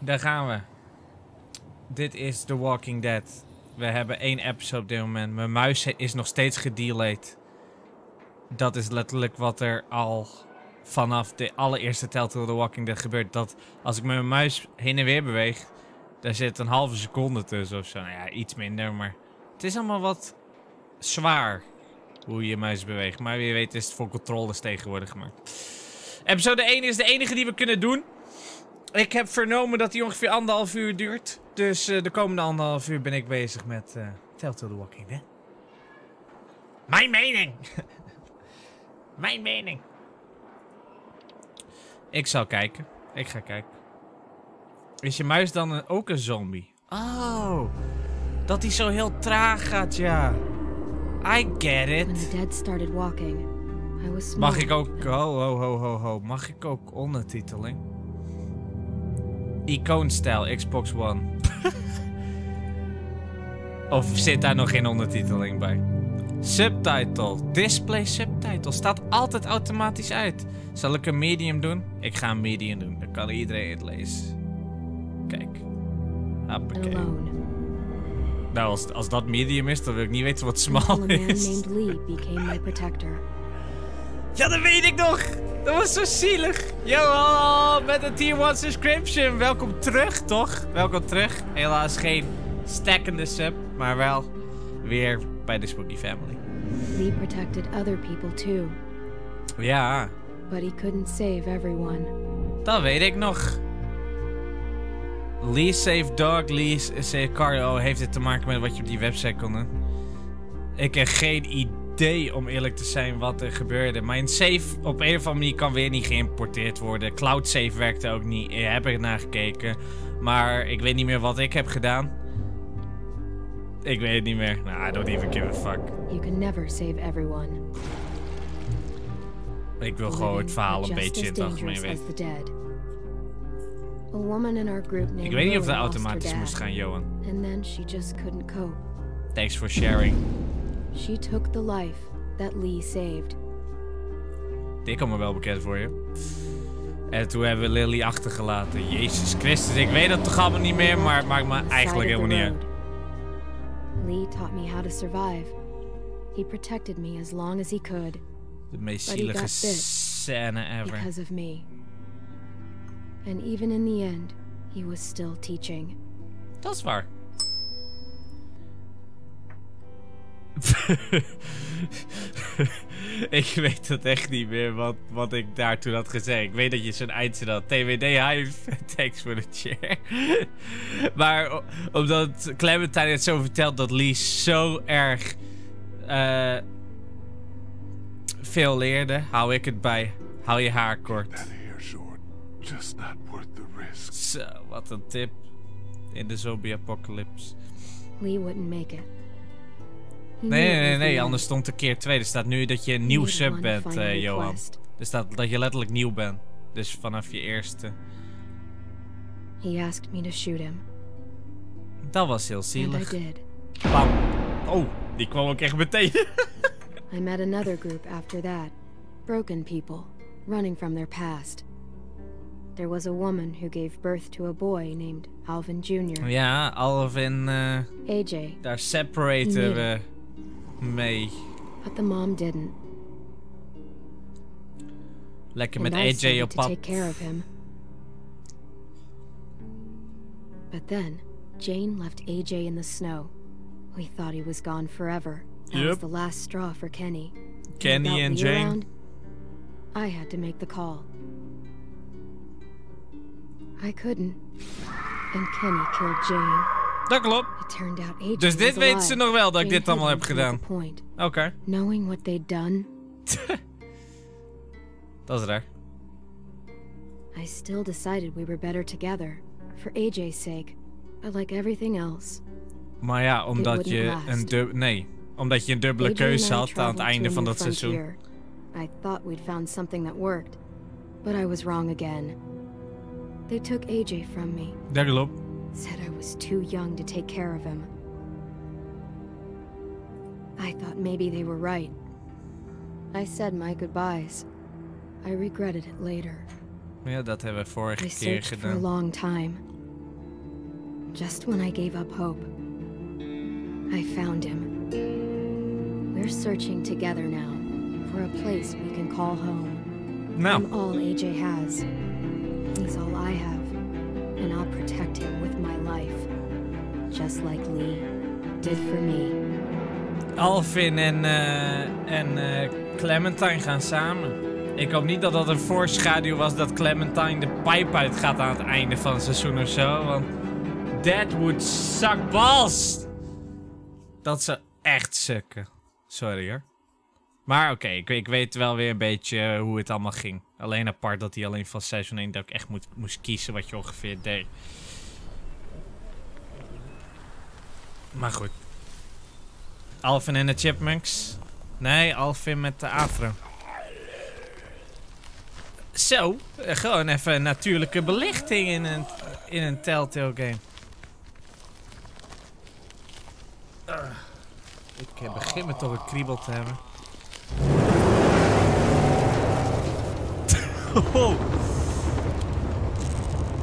Daar gaan we. Dit is The Walking Dead. We hebben één episode op dit moment. Mijn muis is nog steeds gedelayed. Dat is letterlijk wat er al vanaf de allereerste Telltale The Walking Dead gebeurt. Dat als ik mijn muis heen en weer beweeg, daar zit een halve seconde tussen of zo. Nou ja, iets minder, maar het is allemaal wat zwaar hoe je muis beweegt. Maar wie weet is het voor controles tegenwoordig gemaakt. Episode 1 is de enige die we kunnen doen. Ik heb vernomen dat die ongeveer anderhalf uur duurt. Dus uh, de komende anderhalf uur ben ik bezig met uh, Telltale The Walking Dead. Mijn mening! Mijn mening. Ik zal kijken. Ik ga kijken. Is je muis dan ook een zombie? Oh, dat hij zo heel traag gaat, ja. I get it. When the dead started walking, Mag ik ook... Ho, ho, ho, ho, ho. Mag ik ook ondertiteling? Icoonstijl, Xbox One. of zit daar nog geen ondertiteling bij? Subtitle. Display subtitle. Staat altijd automatisch uit. Zal ik een medium doen? Ik ga een medium doen. Dan kan iedereen het lezen. Kijk. Hoppakee. alone. Nou, als, als dat medium is, dan wil ik niet weten wat small is. Ja, dat weet ik nog. Dat was zo zielig. Yo, hallo, met een tier 1 subscription. Welkom terug, toch? Welkom terug. Helaas geen stackende sub, maar wel weer bij de Spooky Family. Lee protected other people too, Ja, but he couldn't save everyone. dat weet ik nog. Lee Save Dog, Lee Save Carlo. Heeft het te maken met wat je op die website kon doen? Ik heb geen idee, om eerlijk te zijn, wat er gebeurde. Mijn save op een of andere manier kan weer niet geïmporteerd worden. Cloud Save werkte ook niet. Ik heb er naar gekeken. Maar ik weet niet meer wat ik heb gedaan. Ik weet het niet meer. Nou, I don't even give a fuck. You can never save everyone. Ik wil gewoon het verhaal een beetje in het algemeen weten. as the dead. A woman in our group named Ik weet niet of dat automatisch moest gaan, Johan. And then she just couldn't cope. Thanks for sharing. She took the life that Lee saved. Dit kwam me wel bekend voor je. En toen hebben we Lily achtergelaten. Jezus Christus, ik weet dat toch allemaal niet meer, maar het maakt me eigenlijk helemaal niet uit. Lee taught me how to survive. He protected me as long as he could De meest zielige scène ever. because of me. And even in the end, he was still teaching. Dat is waar. ik weet het echt niet meer wat, wat ik daar toen had gezegd. Ik weet dat je zo'n eindzin had. TWD Hive, thanks for the chair. maar omdat Clementine het zo vertelt dat Lee zo erg eh, veel leerde, hou ik het bij. Hou je haar kort. That hair short, just not worth the risk. Zo, wat een tip. In de zombie-apocalypse. Lee wouldn't make it. Nee, nee, nee, nee, anders stond er keer 2. Er staat nu dat je een nieuw sub bent, eh, Johan. Er staat dat je letterlijk nieuw bent. Dus vanaf je eerste. He asked me to shoot him, Dat was heel zielig. Bam. Oh, die kwam ook echt meteen. I met another group after that. Broken people, running from their past. There was a woman who gave birth to a boy named Alvin Jr. ja, Alvin, eh, AJ, daar separaten we mee. but the mom didn't. Lekker and met AJ op pad. take care of him. But then, Jane left AJ in the snow. We thought he was gone forever. That was the last straw for Kenny. Kenny without and Jane. around, I had to make the call. I couldn't. And Kenny killed Jane. Dat klopt. Dus dit alive. ze nog wel dat ik dit allemaal heb gedaan. Oké, Knowing what they'd done, dat is raar. I still decided we were better together. For AJ's sake. But like everything else, Maar ja, omdat je een dub nee, omdat je een dubbele keuze had aan het einde van dat seizoen. I thought we'd found something that worked, but I was wrong again. They took AJ from me, Dat klopt. Said I was too young to take care of him. I thought maybe they were right. I said my goodbyes. I regretted it later. Ja, dat hebben we vorige I keer for a long time. Just when I gave up hope, I found him. We're searching together now for a place we can call home. Nou, I'm all AJ has. He's all I have. And I'll protect him with my life. Just like Lee did for me. Alvin en, eh, en eh, Clementine gaan samen. Ik hoop niet dat dat een voorschaduw was dat Clementine de pijp uitgaat aan het einde van het seizoen of zo. Want that would suck balls. Dat zou echt sukken. Sorry hoor. Maar oké, ik, ik weet wel weer een beetje eh, hoe het allemaal ging. Alleen apart dat hij alleen van seizoen 1 dat ik echt moet, moest kiezen wat je ongeveer deed. Maar goed. Alvin en de Chipmunks. Nee, Alvin met de afro. Zo, gewoon even natuurlijke belichting in een, in een Telltale game. Ik begin me toch een kriebel te hebben.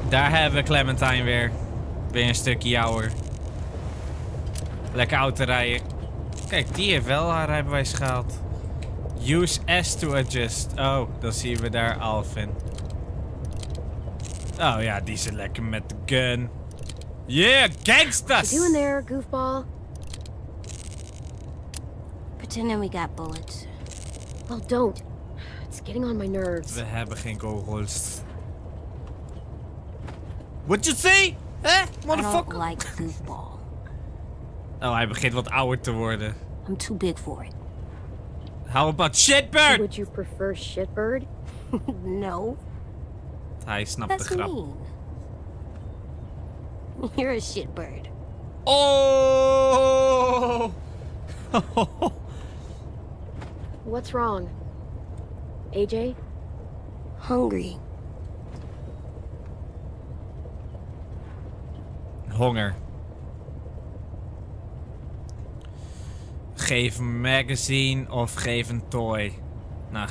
Daar hebben we Clementine weer. Weer een stukje jouwer. Lekker auto rijden. Kijk, die heeft wel haar rijbewijs gehaald. Use S to adjust. Oh, dan zien we daar Alvin. Oh ja, die zit lekker met de gun. Yeah, gangsters! You doing there, goofball? Pretending we got bullets. Well, don't. It's getting on my nerves. We hebben geen kogels. What you say? Hè, I don't motherfucker? like goofball. Oh, hij begint wat ouder te worden. I'm too big for it. How about shitbird? Would you prefer shitbird? no, Hij snapt de that's grap. mean. You're a shitbird. Oh! What's wrong? AJ? Hungry. Honger. Geef een magazine of geef een toy. Nou,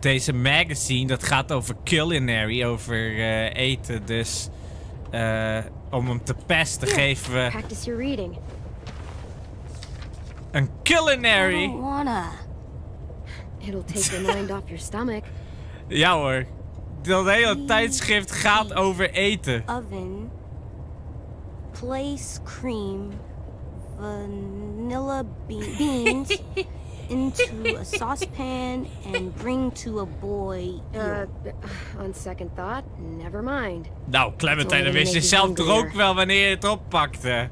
deze magazine, dat gaat over culinary, over eh, eten. Dus eh, om hem te pesten geven we Practice your reading. een I culinary. It'll take your mind off your stomach. Ja hoor. Dat hele tijdschrift gaat over eten. Oven. Place cream. Vanilla be- beans into a saucepan and bring to a boy. Uh, on second thought, never mind. Nou, Clementine, dan wist je zelf toch ook wel wanneer je het oppakte.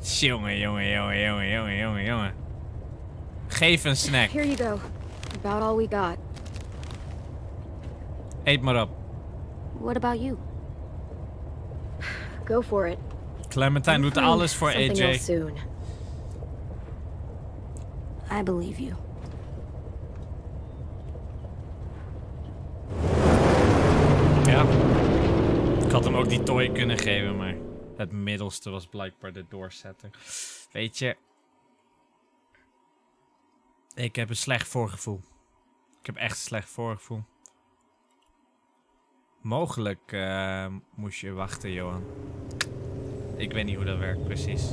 Jongen, jongen, jongen, jongen, jongen, jongen, jongen. Geef een snack. Here you go. About all we got. Eet maar op. What about you? Go for it. Clementine doet alles voor AJ. soon. I believe you. Ja. Ik had hem ook die toy kunnen geven, maar het middelste was blijkbaar de doorzetter. Weet je, ik heb een slecht voorgevoel. Ik heb echt een slecht voorgevoel. Mogelijk eh, moest je wachten, Johan. Ik weet niet hoe dat werkt precies.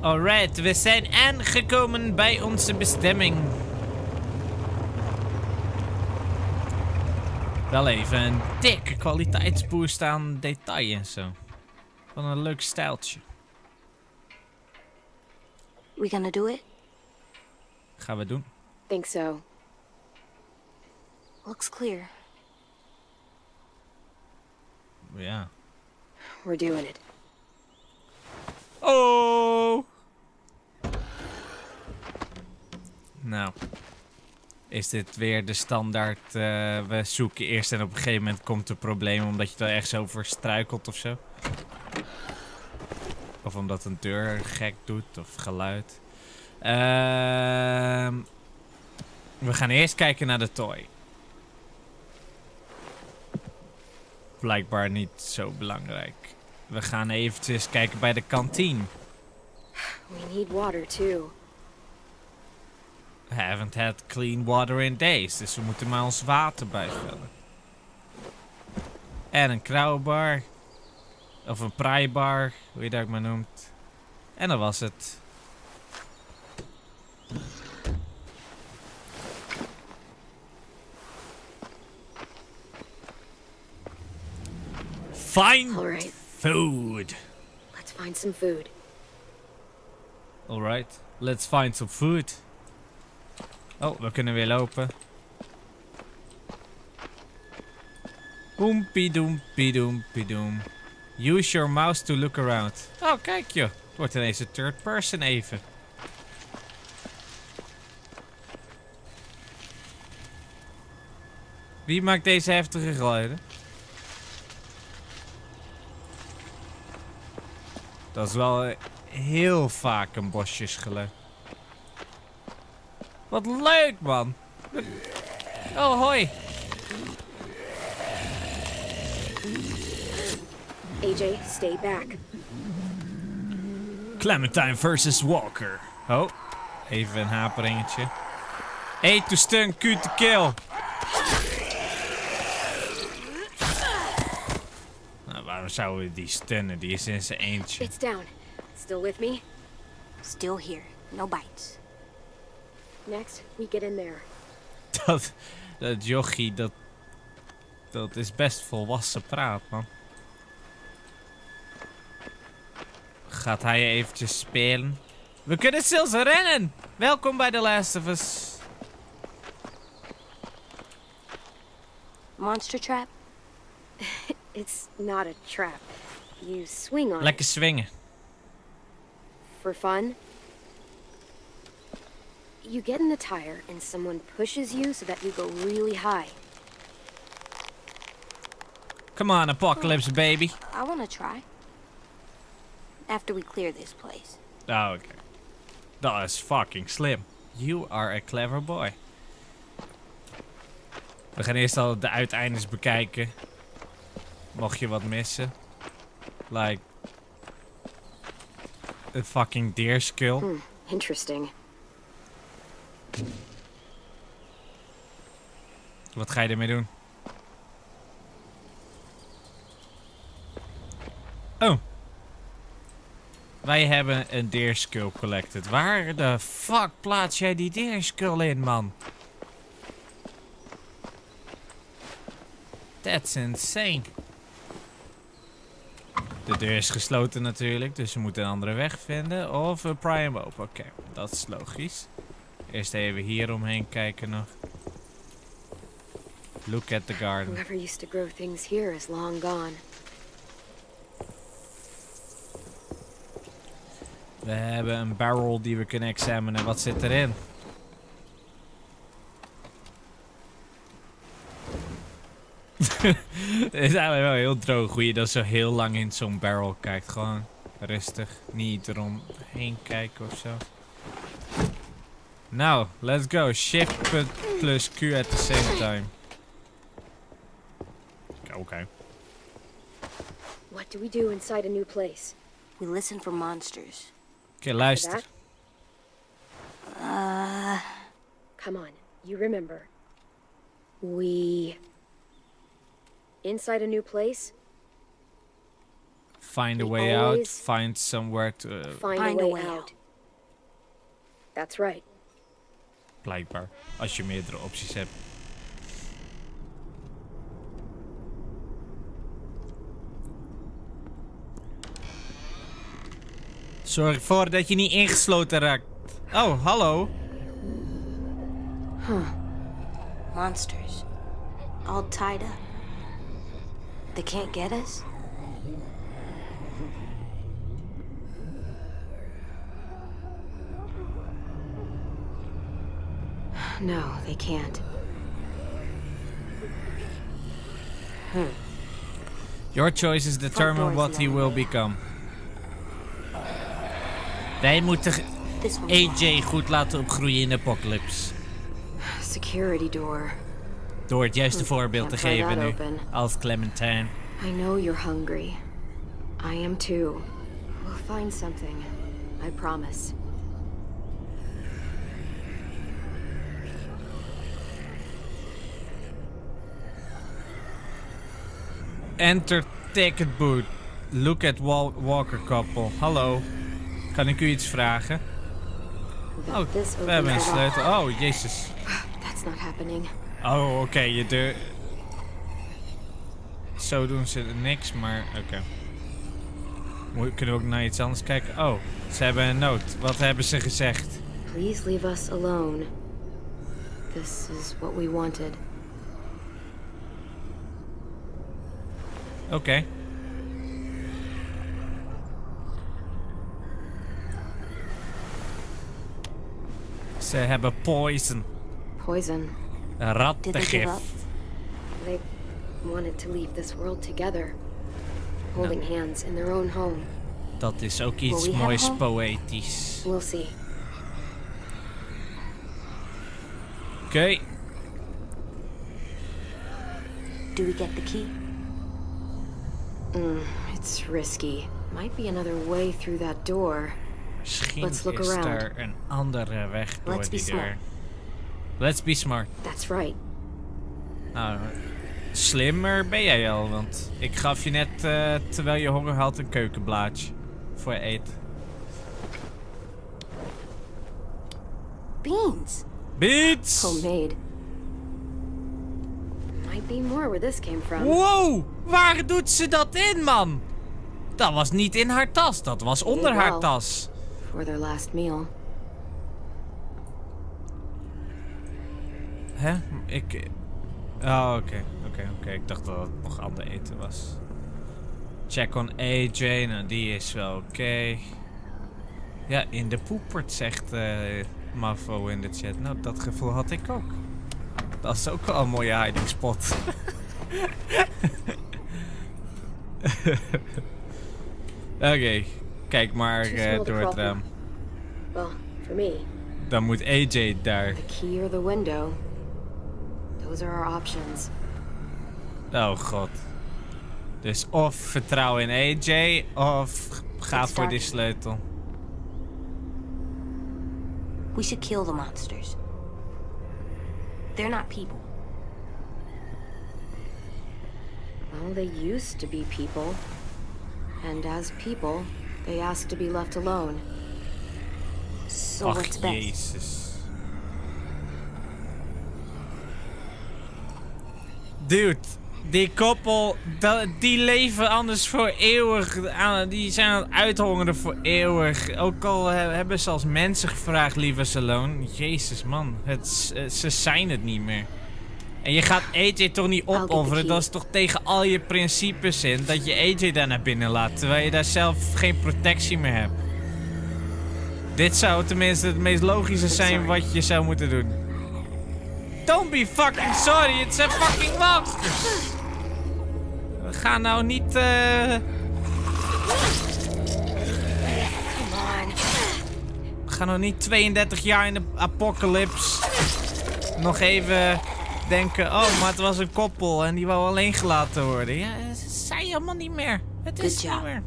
Alright, we zijn aangekomen bij onze bestemming. Wel even een dikke kwaliteitsboost aan detail en zo. Wat een leuk stijltje. We gonna do it? Gaan we doen. Think so. Looks clear. Ja. We're doing it. Oh! Nou. Is dit weer de standaard, eh, we zoeken eerst en op een gegeven moment komt er probleem omdat je er ergens over struikelt of zo? Of omdat een deur gek doet of geluid. Ehm we gaan eerst kijken naar de toy. Blijkbaar niet zo belangrijk. We gaan eventjes kijken bij de kantine. We need water too. haven't had clean water in days, dus we moeten maar ons water bijvullen. En een krauwbar. Of een praaibar, hoe je dat ook maar noemt. En dat was het. Find right. food. Let's find some food. Alright, let's find some food. Oh, we kunnen weer lopen. Oempie doempie doempie doem. Use your mouse to look around. Oh, kijk je. Het wordt ineens een third person even. Wie maakt deze heftige geluiden? Dat is wel heel vaak een bosjesgeluid. Wat leuk, man. Oh, hoi. AJ, stay back. Clementine versus Walker. Oh, even een haperingetje. A to stun, Q to kill. Nou, waarom zouden we die stunnen? Die is in zijn eentje. It's down. Still with me? Still here. No bites. Next, we get in there. Dat, dat jochie, dat, dat is best volwassen praat, man. Gaat hij eventjes spelen? We kunnen zelfs rennen! Welkom bij The Last of Us. Monster trap? It's not a trap. You swing on Lekker swingen. for fun. You get in the tire and someone pushes you so that you go really high. Come on, Apocalypse, baby. I want to try. After we clear this place. Oh, oké. Dat is fucking slim. You are a clever boy. We gaan eerst al de uiteindes bekijken. Mocht je wat missen. Like... Een fucking deer skull. Hmm, interesting. Wat ga je ermee doen? Oh. Wij hebben een deerskull collected. Waar de fuck plaats jij die deerskull in, man? That's insane. De deur is gesloten natuurlijk, dus we moeten een andere weg vinden. Of we pry open. Oké, dat is logisch. Eerst even hier omheen kijken nog. Look at the garden. Whoever used to grow things here is long gone. We hebben een barrel die we kunnen examinen. Wat zit erin? Het is eigenlijk wel heel droog hoe je dan zo heel lang in zo'n barrel kijkt. Gewoon rustig. Niet eromheen kijken of zo. Nou, let's go. Shift plus Q at the same time. Oké. Okay. What do we do inside a new place? We listen for monsters. Oké, luister. Uh, Come on, you remember. We. Inside a new place, Find a We way out. Find somewhere to... uh, find, Find a a way, way out. out. That's right. Blijkbaar. Als je meerdere opties hebt. Zorg ervoor dat je niet ingesloten raakt. Oh, hallo. monsters. All tied up. They can't get us? No, they can't. Your choices determine what he will become. Wij moeten AJ goed laten opgroeien in Apocalypse. Security door. Door het juiste hm, voorbeeld te geven nu, als Clementine. I know you're hungry. I am too. We'll find something. I promise. Enter ticket booth. Look at wal walker couple. Hallo. Kan ik u iets vragen? Oh, we hebben een sleutel. Oh, jezus. That's not happening. Oh, oké, je deur... Zo doen ze niks, maar oké. Moet- Kunnen we ook naar iets anders kijken? Oh, ze hebben een noot. Wat hebben ze gezegd? Please leave us alone. This is what we wanted. Oké. Ze hebben poison. Poison. Rattengif. They wanted to leave this world together. Holding hands in their own home. Dat is ook iets moois poëtisch. We'll see. Oké. Do we get the key? Mm, it's risky. Might be another way through that door. Misschien Let's look is around. er een andere weg door Let's die deur. Let's be smart. That's right. Nou, slimmer ben jij al, want ik gaf je net, eh, terwijl je honger had, een keukenblaadje. Voor eten. Beans. Beats! Homemade. Might be more where this came from. Wow! Waar doet ze dat in, man? Dat was niet in haar tas, dat was onder haar tas. For their last meal. Hè? Ik... Oh, oké. Oké, oké. Ik dacht dat het nog ander eten was. Check on AJ. Nou, die is wel oké. Ja, in de poepert, zegt eh Mafo in de chat. Nou, dat gevoel had ik ook. Dat is ook wel een mooie hiding spot. Oké, kijk maar eh, door het raam. Well, for me, Dan moet AJ daar. the key or the window. Those are our options. Oh god. Dus of vertrouw in AJ of ga voor die sleutel. We should kill the monsters. They're not people. Well, they used to be people. And as people, they asked to be left alone. So Ach what's best? jezus. Dude, die koppel, die leven anders voor eeuwig. aan- Die zijn aan het uithongeren voor eeuwig. Ook al he- hebben ze als mensen gevraagd, lieve Salone. Jezus man, het, ze zijn het niet meer. En je gaat AJ toch niet opofferen? Dat is toch tegen al je principes in? Dat je AJ daar naar binnen laat, terwijl je daar zelf geen protectie meer hebt. Dit zou tenminste het meest logische zijn wat je zou moeten doen. Don't be fucking sorry, het zijn fucking monsters. We gaan nou niet eh... On. We gaan nou niet 32 jaar in de apocalypse. Nog even denken, oh, maar het was een koppel en die wou alleen gelaten worden. Ja, ze zijn helemaal niet meer. Het is niet meer.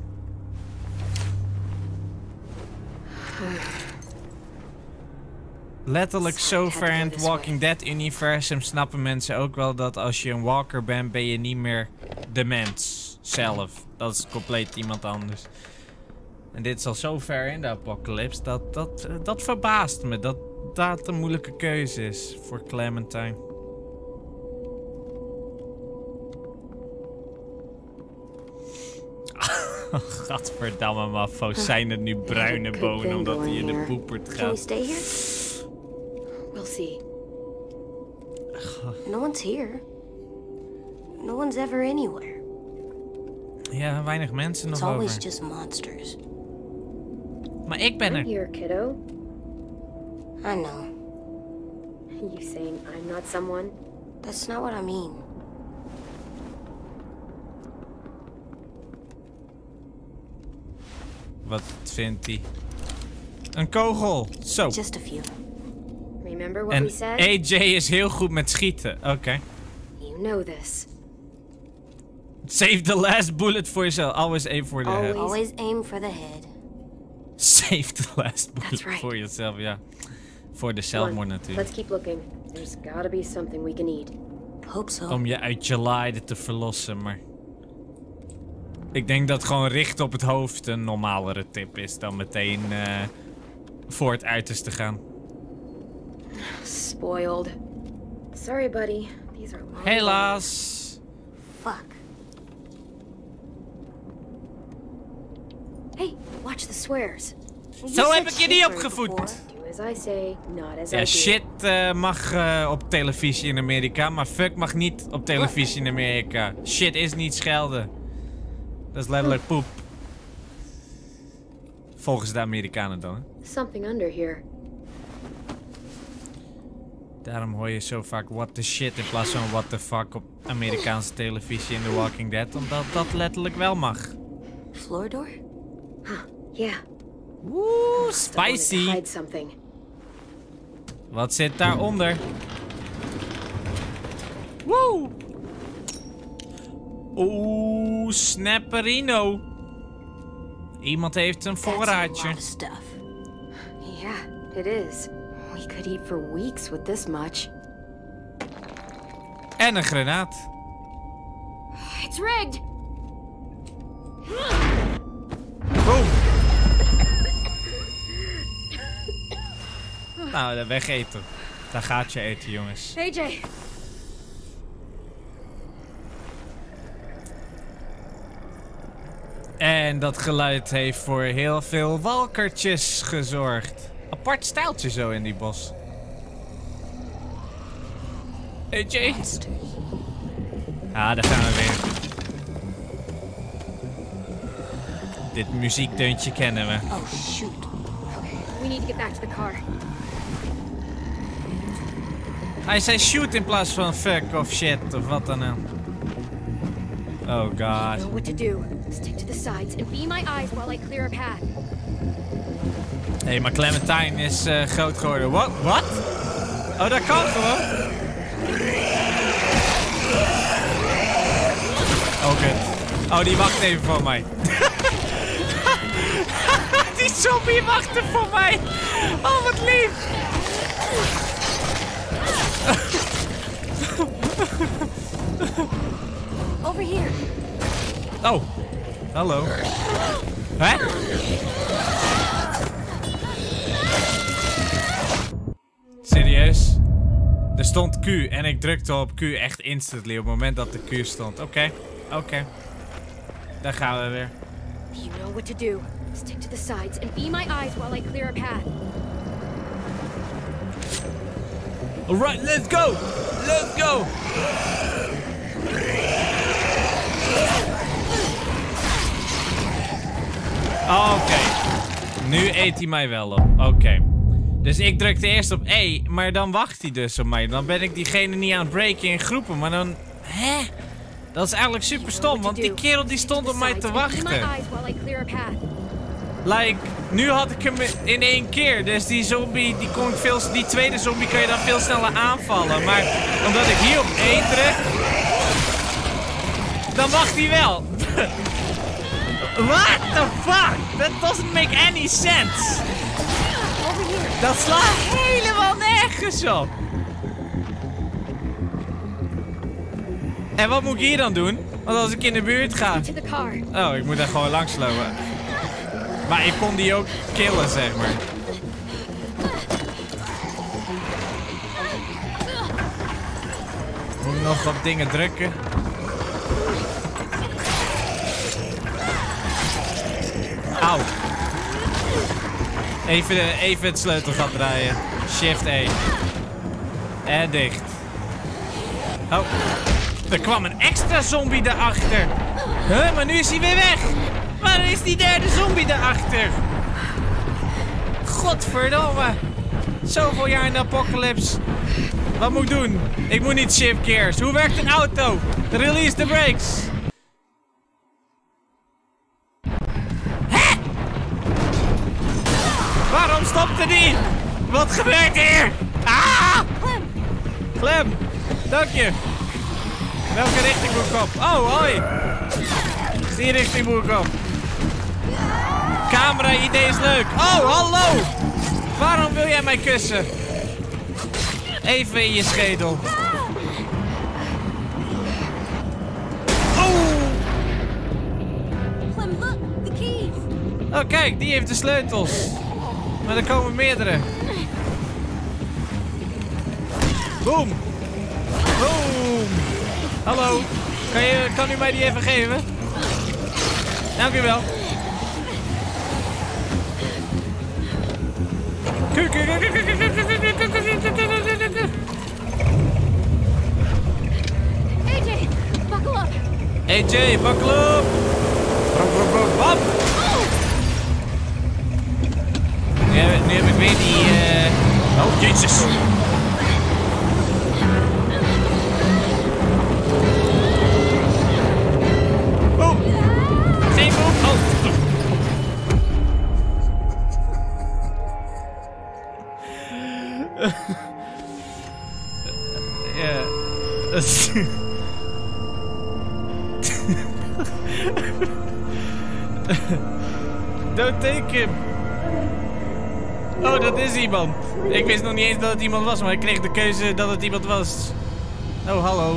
Letterlijk zo ver in het Walking Dead universum snappen mensen ook wel dat als je een walker bent, ben je niet meer de mens zelf. Dat is compleet iemand anders. En dit is al zo ver in de apocalypse dat dat, eh, dat verbaast me. Dat dat een moeilijke keuze is voor Clementine. Gadverdamme, mafo. Zijn het nu bruine bonen omdat hij in de poepert gaat? stay here? We'll see. No one's here. No one's ever anywhere. Ja, weinig mensen It's nog always over. just monsters. Maar ik ben er. here, kiddo. I know. You saying I'm not someone? That's not what I mean. Wat vindt hij? Een kogel. Zo. Just a few. Remember what En we said? AJ is heel goed met schieten. Oké. You know this. Save the last bullet for yourself. Always aim for the head. Always. Aim for the head. Save the last bullet right. for yourself, ja. Voor de zelfmoord natuurlijk. Let's keep looking. There's gotta be something we can eat. Hope so. Om je uit je te verlossen, maar... Ik denk dat gewoon richten op het hoofd een normalere tip is dan meteen eh, voor het uiterste gaan. Spoiled. Sorry, buddy. These are long Helaas. Fuck. Hey, watch the swears. Zo heb ik je niet opgevoed. Ja, shit eh, mag eh, op televisie in Amerika, maar fuck mag niet op televisie in Amerika. Shit is niet schelden. Dat is letterlijk poep. Volgens de Amerikanen dan. hè. Something under here. Daarom hoor je zo vaak what the shit in plaats van what the fuck op Amerikaanse televisie in The Walking Dead. Omdat dat letterlijk wel mag. Floor door? Yeah. I wanted to spicy. Wat zit daaronder? Woe! Oeh, snapperino. Iemand heeft een voorraadje. stuff. Yeah, it is. We could eat for weeks with this much. En een granaat. It's rigged! Boom! nou, wegeten. Daar gaat je eten, jongens. AJ! En dat geluid heeft voor heel veel walkertjes gezorgd. Apart stijltje zo in die bos. Hey Jay. Ja, daar gaan we weer. Dit muziekdeuntje kennen we. Oh, shoot. We need to get back to the car. Hij zei shoot in plaats van fuck of shit of wat dan ook. Oh god. Know what to do. Stick to the sides and be my eyes while I clear a path. Hé, hey, maar Clementine is eh, groot geworden. Wat? Wat? Oh, dat kan gewoon. Oh, kut. Oh, die wacht even voor mij. die zombie wachtte voor mij. Oh, wat lief. Over here. Oh, hallo. Hè? Serieus? Er stond Q en ik drukte op Q echt instantly op het moment dat de Q stond. Oké, oké. Daar gaan we weer. You know what to do. Stick to the sides and be my eyes while I clear a path. Alright, let's go! Let's go! Oké. Nu eet hij mij wel op. Oké. Dus ik drukte eerst op E, maar dan wacht hij dus op mij. Dan ben ik diegene niet aan het breken in groepen, maar dan... Hè? Dat is eigenlijk super stom, want die kerel die stond op mij te wachten. Like, nu had ik hem in één keer. Dus die zombie, die, kon ik veel, die tweede zombie kan je dan veel sneller aanvallen. Maar omdat ik hier op één druk, dan wacht hij wel. What the fuck? That doesn't make any sense. Dat slaat helemaal nergens op. En wat moet ik hier dan doen? Want als ik in de buurt ga... Oh, ik moet daar gewoon langs lopen. Maar ik kon die ook killen, zeg maar. Moet ik nog op dingen drukken? Auw. Even, even het sleutelgat draaien. Shift E. En dicht. Oh. Er kwam een extra zombie daarachter. Huh, maar nu is hij weer weg. Waar is die derde zombie daarachter? Godverdomme. Zoveel jaar in de apocalypse. Wat moet ik doen? Ik moet niet shift gears. Hoe werkt een auto? Release the brakes. Wat gebeurt hier? Ah! Clem, dank je. Welke richting moet ik op? Oh, hoi. Die richting moet ik op. Camera-idee is leuk. Oh, hallo. Waarom wil jij mij kussen? Even in je schedel. Oeh. Oh, kijk, die heeft de sleutels. Maar er komen meerdere. Boom. Boom. Hallo. Kan, je, kan u mij die even geven? Dank u wel. AJ, buckle up. AJ, buckle up. Bam, bam, bam, bam. Nu heb, nu heb ik weer die... eh, Oh, jezus. Don't take him. Oh, dat is iemand. Ik wist nog niet eens dat het iemand was, maar ik kreeg de keuze dat het iemand was. Oh, hallo.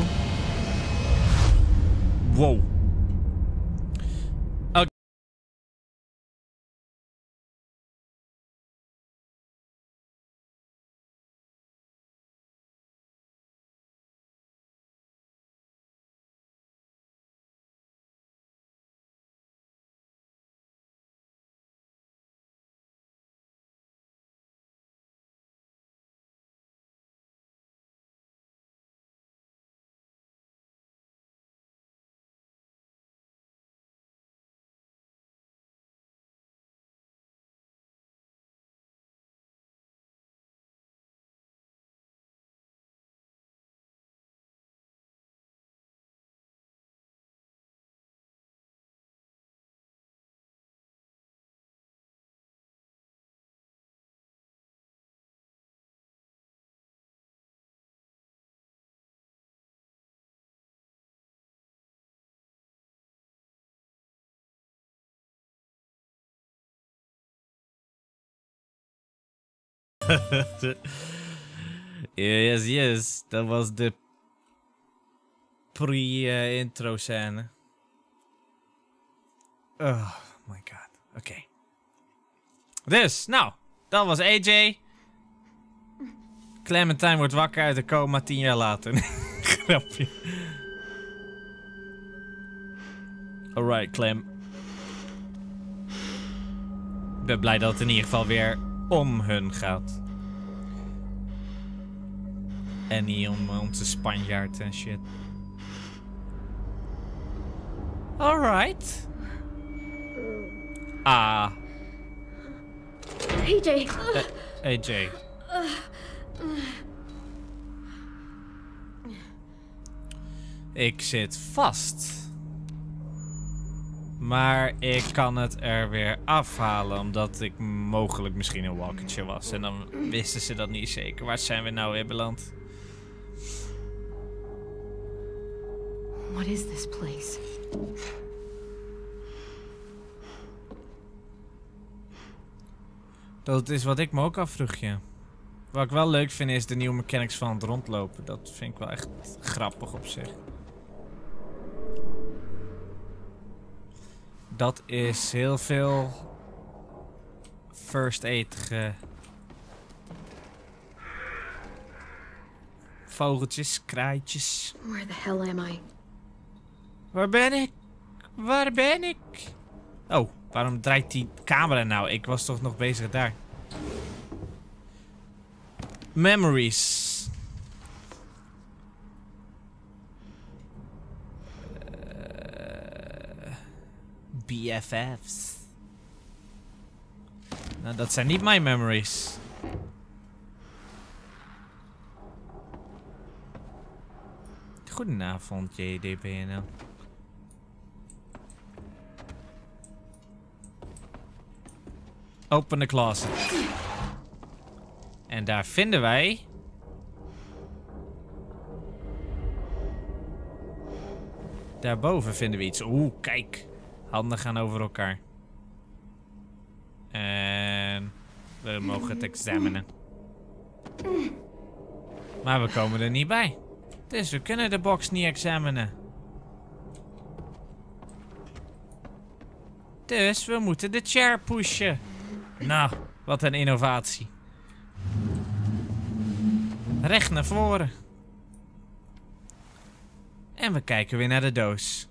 Wow. yes, yes. Dat was de pre-intro scène. Oh my god. Oké. Dus, nou. Dat was AJ. Clementine wordt wakker uit de coma tien jaar later. Grapje. Alright, Clem. Ik ben blij dat het in ieder geval weer om hun gaat. En niet om onze Spanjaard en shit. Alright. Ah, AJ. AJ. Ik zit vast. Maar ik kan het er weer afhalen, omdat ik mogelijk misschien een walkertje was. En dan wisten ze dat niet zeker. Waar zijn we nou weer beland? What is this place? Dat is wat ik me ook afvroeg, ja. Wat ik wel leuk vind is de nieuwe mechanics van het rondlopen. Dat vind ik wel echt grappig op zich. Dat is heel veel first aid ge... Vogeltjes, kraaitjes. Where the hell am I? Waar ben ik? Waar ben ik? Oh, waarom draait die camera nou? Ik was toch nog bezig daar. Memories. BFF's. Nou, dat zijn niet mijn memories. Goedenavond, JDBNL. Open the closet. En daar vinden wij... Daarboven vinden we iets. Oeh, kijk. Handen gaan over elkaar. En... We mogen het examinen. Maar we komen er niet bij. Dus we kunnen de box niet examinen. Dus we moeten de chair pushen. Nou, wat een innovatie. Recht naar voren. En we kijken weer naar de doos.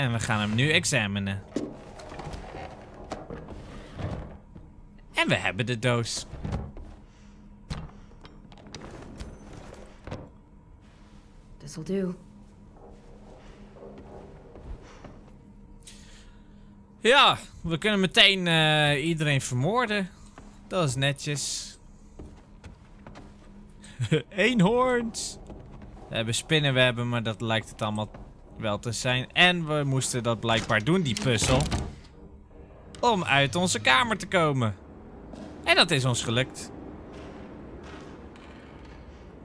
En we gaan hem nu examinen. En we hebben de doos. This'll do. Ja, we kunnen meteen eh, iedereen vermoorden. Dat is netjes. Eenhoorns. We hebben spinnenwebben, maar dat lijkt het allemaal wel te zijn. En we moesten dat blijkbaar doen, die puzzel. Om uit onze kamer te komen. En dat is ons gelukt.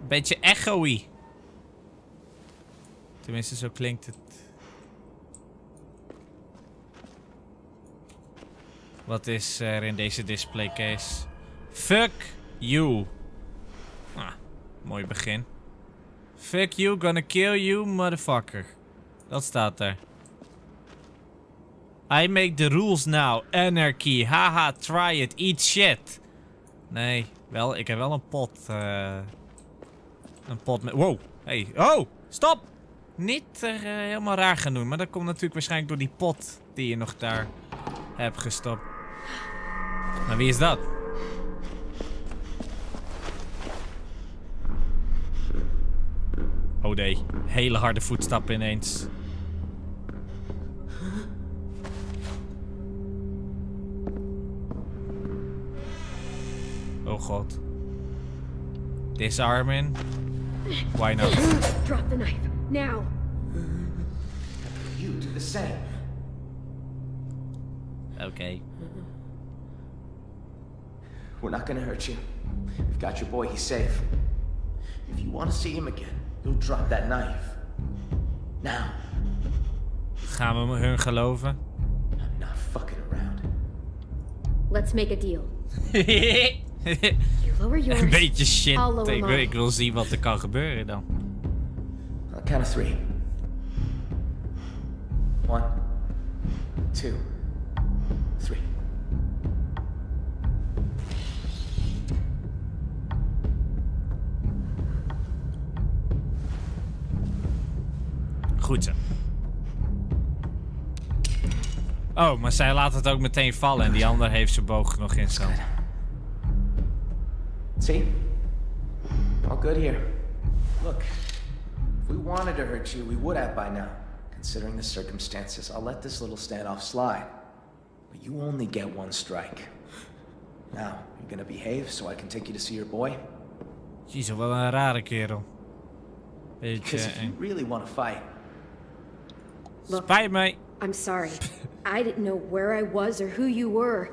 Beetje echoey. Tenminste, zo klinkt het. Wat is er in deze displaycase? Fuck you. Ah, mooi begin. Fuck you, gonna kill you, motherfucker. Dat staat er. I make the rules now. Anarchy. Haha, try it. Eat shit. Nee, wel, ik heb wel een pot. eh, een pot met... Wow. Hey. Oh, stop. Niet er eh, helemaal raar gaan doen. Maar dat komt natuurlijk waarschijnlijk door die pot die je nog daar hebt gestopt. Maar wie is dat? Oh nee, hele harde voetstappen ineens. Oh god. Disarming? Why not? Drop the knife. Now! You do the same. Okay. We're not gonna hurt you. We've got your boy, he's safe. If you want to see him again, you'll drop that knife. Now, Gaan we hun geloven? I'm not fucking around. Let's make a deal. Een beetje shit. Ik wil, mine. ik wil zien wat er kan gebeuren dan. Count of three. One, two, three. Goed zo. Oh, maar zij laat het ook meteen vallen en die ander heeft zijn boog nog in stand. See? All good here. Look, if we wanted to hurt you, we would have by now. Considering the circumstances, I'll let this little standoff slide. But you only get one strike. Now, you're gonna behave so I can take you to see your boy? Jeez, wel een rare kerel. Beetje Because if you really want to fight, Look, Spijt me. I'm sorry. I didn't know where I was or who you were.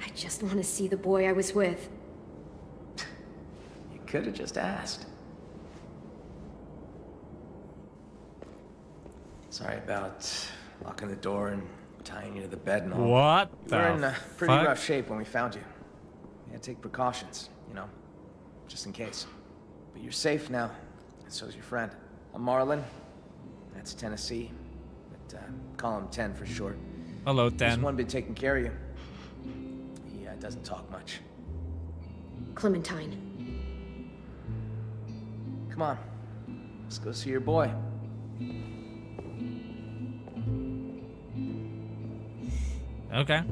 I just want to see the boy I was with. You could have just asked. Sorry about locking the door and tying you to the bed and all. What We were in uh, pretty fuck? rough shape when we found you. We had to take precautions, you know, just in case. But you're safe now, and so's your friend. I'm Marlon. That's Tennessee, but uh, call him Ten for short. Hallo He's Ten. one been taking care of you. He uh, doesn't talk much. Clementine. Come on, let's go see your boy. Oké.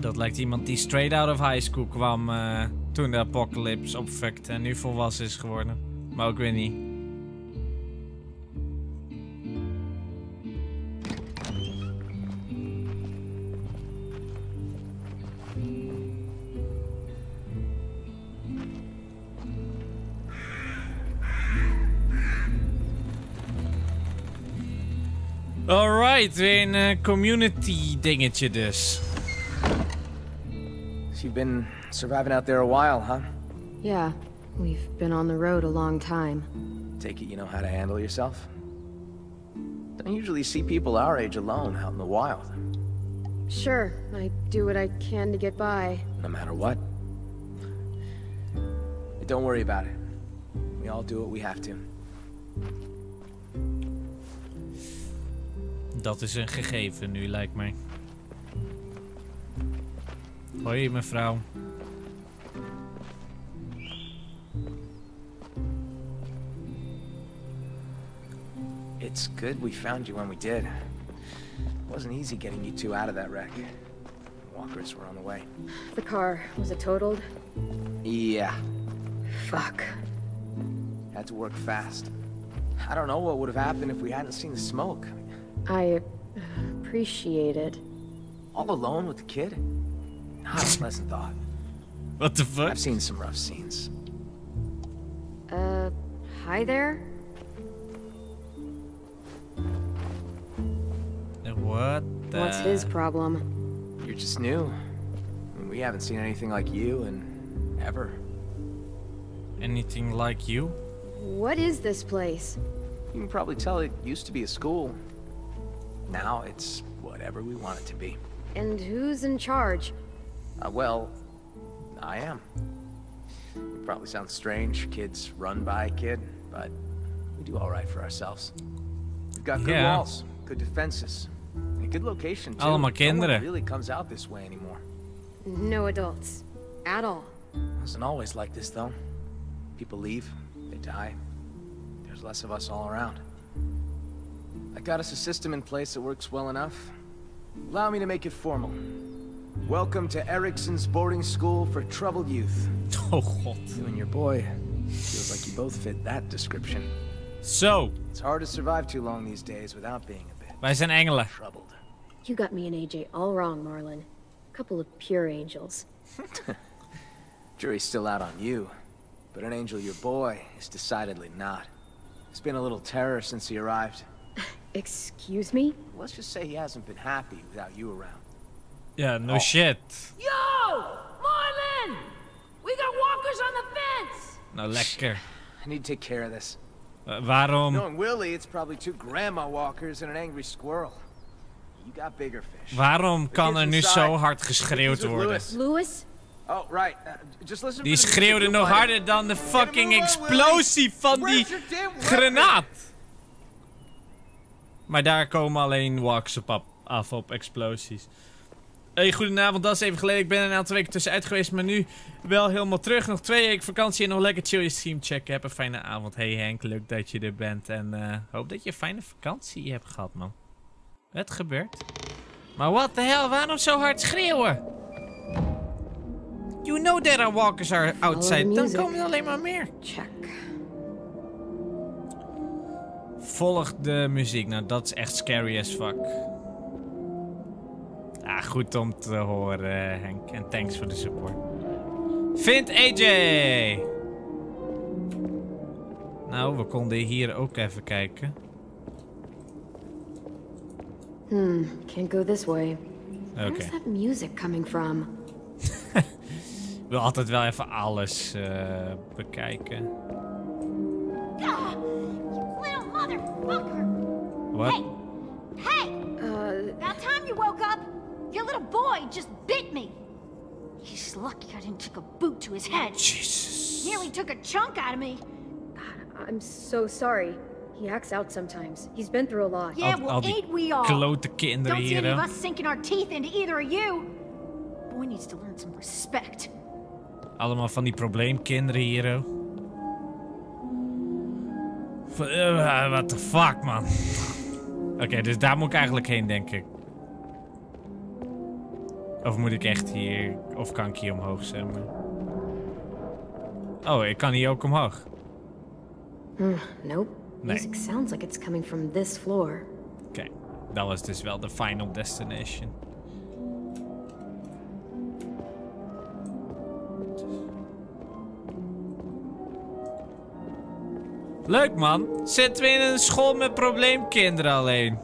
Dat lijkt iemand die straight out of high school kwam eh, toen de apocalypse opfukte en nu volwassen is geworden. Maar ook weer niet. Alright, weer een eh, community dingetje dus. So you've been surviving out there a while, huh? Yeah, we've been on the road a long time. Take it you know how to handle yourself? Don't usually see people our age alone out in the wild, Sure, I do what I can to get by. no matter what. But don't worry about it. We all do what we have to. Dat is een gegeven nu, lijkt mij. Hoi, mevrouw. It's good we found you when we did. It wasn't easy getting you two out of that wreck. Walkers were on the way. The car, was it totaled? Yeah, Fuck. had to work fast. I don't know what would have happened if we hadn't seen the smoke. I uh, appreciate it. All alone with the kid? Not a pleasant thought. What the fuck? I've seen some rough scenes. Uh, hi there? What the... What's his problem? You're just new. I mean, we haven't seen anything like you in ever. Anything like you? What is this place? You can probably tell it used to be a school. Now it's whatever we want it to be. And who's in charge? Uh, well, I am. It probably sounds strange, kids run by a kid, but we do all right for ourselves. We've got good Yeah. walls, good defenses, and a good location too. Allemaal No one really comes out this way anymore. No adults. At all. It Wasn't always like this though. People leave, they die. There's less of us all around. I got us a system in place that works well enough. Allow me to make it formal. Welcome to Erickson's boarding school for troubled youth. Oh god. You and your boy feels like you both fit that description. So. It's hard to survive too long these days without being a bit wij zijn engelen. troubled. You got me and AJ all wrong, Marlon. Couple of pure angels. Jury's still out on you, but an angel your boy is decidedly not. It's been a little terror since he arrived. Excuse me? Let's just say he hasn't been happy without you around. Ja, no Oh. shit. Yo! Marlin! We got walkers on the fence! Nou, lekker. I need to take care of this. Eh, waarom, Knowing Willie, it's probably two grandma walkers and an angry squirrel. You got bigger fish. waarom kan er nu inside. zo hard geschreeuwd worden? Lewis. Louis? Oh, right. Uh, just listen Die schreeuwde nog harder dan de fucking explosie van die granaat. Maar daar komen alleen walks op af, op explosies. Hey, goedenavond, dat is even geleden. Ik ben er een aantal weken tussenuit geweest, maar nu wel helemaal terug. Nog twee weken vakantie en nog lekker chill je stream checken. Heb een fijne avond. Hey Henk, leuk dat je er bent. En eh, hoop dat je een fijne vakantie hebt gehad, man. Het gebeurt. Maar what the hell, waarom zo hard schreeuwen? You know that our walkers are outside. Dan komen er alleen maar meer. Check. Volg de muziek. Nou, dat is echt scary as fuck. Ah, goed om te horen, Henk. En thanks voor de support. Vind AJ! Nou, we konden hier ook even kijken. Hmm, can't go this way. Oké. Where's that music coming from? Ik wil altijd wel even alles eh, bekijken. Ah, motherfucker! Wat? Hey! Uh, About time you woke up! Your little boy just bit me! He's lucky I didn't take a boot to his head. Jesus. Nearly took a chunk out of me. God, I'm so sorry. He acts out sometimes. He's been through a lot. Yeah, Al- well, al die ain't we all? Klote kinderen Don't see any of us sinking our teeth into either of you. Boy needs to learn some respect. Allemaal van die probleemkinderen hier, eh, What the fuck, man? Oké, dus daar moet ik eigenlijk heen, denk ik. Of moet ik echt hier... Of kan ik hier omhoog, zeg maar? Oh, ik kan hier ook omhoog. Hmm, nope. Nee. Music sounds like it's coming from this floor. Oké, dat was dus wel de final destination. Leuk man. Zitten we in een school met probleemkinderen alleen.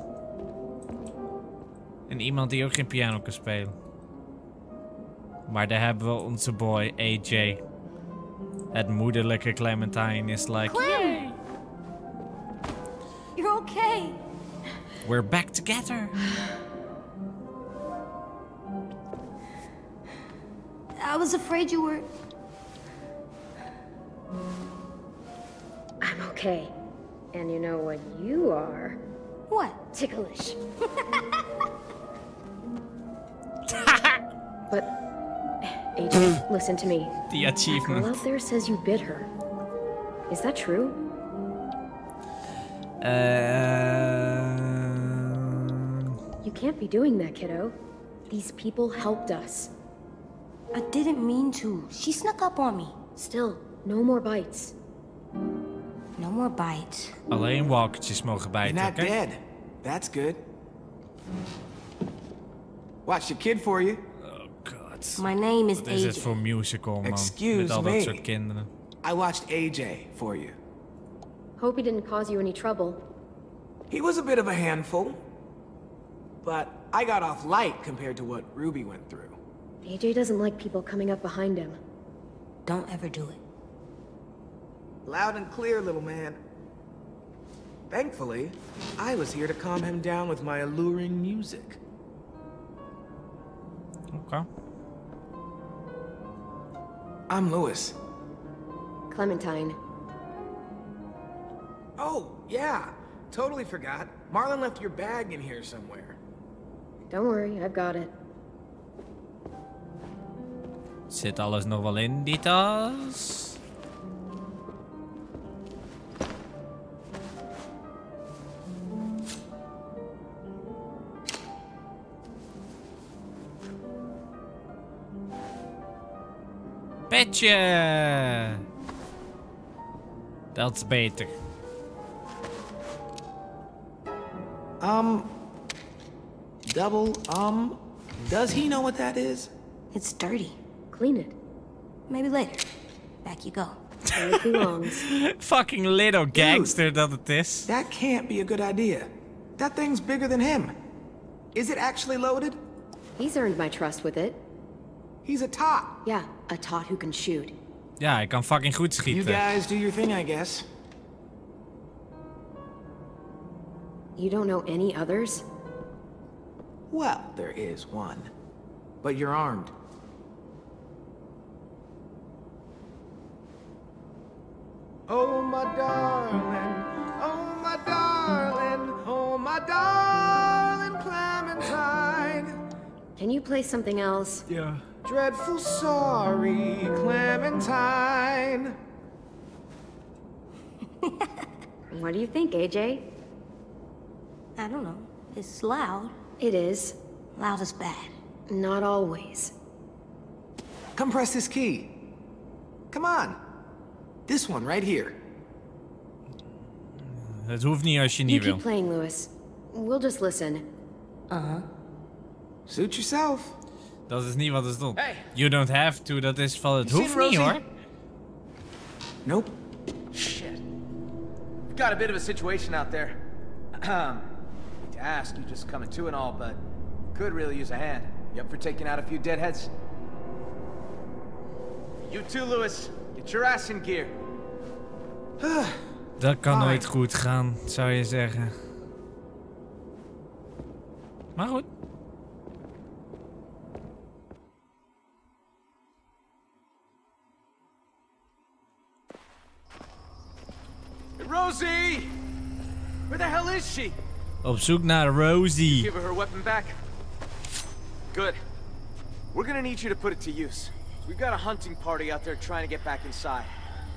En iemand die ook geen piano kan spelen. Maar daar hebben we onze boy AJ. Het moederlijke Clementine is like, Clem! You're okay. we're back together. I was afraid you were. I'm okay. And you know what you are? What? Ticklish. but, AJ, listen to me. Die That girl out there says you bit her. Is that true? Ehm, You can't be doing that, kiddo. These people helped us. I didn't mean to. She snuck up on me. Still, no more bites. No more bites. alleen walkertjes mogen You're bijten, not oké? dead. That's good. Watch the kid for you. Oh god. My name is Wat is het AJ. musical, man? Excuse Met al dat me. soort kinderen. I watched AJ for you. Hope he didn't cause you any trouble. He was a bit of a handful, but I got off light compared to what Ruby went through. AJ doesn't like people coming up behind him. Don't ever do it. Loud and clear, little man. Thankfully, I was here to calm him down with my alluring music. Okay. I'm Lewis. Clementine. Oh, yeah. Totally forgot. Marlin left your bag in here somewhere. Don't worry, I've got it. Zit alles nog wel in die tas? Petje! Dat is beter. Um, double, um, does he know what that is? It's dirty. Clean it. Maybe later. Back you go. Where it belongs. Fucking little gangster dat het is. That can't be a good idea. That thing's bigger than him. Is it actually loaded? He's earned my trust with it. He's a tot. Yeah, a tot who can shoot. Ja, hij kan fucking goed You guys do your thing, I guess. You don't know any others? Well, there is one. But you're armed. Oh, my darling. Oh, my darling. Oh, my darling Clementine. Can you play something else? Ja. Dreadful sorry, Clementine. What do you think, AJ? I don't know. It's loud. It is. Loud is bad. Not always. Come press this key. Come on. This one right here. Het hoeft niet als You niet wil. keep playing, Lewis. We'll just listen. Uh-huh. Suit yourself. Dat is niet wat er stond. Hey. You don't have to, dat is van het hoeft niet hoor. Nope. Shit. We've got a bit of a situation out there. Um, to ask you just coming to and all, but could really use a hand. You up for taking out a few deadheads? You too, Lewis. Get your ass in gear. Dat kan nooit goed gaan, zou je zeggen. Maar goed. Rosie! Where the hell is she? Oh, Op zoek naar Rosie. Give her her weapon back. Good. We're gonna need you to put it to use. We've got a hunting party out there trying to get back inside.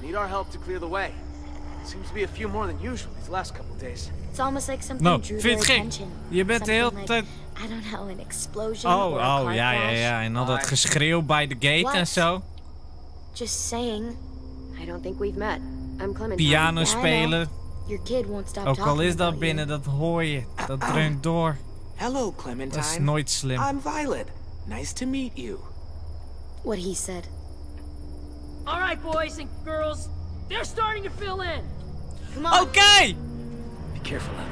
Need our help to clear the way. Seems to be a few more than usual these last couple days. It's almost like something Nou, drew vind their je het gek? attention. Je bent de hele Something tijd... like, I don't know, an explosion Oh, or a oh, car ja, ja, crash. ja. En al dat Bye. geschreeuw bij de gate en What? zo. Just saying. I don't think we've met. Piano spelen. Ook al is dat binnen, dat hoor je. Dat dreunt door. Hello, Dat Clementine. is nooit slim. I'm Violet. Nice to meet you. What he said. All right, boys and girls, they're starting to fill in. Oké! Be careful out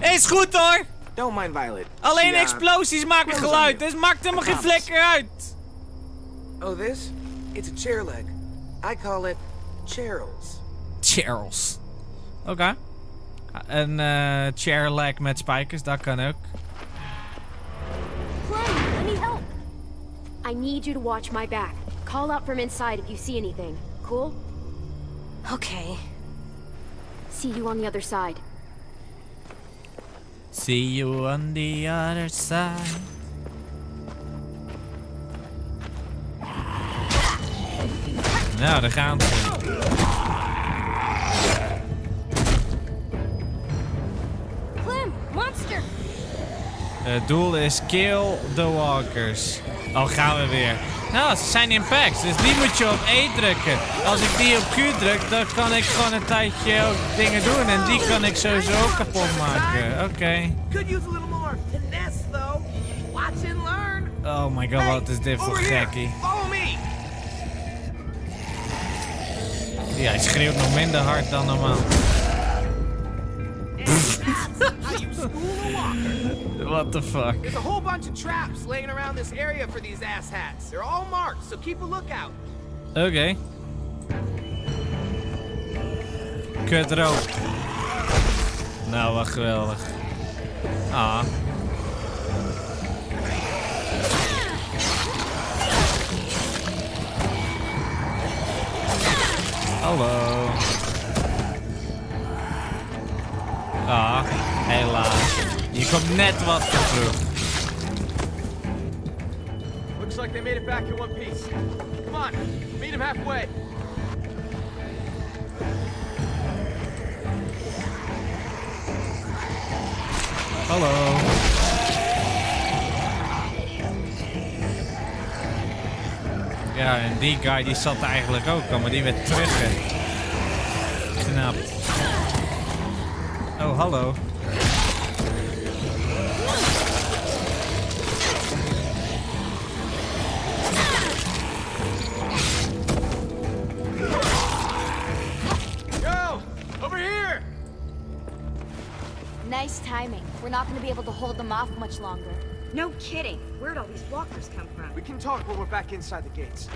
there. Is goed hoor! Don't mind Violet. Alleen She, uh, explosies maken geluid, dus maakt helemaal geen flikker uit. Oh, this? It's a chair leg. I call it Cheryl's. Charles. Oké. Een eh chair leg met spijkers, dat kan ook. Clem, I need help. I need you to watch my back. Call out from inside if you see anything. Cool? Okay. See you on the other side. See you on the other side. Nou, daar gaan ze. Clem, monster! Het doel is kill the walkers. Al gaan we weer. Nou, ze zijn in packs, dus die moet je op E drukken. Als ik die op Q druk, dan kan ik gewoon een tijdje ook dingen doen. En die kan ik sowieso ook kapot maken. Oké. Learn. Oh my god, wat is dit voor gekkie. Follow me. Ja, hij schreeuwt nog minder hard dan normaal. What the fuck? There's a whole bunch of traps laying around this area for these asshats. They're all marked, so keep a lookout. Oké. Kut rook. Nou, wat geweldig. Ah. Hallo. Ah, helaas. Je komt net wat te vroeg. Looks like they made it back in one piece. Come on, meet him halfway. Hallo. Ja, en die guy die zat eigenlijk ook al, maar die werd terug. Knap. Oh, hallo. Yo, over here! Nice timing. We're not gonna be able to hold them off much longer. No kidding. Where'd all these walkers come from? We can talk when we're back inside the gates.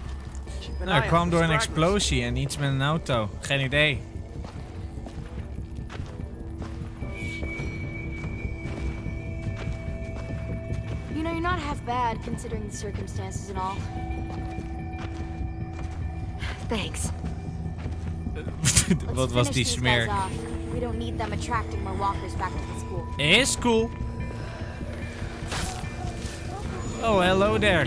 Keep an Nou, eye er ik kwam on door een the explosie en iets met een auto. Geen idee. You know, you're not half bad considering the circumstances and all. Thanks. Let's Wat was finish die these smerk? We don't need them attracting more walkers back to the school. Is cool. Oh, hello there.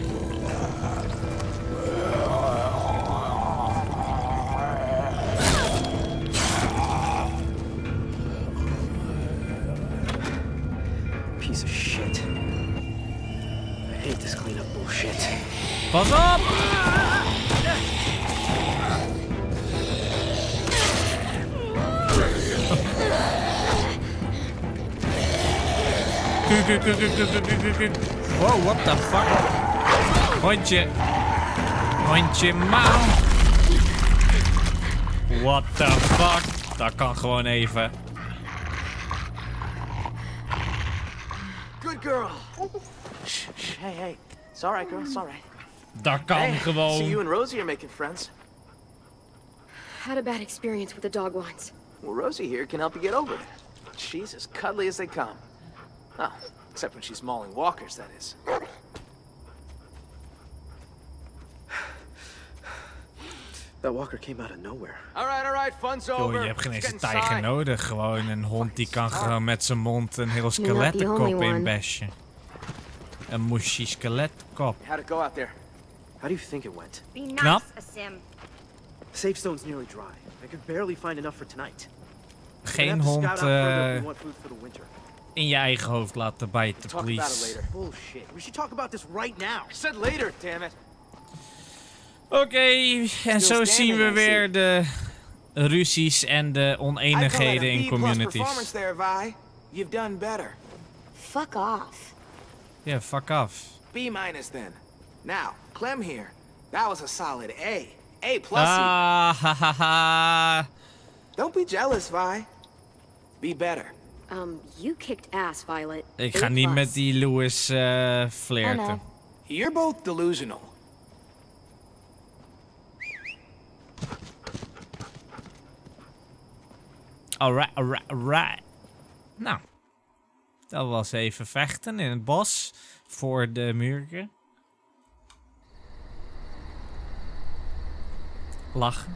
Piece of shit. I hate this cleanup bullshit. Buzz up! Good, good, good, good, good, good, good, good. Wow, what the fuck? Hondje. Hondje mauw. What the fuck? Dat kan gewoon even. Good girl. Shh, shh, hey, hey. It's all right, girl. It's all right. Dat kan Hey, see you and Rosie are making friends. Had a bad experience with the dog once. Well, Rosie here can help you get over it. She's as cuddly as they come. Oh, except when she's mauling walkers, that is. That walker came out of nowhere. All right, all right, fun's over. je hebt geen eens een tijger nodig. Gewoon een hond die kan gewoon met zijn mond een heel You're not the skeletenkop only one. inbashen. Een mushy skeletkop. How'd it go out there? How do you think it went? Be nice, Knap. Asim. Safe stone's nearly dry. I could barely find enough for tonight. Geen hond scout in je eigen hoofd laten bijten, please. later. Bullshit. We should talk about this right now. I said later, damn it. Oké, en zo zien we weer de ruzies en de oneenigheden in communities. there, Vi. You've done better. Fuck off. Ja, fuck af. B minus then. Now, Clem here. That was a solid A. A plus. Ah, ha, ha, ha. Don't be jealous, Vi. Be better. Um, you kicked ass, Violet. Ik ga niet met die Louis eh flirten. You're both delusional. Alright, alright, alright. Nou, dat was even vechten in het bos voor de muurken. Lachen.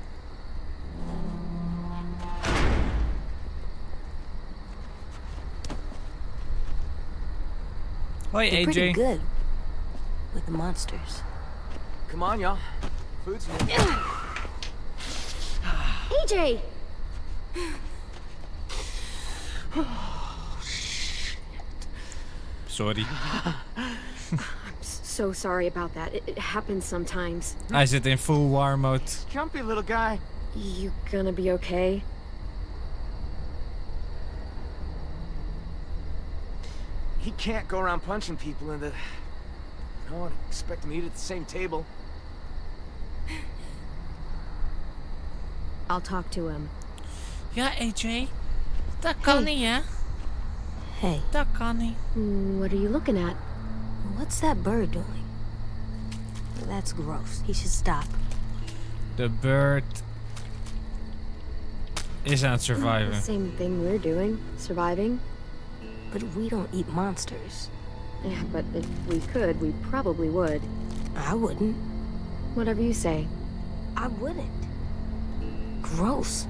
Hoi They're pretty good with the monsters. Come on, y'all. Food's near. AJ! Sorry. I'm so sorry about that. It, it happens sometimes. I zit in full war mode. Jumpy little guy. You gonna be okay? He can't go around punching people in the... No one expect him to eat at the same table. I'll talk to him. Ja, AJ. Dat kan niet, hè? Hey, Dat kan niet. Hmm, What are you looking at? what's that bird doing? That's gross. He should stop. The bird is aan het The same thing we're doing. Surviving. But we don't eat monsters. Yeah, but if we could, we probably would. I wouldn't. Whatever you say. I wouldn't. Gross.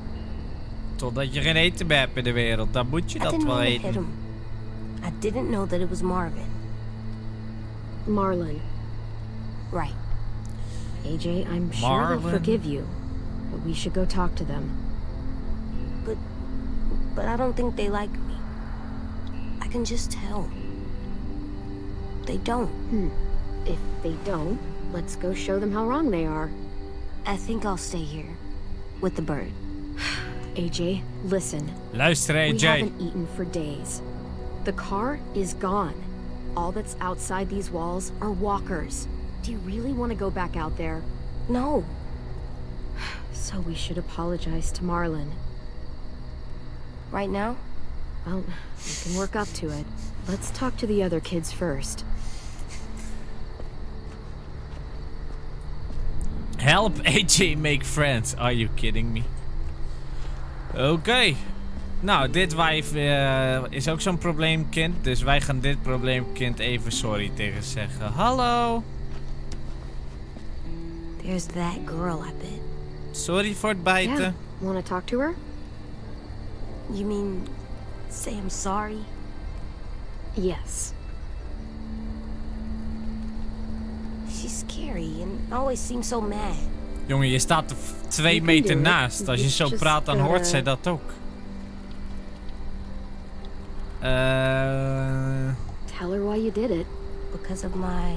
Totdat je geen eten meer hebt in de wereld, dan moet je I dat didn't wel want to hit eten. him. I didn't know that it was Marvin. Marlon. Right. AJ, I'm sure Marlon. they'll forgive you. But we should go talk to them. But but I don't think they like me. I can just tell. They don't. Hmm. If they don't, let's go show them how wrong they are. I think I'll stay here with the bird. AJ, listen. Luister We haven't eaten for days. The car is gone. All that's outside these walls are walkers. Do you really want to go back out there? No. So we should apologize to Marlin. Right now? Well, we can work up to it. Let's talk to the other kids first. Help AJ make friends. Are you kidding me? Oké. Nou, dit wijf eh, is ook zo'n probleemkind. Dus wij gaan dit probleemkind even sorry tegen zeggen. Hallo. There's that girl, I bet. Sorry voor het bijten. Yeah. Want to talk to her? You mean say I'm sorry? Yes. She's scary and always seems so mad. Jongen, je staat er f- twee You can meter do naast. Als je You zo just praat, dan hoort gotta- zij dat ook. Eh... Tell her why you did it. Because of my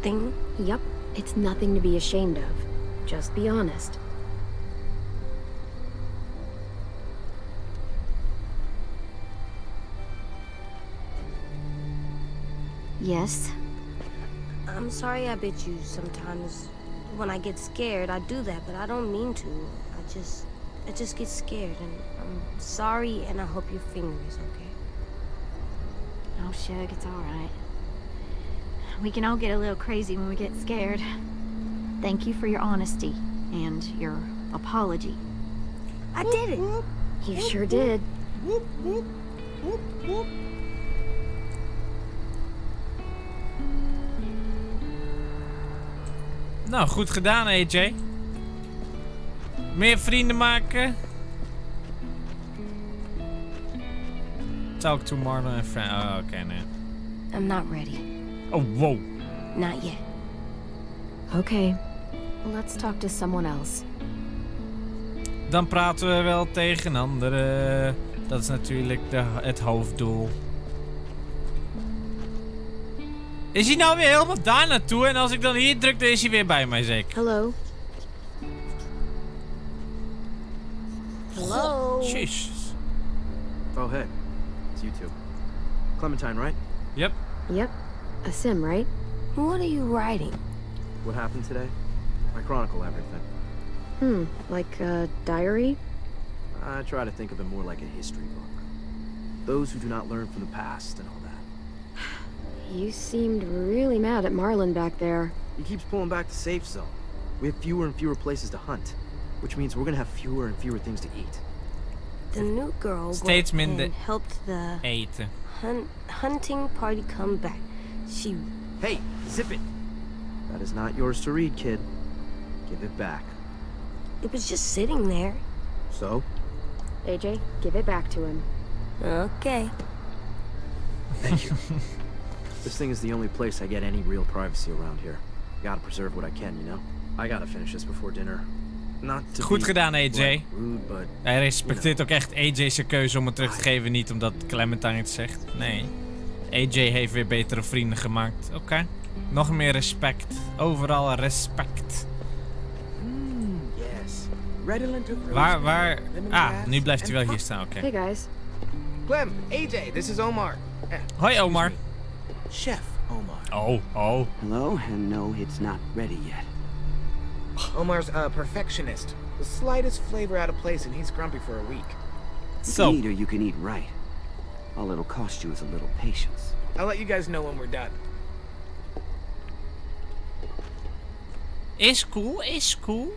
thing? Yup. It's nothing to be ashamed of. Just be honest. Yes? I'm sorry I bit you sometimes. When I get scared, I do that, but I don't mean to. I just I just get scared and I'm sorry and I hope your finger is okay. Oh, Shug, it's alright. We can all get a little crazy when we get scared. Thank you for your honesty and your apology. I did it. You sure did. Nou, goed gedaan AJ. Meer vrienden maken. Talk to Marlon and friend. Oh, oké, nee. I'm not ready. Oh, wow. Not yet. Okay. Let's talk to someone else. Dan praten we wel tegen anderen. Dat is natuurlijk de, het hoofddoel. Is hij nou weer helemaal daar naartoe? En als ik dan hier druk, dan is hij weer bij mij zeker. Hello. Hello. Jezus. Oh, hey. It's you two. Clementine, right? Yep. Yep. A sim, right? What are you writing? What happened today? I chronicle everything. Hmm. Like a diary? I try to think of it more like a history book. Those who do not learn from the past and all that. You seemed really mad at Marlin back there. He keeps pulling back the safe zone. We have fewer and fewer places to hunt, which means we're gonna have fewer and fewer things to eat. The new girl Steeds went minder and helped the eten. hun hunting party come back. She Hey, zip it! That is not yours to read, kid. Give it back. it was just sitting there. So? AJ, give it back to him. Okay. Thank you. This thing is the only place I get any real privacy around here. Gotta preserve what I can, you know? I gotta finish this before dinner. Not to Goed be, gedaan, AJ. like, rude, but Hij respecteert ook echt AJ zijn keuze om het terug te geven. Niet omdat Clementine het zegt. Nee. AJ heeft weer betere vrienden gemaakt. Oké. Nog meer respect. Overal respect. Yes. Redolent of Waar, waar... Ah, nu blijft hij wel hier staan. Oké. Hey guys. Clem, AJ, this is Omar. Eh, Hoi Omar. Chef Omar. Oh, oh. Hello, and no, it's not ready yet. Omar's a perfectionist. The slightest flavor out of place and he's grumpy for a week. You Zo. can eat or you can eat right. All it'll cost you is a little patience. I'll let you guys know when we're done. Is cool, is cool.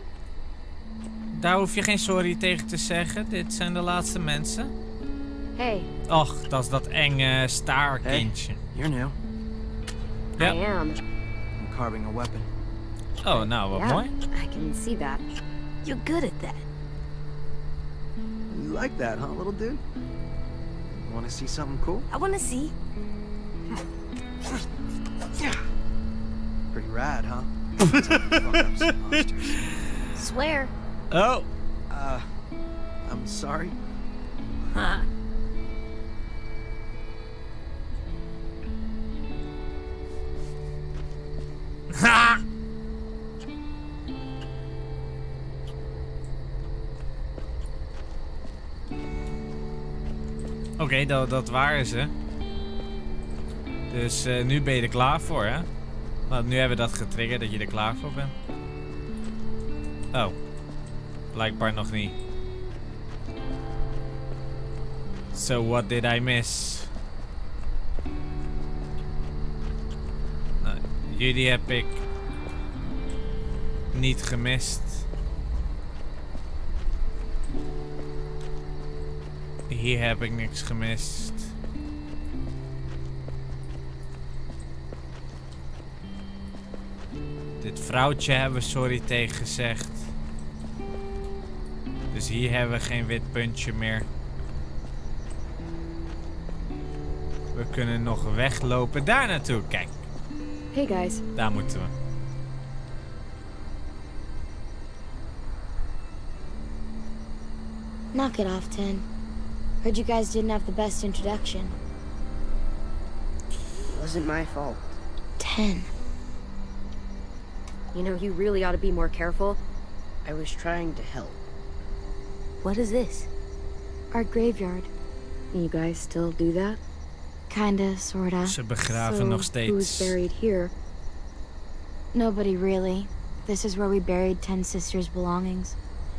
Daar hoef je geen sorry tegen te zeggen. Dit zijn de laatste mensen. Hey, Och, dat is dat enge staarkindje. you're new. Ja. I am. I'm carving a weapon. Oh, nou, wat yeah, mooi. I can see that. You're good at that. You like that, huh, little dude? Want to see something cool? I want to see. Pretty rad, huh? Fuck up some monsters. Swear. Oh. Uh, I'm sorry. Huh. Oké, dat, dat waren ze. Dus eh, nu ben je er klaar voor, hè? Want nu hebben we dat getriggerd, dat je er klaar voor bent. Oh. Blijkbaar nog niet. So what did I miss? Nou, jullie heb ik niet gemist. Hier heb ik niks gemist. Dit vrouwtje hebben we sorry tegen gezegd. Dus hier hebben we geen wit puntje meer. We kunnen nog weglopen daar naartoe. Kijk, Hey guys. daar moeten we. Knock it off, Ten. Heard you guys didn't have the best introduction. It wasn't my fault. Ten. You know, you really ought to be more careful. I was trying to help. What is this? Our graveyard. You guys still do that? Kinda, sorta. Ze begraven so, nog who's steeds. buried here? Nobody really. This is where we buried Ten Sisters' belongings.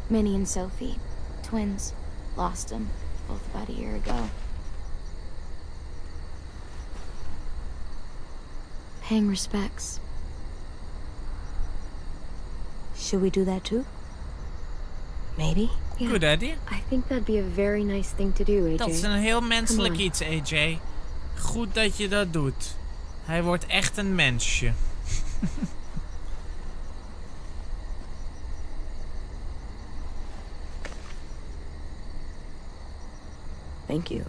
Minnie and Sophie. Twins. Lost them. Both about a year ago. Paying respects. Should we do that too? Maybe? Yeah, Good idea. I think that'd be a very nice thing to do, AJ. Dat is een heel menselijk Come on. iets, AJ. Goed dat je dat doet. Hij wordt echt een mensje. Thank you.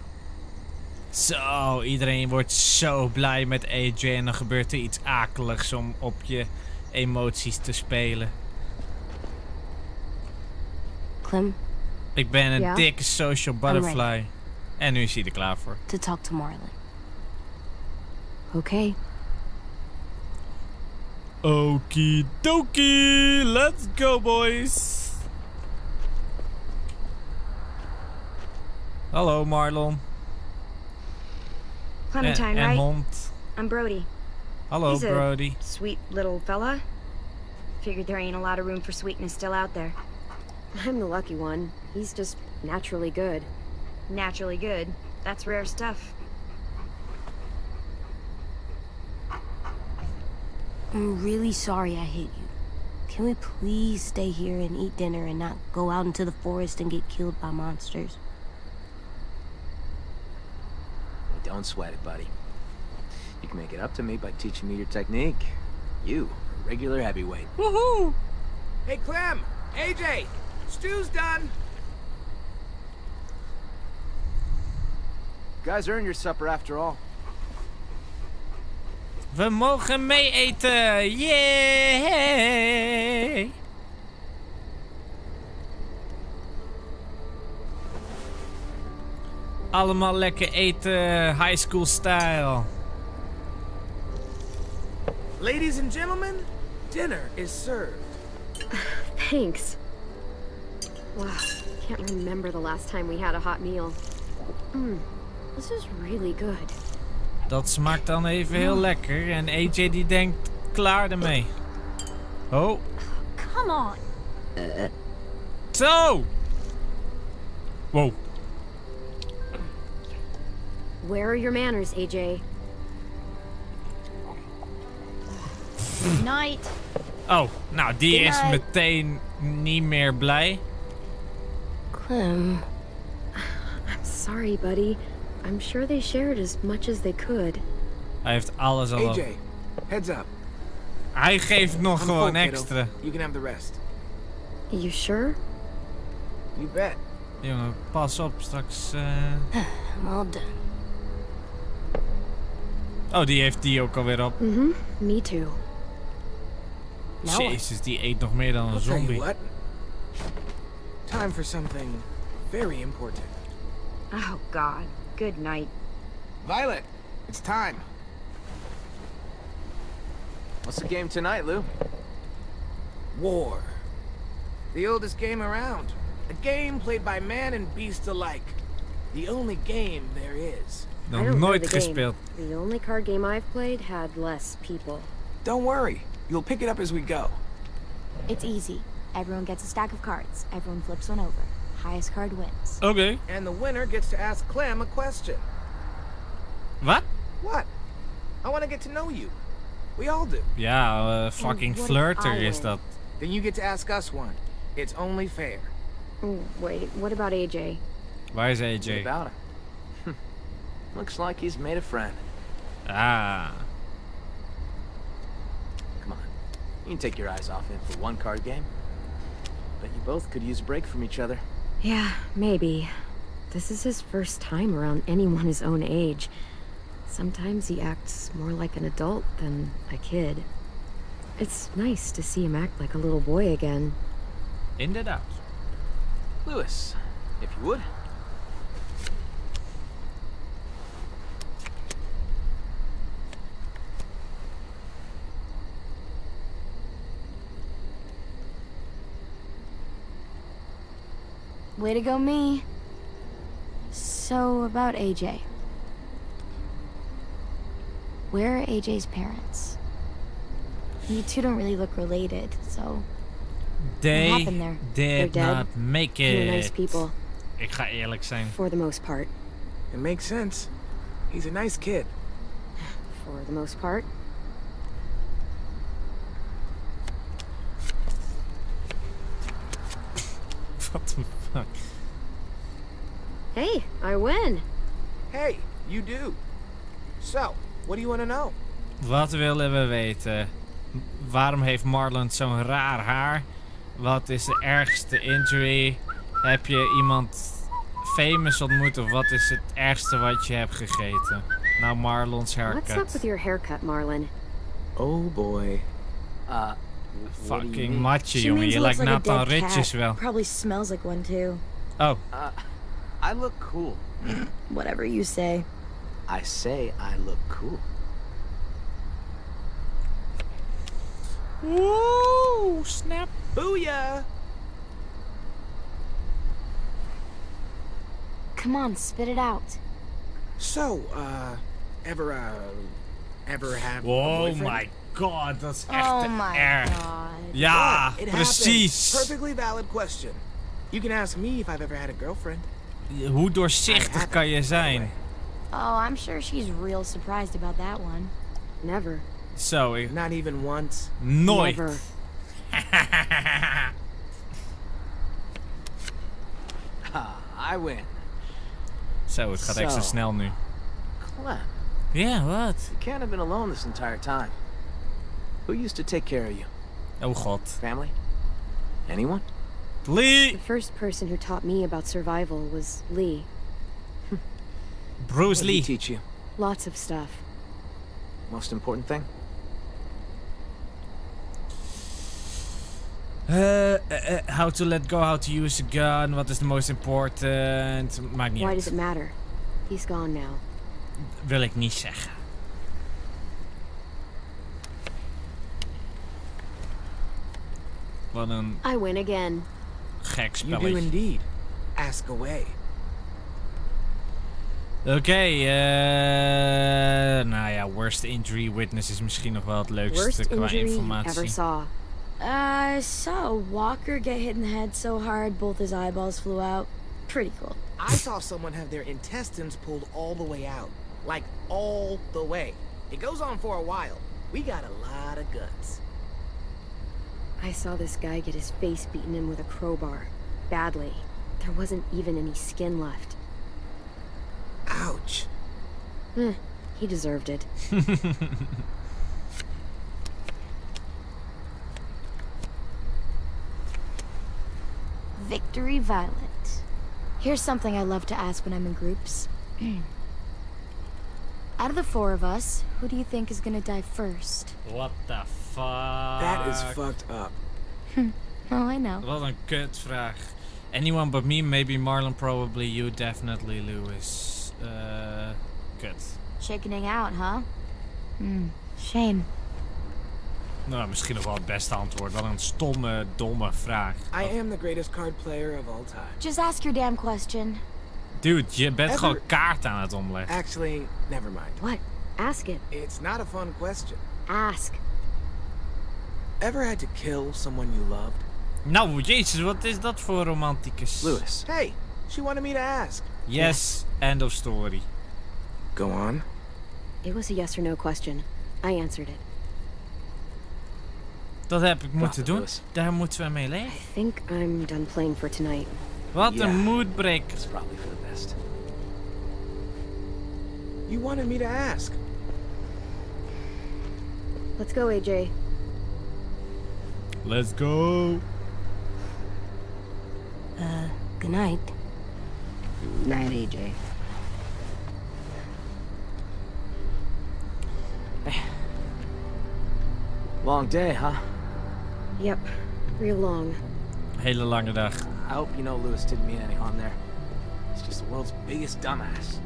Zo, iedereen wordt zo blij met AJ en dan gebeurt er iets akeligs om op je emoties te spelen. Clem, Ik ben een dikke social butterfly. En nu is hij er klaar voor. to talk to Marlon. Okay. Okidoki, let's go boys. Hallo Marlon. Clementine, en, en right? hond. I'm Brody. Hello, He's a Brody. Sweet little fella. Figured there ain't a lot of room for sweetness still out there. I'm the lucky one. He's just naturally good. Naturally good. That's rare stuff. I'm really sorry I hit you. Can we please stay here and eat dinner and not go out into the forest and get killed by monsters? Don't sweat it, buddy. You can make it up to me by teaching me your technique. You, a regular heavyweight. Woohoo! Hey, Clem! AJ! Stew's done! Guys earn your supper after all. We mogen mee eten! Yay! Allemaal lekker eten, high school style. Ladies and gentlemen, dinner is served. Thanks. Wow, can't remember the last time we had a hot meal. Mmm, this is really good. Dat smaakt dan even heel lekker en AJ die denkt klaar ermee. Oh, Come on. zo! Wow. Where are your manners, AJ? Night. Oh, nou die is meteen niet meer blij. Clem. I'm sorry, buddy. I'm sure they shared as much as they could. Hij heeft alles al op. AJ, heads up. Hij geeft nog I'm gewoon full, kiddo. extra. You can have the rest. You sure? You bet. Jongen, pas op, straks... eh, I'm all done. Oh, die heeft die ook alweer op. Mm-hmm. Me too. Now what? Jezus, die eet nog meer dan een I'll tell you zombie. what. Time for something very important. Oh, God. Good night. Violet, it's time. What's the game tonight, Lou? War. The oldest game around. A game played by man and beast alike. The only game there is. I Nog don't know nooit the game. gespeeld. The only card game I've played had less people. Don't worry. You'll pick it up as we go. It's easy. Everyone gets a stack of cards. Everyone flips one over. Highest card wins. Okay. And the winner gets to ask Clem a question. What? What? I want to get to know you. We all do. Yeah, eh, fucking what if flirter is that. Then you get to ask us one. It's only fair. Oh, wait, what about AJ? Why is AJ? What about her? Looks like he's made a friend. Ah. Come on. You can take your eyes off him for one card game. Bet you both could use a break from each other. Yeah, maybe. This is his first time around anyone his own age. Sometimes he acts more like an adult than a kid. It's nice to see him act like a little boy again. Inderdaad. Lewis, if you would. Way to go, me. So, about AJ. Where are AJ's parents? You two don't really look related, so. They happened there? did They're dead. not make They're it. nice people, Ik ga eerlijk zijn. for the most part. It makes sense. He's a nice kid. For the most part. What the fuck? Hey, I win. Hey, you do. So, what do you want to know? Wat willen we weten? Waarom heeft Marlon zo'n raar haar? Wat is de ergste injury? Heb je iemand famous ontmoet of wat is het ergste wat je hebt gegeten? Nou, Marlon's What's up haircut. with your haircut, Marlon? Oh boy. Uh, Fucking matje, She jongen. means Je he lijkt like a Nathan dead Ritjes wel. Probably smells like one too. Oh, Uh, I look cool. Whatever you say. I say I look cool. Woo, snap. Booyah! Come on, spit it out. So, uh, ever, uh, ever have a Oh my god, dat is echt Oh te my erg. god. Ja, It precies. Perfectly valid question. You can ask me if I've ever had a girlfriend. Hoe doorzichtig kan je zijn? Oh, I'm sure she's real surprised about that one. Never. Zo, ik... Not even once. Nooit. Never. Ha, I win. Zo, het gaat extra Zo. snel nu. Clem, Ja, wat? you can't have been alone this entire time. Who used to take care of you? Oh god. Family? Anyone? Lee! The first person who taught me about survival was Lee. Bruce What did he Lee. teach you? Lots of stuff. Most important thing? Uh, uh, uh, how to let go, how to use a gun, what is the most important. Maakt niet Why does it matter? He's gone now. Wil ik niet zeggen. Wat een I win again. gek You do indeed. Ask away. Oké, eh, nou ja, worst injury witness is misschien nog wel het leukste Worst qua injury you informatie. ever saw. I saw a walker get hit in the head so hard both his eyeballs flew out. Pretty cool. I saw someone have their intestines pulled all the way out. Like, all the way. It goes on for a while. We got a lot of guts. I saw this guy get his face beaten in with a crowbar. Badly. There wasn't even any skin left. Ouch. Eh, he deserved it. Victory Violet. Here's something I love to ask when I'm in groups. Out of the four of us, who do you think is gonna die first? What the fuck? That is fucked up. Oh, I know. Wat een kutvraag. Anyone but me, maybe Marlon, probably you, definitely Lewis. Uh, kut. Chickening out, huh? Hmm, shame. Nou, misschien nog wel het beste antwoord. Wat een stomme, domme vraag. I am the greatest card player of all time. Just ask your damn question. Dude, je bent Ever- gewoon kaart aan het omleggen. Actually, never mind. What? Ask it. It's not a fun question. Ask. Ever had to kill someone you loved? Nou, jezus, wat is dat voor romanticus? Lewis. Hey, she wanted me to ask. Yes, end of story. Go on. It was a yes or no question. I answered it. Dat heb ik moeten doen. Lewis. Daar moeten we mee leven. I think I'm done playing for tonight. Wat Ja. een moodbreaker. It's probably for the best. You wanted me to ask. Let's go, AJ. Let's go. Uh, good night. Night, AJ. Long day, huh? Yep. Real long. Hele lange dag. I hope you know Lewis didn't mean any harm there. He's just the world's biggest dumbass.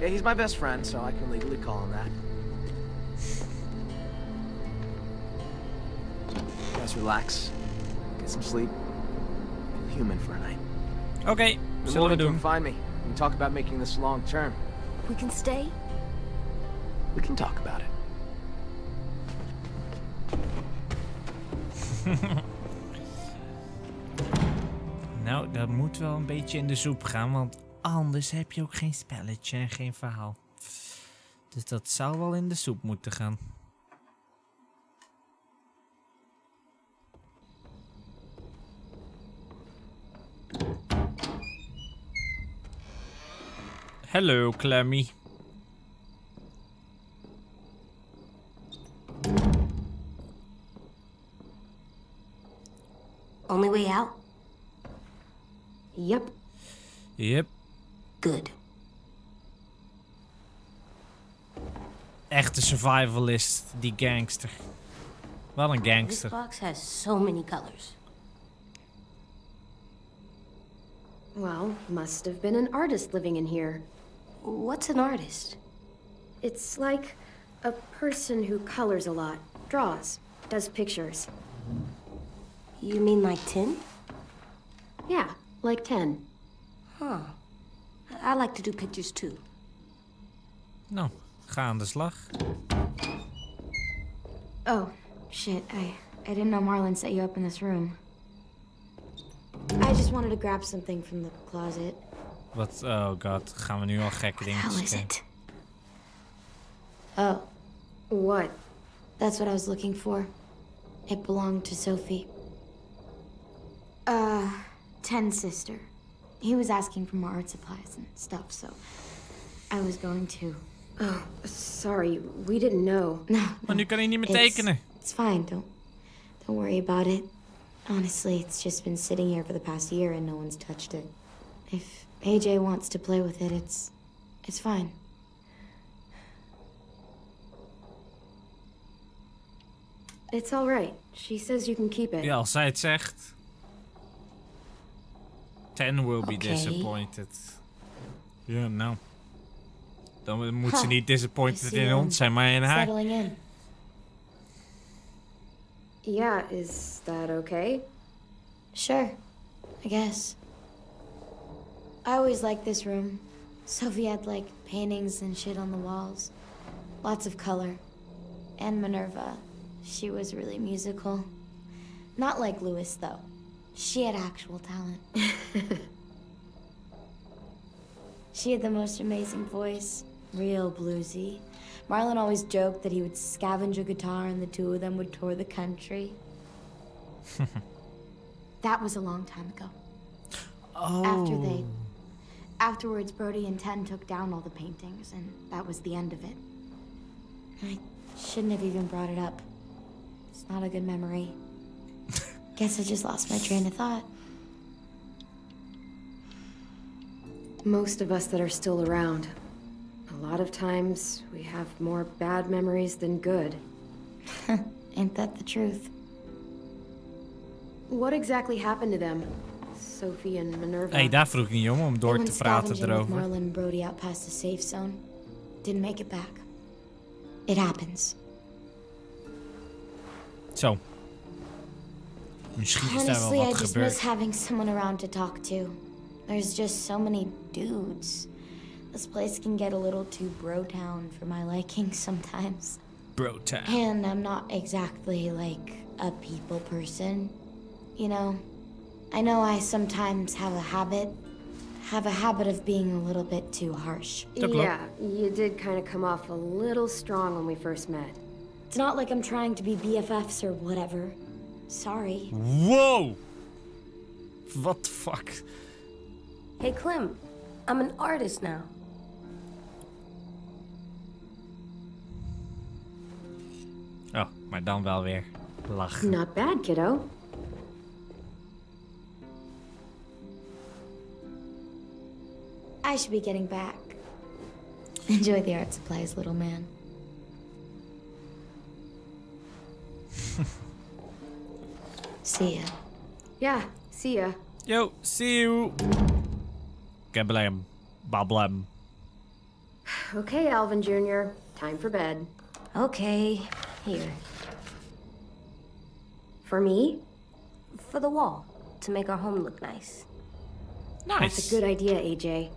Yeah, he's my best friend, so I can legally call him that. You guys relax. Get some sleep. Feel human for a night. The zullen we doen. find me. We can talk about making this long term. We can stay? We can talk about it. Nou, dat moet wel een beetje in de soep gaan, want anders heb je ook geen spelletje en geen verhaal. Dus dat zou wel in de soep moeten gaan. Hallo, Clemmy. Only way out? Yep. Yep. Good. Echte survivalist, die gangster. Wel een This gangster. box has so many colors. Well, must have been an artist living in here. What's an artist? It's like a person who colors a lot, draws, does pictures. You mean like tin? Yeah, like 10. Huh. I like to do pictures too. Nou, ga aan de slag. Oh, shit. I I didn't know Marlin set you up in this room. I just wanted to grab something from the closet. Wat, oh god, gaan we nu al gekke dingen How is doen? it? Oh, What? that's what I was looking for. It belonged to Sophie. Uh, Ten sister. He was asking for more art supplies and stuff, so I was going to. Oh, sorry, we didn't know. No, Maar nu kan hij niet meer It's- tekenen. It's fine. Don't don't worry about it. Honestly, it's just been sitting here for the past year and no one's touched it. If AJ wants to play with it, it's it's fine. It's all right. She says you can keep it. Ja, als zij het zegt. Ten will be Oké. disappointed. Ja, nou. Dan moet ze Huh. niet disappointed in ons um, zijn, maar in haar. Yeah, is that okay? Sure, I guess. I always liked this room. Sophie had like paintings and shit on the walls. Lots of color. And Minerva. She was really musical. Not like Louis, though. She had actual talent. she had the most amazing voice. Real bluesy. Marlon always joked that he would scavenge a guitar and the two of them would tour the country. That was a long time ago. Oh. After they. Oh. Afterwards, Brody and Ten took down all the paintings, and that was the end of it. I shouldn't have even brought it up. It's not a good memory. Guess I just lost my train of thought. Most of us that are still around. A lot of times, we have more bad memories than good. Ain't that the truth? What exactly happened to them? Sophie and Minerva. hey, daar vroeg ik niet om, om They door went te praten scavenging with erover. Marlon and Brody out past the safe zone. Didn't make it back. It happens. Zo. Misschien is daar Honestly, wel I wat just miss having someone around to talk to. There's just so many dudes. This place can get a little too bro town for my liking sometimes. Bro time. And I'm not exactly like a people person. You know, I know I sometimes have a habit, have a habit of being a little bit too harsh. Yeah, you did kind of come off a little strong when we first met. It's not like I'm trying to be BFFs or whatever. Sorry. Whoa! What the fuck? Hey, Clem, I'm an artist now. Oh, maar dan wel weer lachen. Not bad, kiddo. I should be getting back. Enjoy the art supplies, little man. See ya. Yeah, see ya. Yo, see you. Kablam. Bablam. Okay, Alvin Jr., time for bed. Okay, here. For me? For the wall, to make our home look nice. That's a good idea, AJ.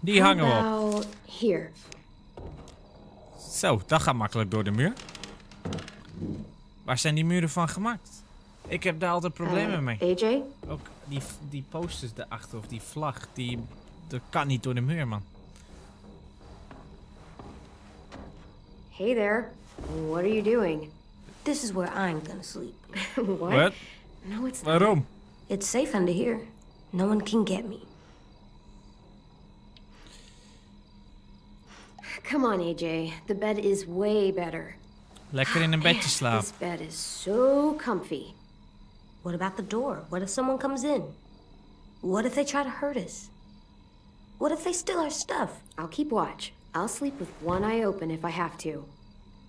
Die hangen we op. here? Zo, dat gaat makkelijk door de muur. Waar zijn die muren van gemaakt? Ik heb daar altijd problemen Eh, mee. AJ? Ook die, die posters erachter of die vlag, die, dat kan niet door de muur, man. Hey there. What are you doing? This is where I'm gonna sleep. what? Wat? No, it's Waarom? It's safe under here. No one can get me. Come on, AJ. The bed is way better. Lekker in een bedje slapen. This bed is so comfy. What about the door? What if someone comes in? What if they try to hurt us? What if they steal our stuff? I'll keep watch. I'll sleep with one eye open if I have to.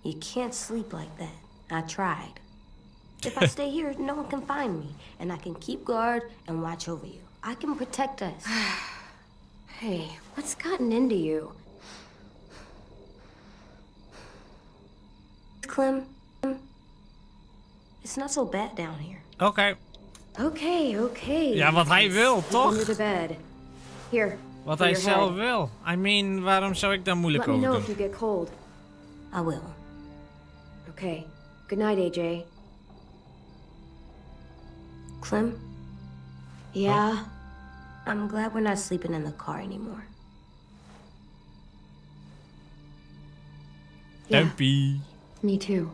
You can't sleep like that. I tried. If I stay here, no one can find me, and I can keep guard and watch over you. I can protect us. Hey, what's gotten into you? Clem, it's not so bad down here. Okay. Okay, okay. Ja, wat hij wil, Sleep toch? Under the bed. Here. Wat hij zelf wil. I mean, waarom zou ik daar moeilijk Let me over know doen? if you get cold. I will. Okay. Good night, AJ. Clem, Yeah. I'm glad we're not sleeping in the car anymore. Yeah. Dumpie. Me too.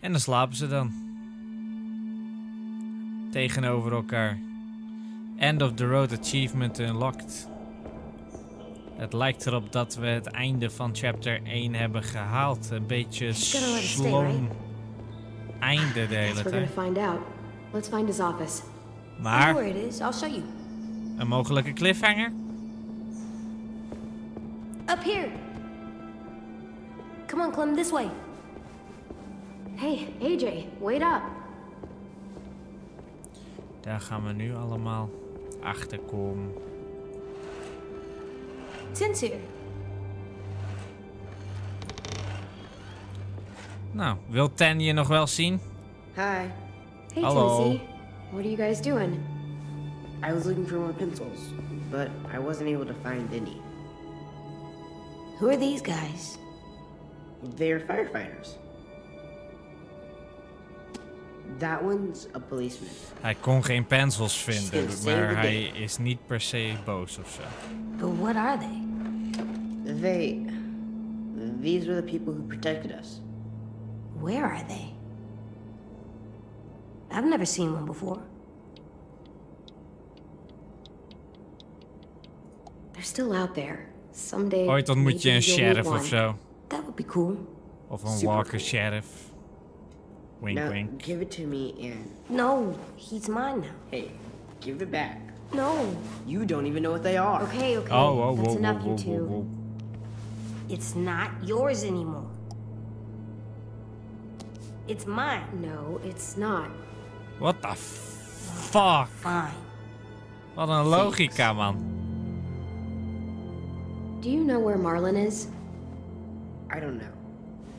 En dan slapen ze dan. Tegenover elkaar. End of the road achievement unlocked. Het lijkt erop dat we het einde van chapter 1 hebben gehaald. Een beetje slom einde de hele tijd. Let's find his office. Maar een mogelijke cliffhanger? Up here. Come on, Clem, this way. Hey, AJ, wait up. Daar gaan we nu allemaal achter here. Nou, wil Ten je nog wel zien? Hi. Hey. Tinsy. What are you guys doing? I was looking for more pencils, but I wasn't able to find any. Who are these guys? They're firefighters. That one's a policeman. Hij kon geen pencils vinden, maar hij day. is niet per se boos of zo. But what are they? They. These were the people who protected us. Where are they? I've never seen one before. They're still out there. Someday. Ooit ontmoet je maybe een sheriff of zo. That would be cool. Of een Super walker cool. sheriff. Wink now, wink. give it to me and. No, he's mine now. Hey, give it back. No. You don't even know what they are. Okay, okay. Oh, whoa, That's whoa, enough, whoa, you two. whoa, whoa. It's not yours anymore. It's mine. No, it's not. What the fuck? Fine. Wat een logica, man. Do you know where Marlin is? I don't know.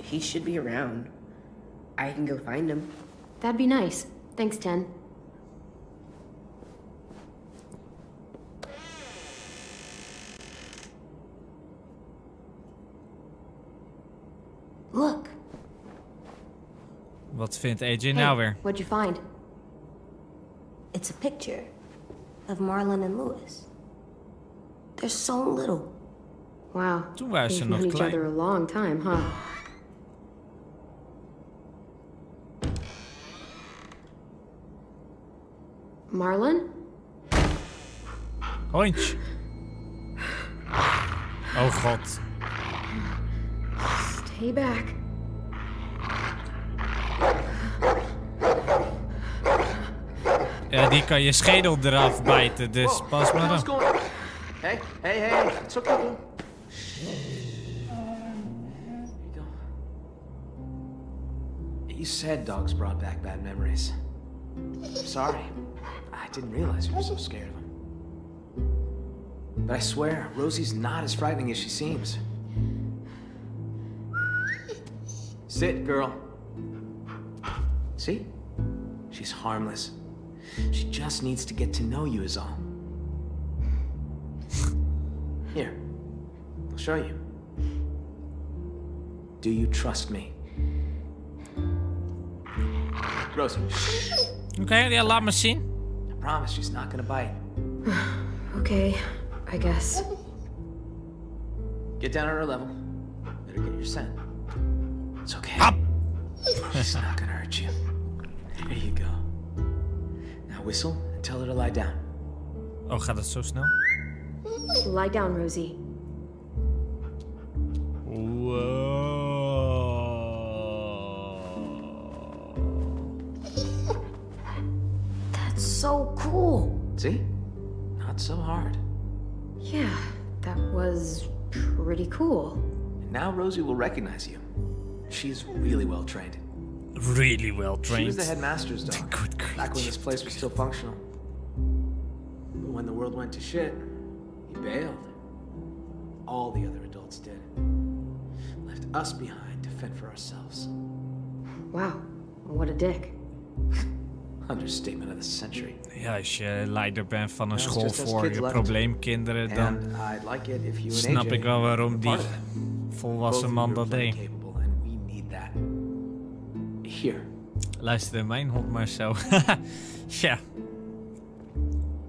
He should be around. I can go find him. That'd be nice. Thanks, Ten. Look, Wat vindt AJ Hey, nou weer? What'd you find? it's a picture of Marlon and Lewis. They're so little. Wow. Toen waren ze They've nog known each other a long time, huh? Marlon? Hondje. Oh god. Stay back. Ja, die kan je schedel eraf bijten, dus pas maar op. Hey, hey, hey, it's okay, dude. There you go. You said dogs brought back bad memories. Sorry. I didn't realize you were so scared of them. But I swear, Rosie's not as frightening as she seems. Sit, girl. See? She's harmless. She just needs to get to know you, is all. Here, I'll show you. Do you trust me? Rosie, Oké, ja, laat me zien. I promise she's not gonna bite. Okay, I guess. Get down on her level. Better get your scent. It's okay. Up. She's not gonna hurt you. There you go. Now whistle and tell her to lie down. Oh, gaat het zo snel? Lie down, Rosie. Cool. See? Not so hard. Yeah, that was pretty cool. And now Rosie will recognize you. She's really well trained. Really well trained. She was the headmaster's dog. Back when this place was still functional. But when the world went to shit, he bailed. All the other adults did. Left us behind to fend for ourselves. Wow, what a dick. Understatement of the century. Ja, als je leider bent van een school voor left. probleemkinderen, dan snap ik wel waarom die volwassen man dat deed. Here. Luisterde mijn hond maar zo. ja.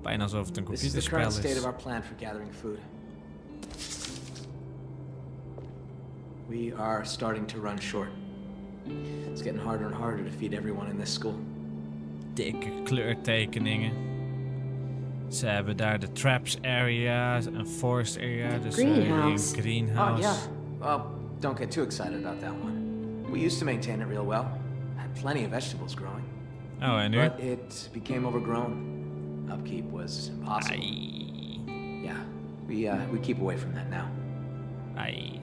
Bijna alsof het een is computerspel state is. of our plan for gathering food. We are starting to run short. It's getting harder and harder to feed everyone in this school. Dikke kleurtekeningen. Ze hebben daar de traps area, een forest area, dus eh, Greenhouse. een greenhouse. Oh, yeah. Well, don't get too excited about that one. We used to maintain it real well. Had plenty of vegetables growing. Oh, en nu? But it became overgrown. Upkeep was impossible. Yeah, we, uh, we keep away from that now. Ai.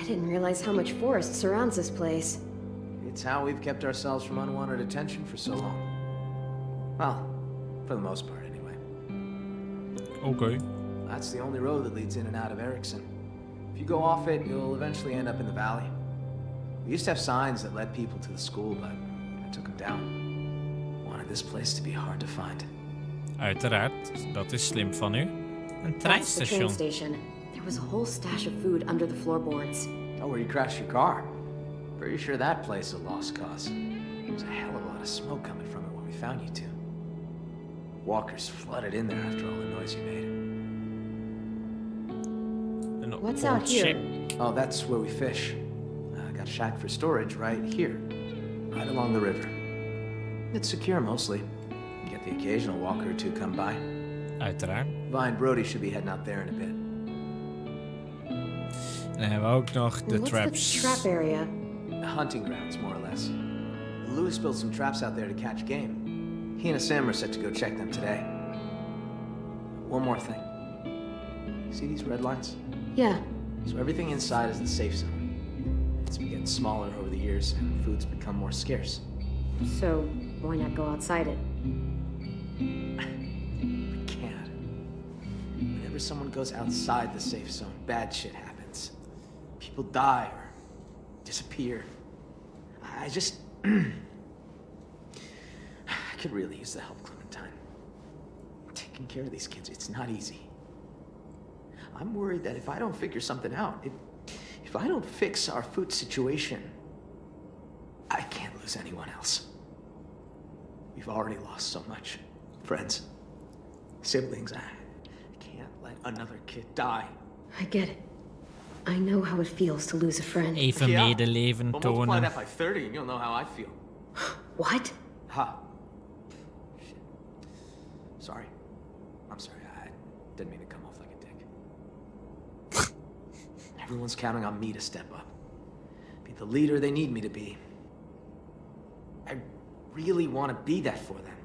I didn't realize how much forest surrounds this place. It's how we've kept ourselves from unwanted attention for so long. Well, for the most part, anyway. Okay. That's the only road that leads in and out of Erickson. If you go off it, you'll eventually end up in the valley. We used to have signs that led people to the school, but I took them down. Wanted this place to be hard to find. Uiteraard. Dat is slim van u. Een That's the train treinstation. station. There was a whole stash of food under the floorboards. Oh, where you crashed your car. Pretty sure that place is a lost cause. There's a hell of a lot of smoke coming from it when we found you two. Walkers flooded in there after all the noise you made. What's out here? shack. Oh, that's where we fish. I got a shack for storage right here, right along the river. It's secure mostly. You get the occasional walker or two come by. Uiteraard. Vine Brody should be heading out there in a bit. En dan hebben we ook nog de What's traps. the trap area? Hunting grounds, more or less. Lewis built some traps out there to catch game. He and Sam are set to go check them today. One more thing. See these red lines? Yeah. So everything inside is the safe zone. It's been getting smaller over the years, and food's become more scarce. So, why not go outside it? We can't. Whenever someone goes outside the safe zone, bad shit happens. People die or disappear. I just. I could really use the help, Clementine. Taking care of these kids, it's not easy. I'm worried that if I don't figure something out, if, if I don't fix our food situation, I can't lose anyone else. We've already lost so much. Friends, siblings, I can't let another kid die. I get it. I know how it feels to lose a friend. Even Yeah. medeleven Well, multiply tonen. that by 30 and you'll know how I feel. What? Ha. Shit. Sorry. I'm sorry. I didn't mean to come off like a dick. Everyone's counting on me to step up. Be the leader they need me to be. I really want to be that for them.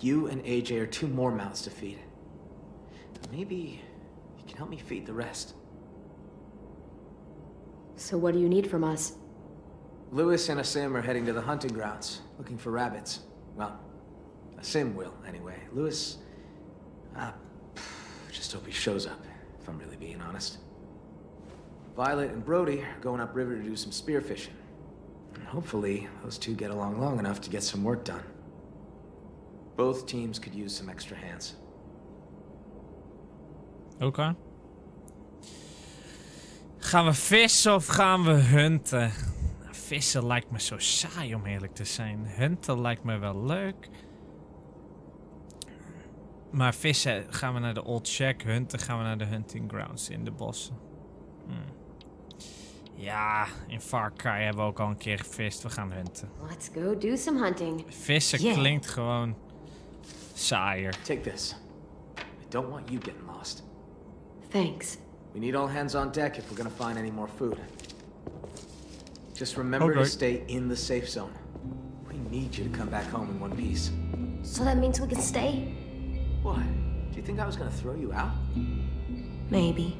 You and AJ are two more mouths to feed. Maybe you can help me feed the rest. So what do you need from us? Lewis and Asim are heading to the hunting grounds, looking for rabbits. Well, Asim will, anyway. Lewis, uh, just hope he shows up, if I'm really being honest. Violet and Brody are going upriver to do some spearfishing. And hopefully, those two get along long enough to get some work done. Both teams could use some extra hands. Oké. Gaan we vissen of gaan we hunten? Vissen lijkt me zo saai om eerlijk te zijn. Hunten lijkt me wel leuk. Maar vissen gaan we naar de Old Shack. Hunten gaan we naar de hunting grounds in de bossen. Hmm. Ja, in Far Cry hebben we ook al een keer gevist. We gaan hunten. Let's go do some hunting. Vissen Yeah. klinkt gewoon saaier. Take this. I don't want you getting lost. Thanks. We need all hands on deck if we're gonna find any more food. Just remember to stay in the safe zone. We need you to come back home in one piece. So that means we can stay? What? Do you think I was gonna throw you out? Maybe.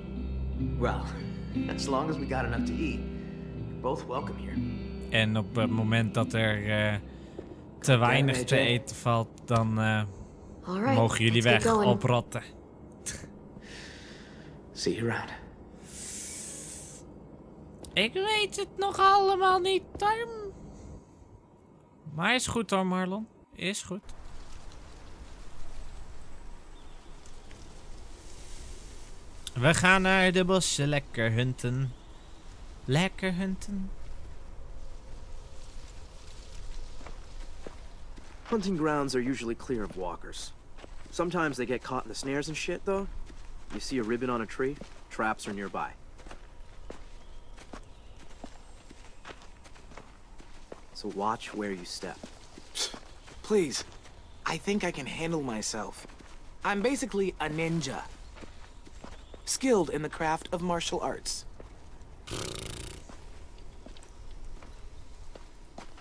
Well, as long as we got enough to eat, you're both welcome here. En op het moment dat er eh, te weinig AJ. te eten valt, dan eh, Alright, mogen jullie weg going. oprotten. See you around. Ik weet het nog allemaal niet, Tim. Maar is goed hoor, Marlon. Is goed. We gaan naar de bossen lekker hunten. Lekker hunten. Hunting grounds are usually clear of walkers. Sometimes they get caught in the snares and shit, though. You see a ribbon on a tree, traps are nearby. So watch where you step. Please. I think I can handle myself. I'm basically a ninja. Skilled in the craft of martial arts.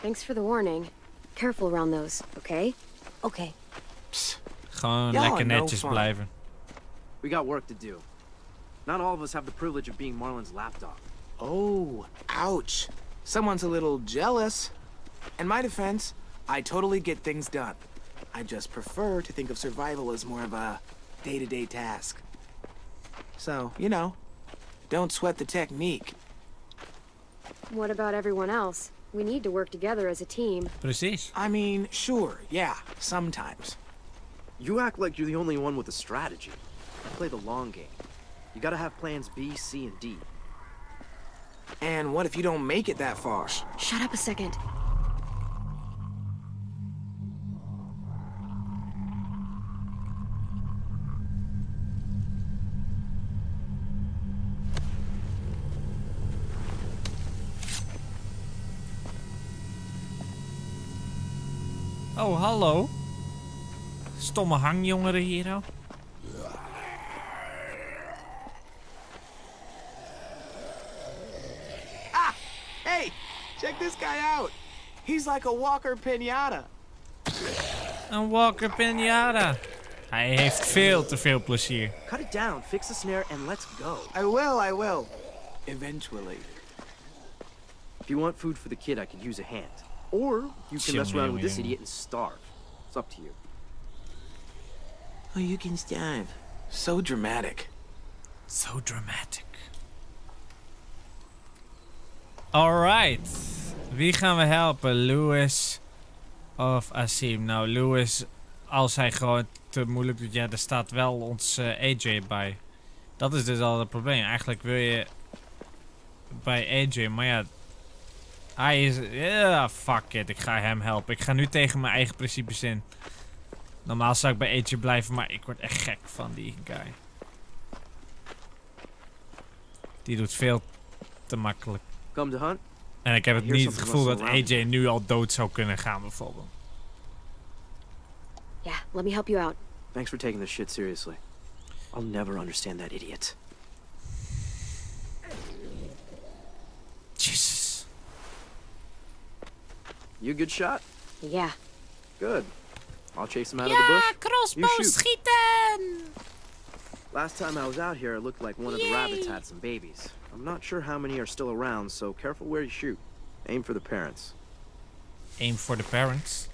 Thanks for the warning. Careful around those, okay? Okay. Gewoon Ja, lekker no netjes fun. blijven. We got work to do. Not all of us have the privilege of being Marlon's lapdog. Oh, ouch. Someone's a little jealous. In my defense, I totally get things done. I just prefer to think of survival as more of a day-to-day task. So, you know, don't sweat the technique. What about everyone else? We need to work together as a team. Precies. I mean, sure, yeah, sometimes. You act like you're the only one with a strategy. I play the long game. You gotta have plans B, C, and D. And what if you don't make it that far? Shut up a second. Oh, hallo. Stomme hangjongeren hier ook. Ah! Hey! Check this guy out! He's like a Walker Pinata. Een Walker Pinata. Hij heeft veel te veel plezier. Cut it down, fix the snare, and let's go. I will, I will. Eventually. If you want food for the kid, I could use a hand. Or you can mess around with this idiot and starve. It's up to you. Oh, you can starve. So dramatic. So dramatic. Alright. Wie gaan we helpen? Louis of Asim? Nou, Louis, als hij gewoon te moeilijk doet, ja, er staat wel ons eh, AJ bij. Dat is dus al het probleem. Eigenlijk wil je bij AJ, maar ja, hij is... Ja, fuck it. Ik ga hem helpen. Ik ga nu tegen mijn eigen principes in. Normaal zou ik bij AJ blijven, maar ik word echt gek van die guy. Die doet veel te makkelijk. Come to hunt? En ik heb het niet het gevoel dat AJ nu al dood zou kunnen gaan, bijvoorbeeld. Yeah, let me help you out. Thanks for taking this shit seriously. I'll never understand that idiot. Jesus. You a good shot? Yeah. Good. I'll chase him out of the bush. crossbow You shoot. schieten! Last time I was out here, it looked like one of the rabbits had some babies. I'm not sure how many are still around, so careful where you shoot. Aim for the parents. Aim for the parents.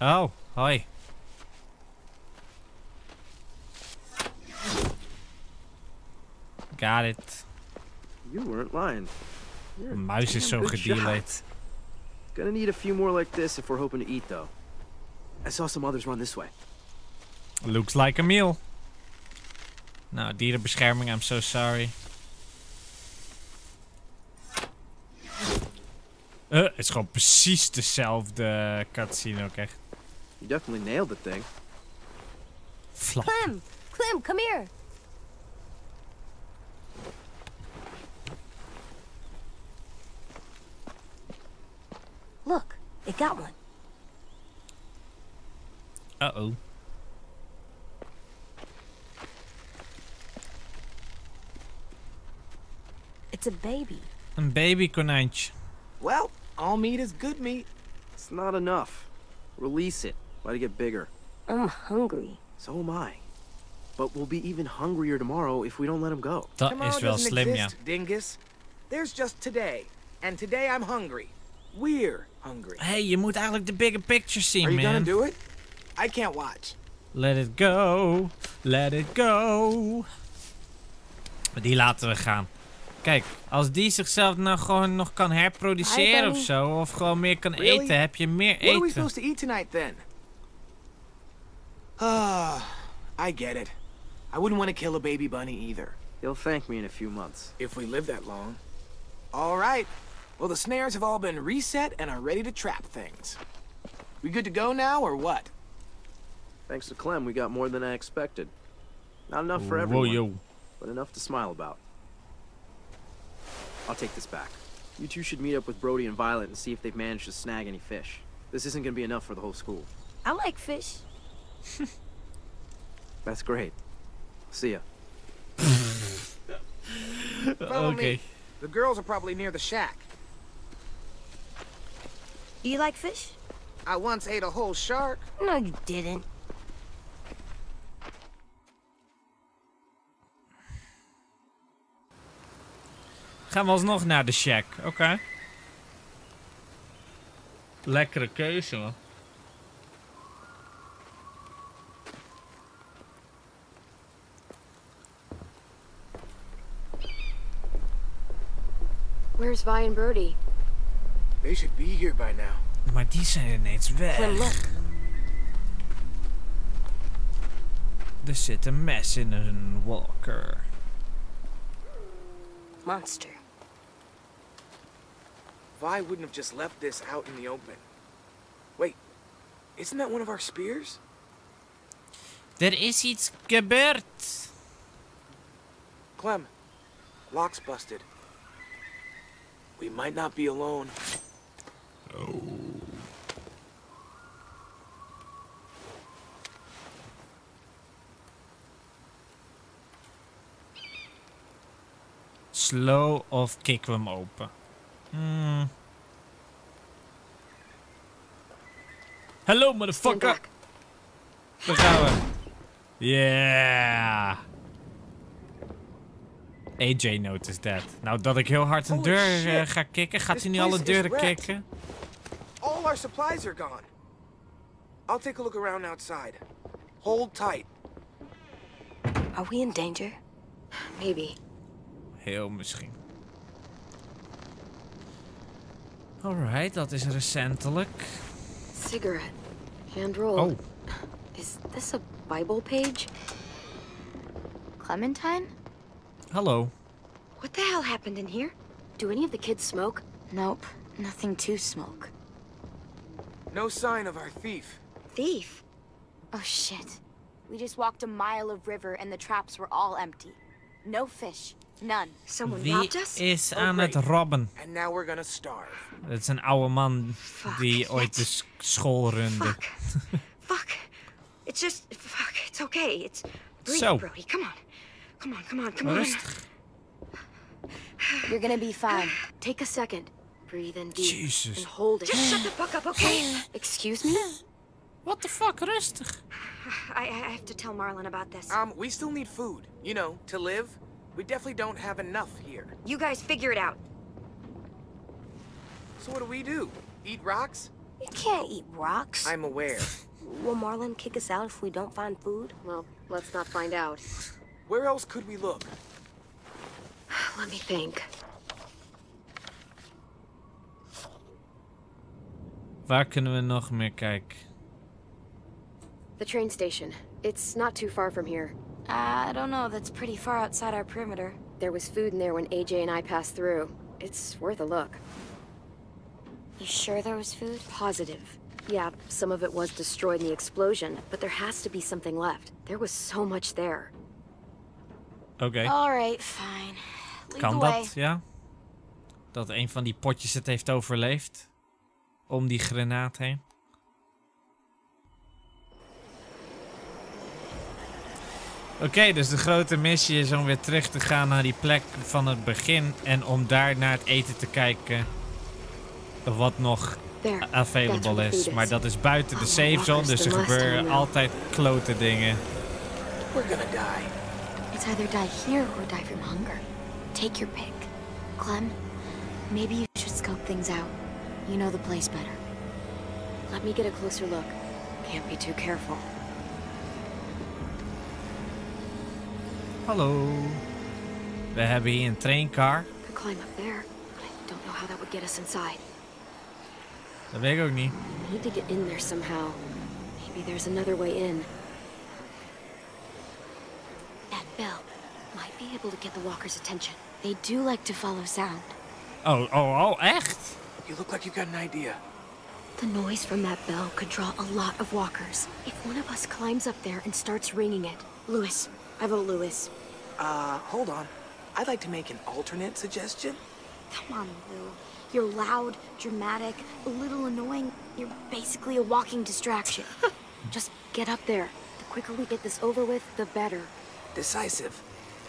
Oh, hi. Got it. You weren't lying. You're muis is zo gedelayed. Gonna need a few more like this if we're hoping to eat, though. I saw some others run this way. Looks like a meal. Nou, dierenbescherming, I'm so sorry. Eh, het is gewoon precies dezelfde cutscene ook echt. You definitely nailed the thing. Flap. Clem! Clem, come here! Look, it got one. Uh-oh. It's a baby. Een babykonijntje. Well, all meat is good meat. It's not enough. Release it. Let it get bigger. I'm hungry. So am I. But we'll be even hungrier tomorrow if we don't let him go. Dat Tomorrow is wel doesn't slim, ja. exist, dingus. There's just today. And today I'm hungry. We're hungry. hey, je moet eigenlijk de bigger picture zien, Are you man. gonna do it? I can't watch. Let it go. Let it go. Die laten we gaan. Kijk, als die zichzelf nou gewoon nog kan herproduceren Hi, of Benny. zo, of gewoon meer kan Really? eten, heb je meer What are we supposed to eat tonight then? Ah, I get it. I wouldn't want to kill a baby bunny either. He'll thank me in a few months. If we live that long. All right. Well, the snares have all been reset and are ready to trap things. We good to go now, or what? Thanks to Clem, we got more than I expected. Not enough for Whoa, everyone, yo. but enough to smile about. I'll take this back. You two should meet up with Brody and Violet and see if they've managed to snag any fish. This isn't gonna be enough for the whole school. I like fish. That's great. See ya. Follow Okay. me. The girls are probably near the shack. Do you like fish? I once ate a whole shark. No, you didn't. Gaan we alsnog naar de shack. Oké. Lekkere keuze, man. Where's Vi and Brody? They should be here by now. Maar die zijn ineens weg. Er zit een mes in een walker. Monster. Vi wouldn't have just left this out in the open. Wait, isn't that one of our spears? Er is iets gebeurd. Clem, lock's busted. We might not be alone. Slow of kicken we hem open. Hmm. Hallo motherfucker. Daar gaan we. Yeah. AJ noticed that. Nou, dat ik heel hard een Holy deur eh, ga kicken. Gaat hij nu alle deuren kicken? All our supplies are gone. I'll take a look around outside. Hold tight. Are we in danger? Maybe. Heel misschien. Alright, dat is recentelijk. Cigarette. Hand rolled. Oh. Is this a Bible page? Clementine? Hallo. What the hell happened in here? Do any of the kids smoke? Nope, nothing to smoke. No sign of our thief. Thief? Oh shit. We just walked a mile of river and the traps were all empty. No fish. None. Someone Wie robbed us? is Oh, aan het robben? And now we're gonna starve. Het is een oude man die ooit de school runde. Fuck. Fuck. It's just. Fuck. It's okay. It's. Breathe, Zo. Brody. Come on. Come on, come on, come on. You're gonna be fine. Take a second. Breathe in deep. Jesus. And hold it. Just shut the fuck up, okay? Excuse me? What the fuck, rustig. I, I have to tell Marlon about this. Um, we still need food. You know, to live. We definitely don't have enough here. You guys figure it out. So what do we do? Eat rocks? You can't eat rocks. I'm aware. Will Marlin kick us out if we don't find food? Well, let's not find out. Where else could we look? Let me think. Waar kunnen we nog meer kijken? The train station. It's not too far from here. I don't know, that's pretty far outside our perimeter. There was food in there when AJ and I passed through. It's worth a look. You sure there was food? Positive. Yeah, some of it was destroyed in the explosion, but there has to be something left. There was so much there. Oké. Alright, fine. Lead Kan the way. dat, ja? Dat een van die potjes het heeft overleefd? Om die granaat heen? Oké, dus de grote missie is om weer terug te gaan naar die plek van het begin. En om daar naar het eten te kijken. Wat nog available is. Maar dat is buiten de Oh, safe zone, walkers, dus er gebeuren altijd klote dingen. We're gonna die. It's either die here or die from hunger. Take your pick. Clem, maybe you should scope things out. You know the place better. Let me get a closer look. Can't be too careful. Hallo. We hebben hier een traincar. Could climb up there, but I don't know how that would get us inside. Dat weet ik ook niet. We need to get in there somehow. Maybe there's another way in. That bell might be able to get the walkers' attention. They do like to follow sound. Oh, oh, oh, echt? You look like you've got an idea. The noise from that bell could draw a lot of walkers. If one of us climbs up there and starts ringing it. Lewis. I vote Lewis. Uh, hold on. I'd like to make an alternate suggestion. Come on, Lou. You're loud, dramatic, a little annoying. You're basically a walking distraction. Just get up there. The quicker we get this over with, the better. Decisive.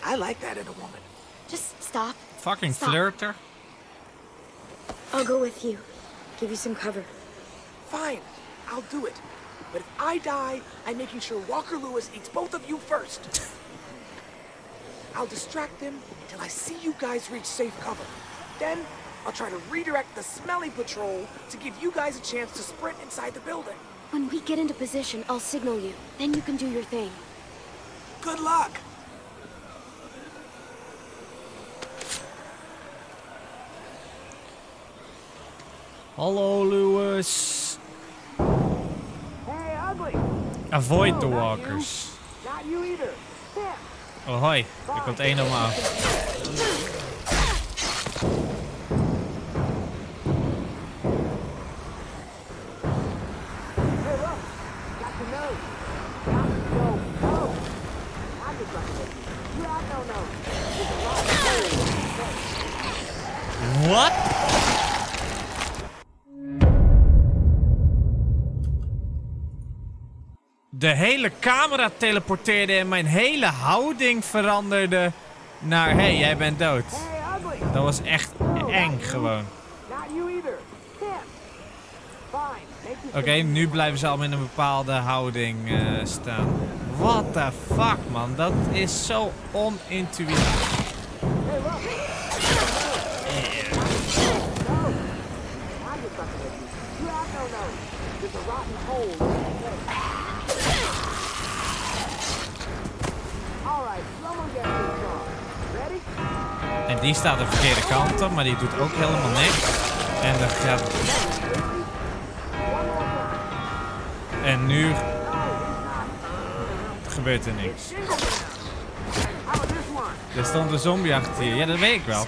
I like that in a woman. Just stop. Fucking Stop. flirter. I'll go with you. Give you some cover. Fine, I'll do it. But if I die, I'm making sure Walker Lewis eats both of you first. I'll distract them, till I see you guys reach safe cover. Then, I'll try to redirect the smelly patrol to give you guys a chance to sprint inside the building. When we get into position, I'll signal you. Then you can do your thing. Good luck! Hello, Lewis. Hey, ugly! Avoid the walkers. Not you either. Oh hoi, er komt één op me af. De hele camera teleporteerde en mijn hele houding veranderde naar... Hey, jij bent dood. Dat was echt eng gewoon. Oké, nu blijven ze allemaal in een bepaalde houding eh, staan. What the fuck, man. Dat is zo onintuïtief. Hey, En die staat de verkeerde kant op, maar die doet ook helemaal niks. En dan gaat... En nu... gebeurt er niks. Er stond een zombie achter je. Ja, dat weet ik wel.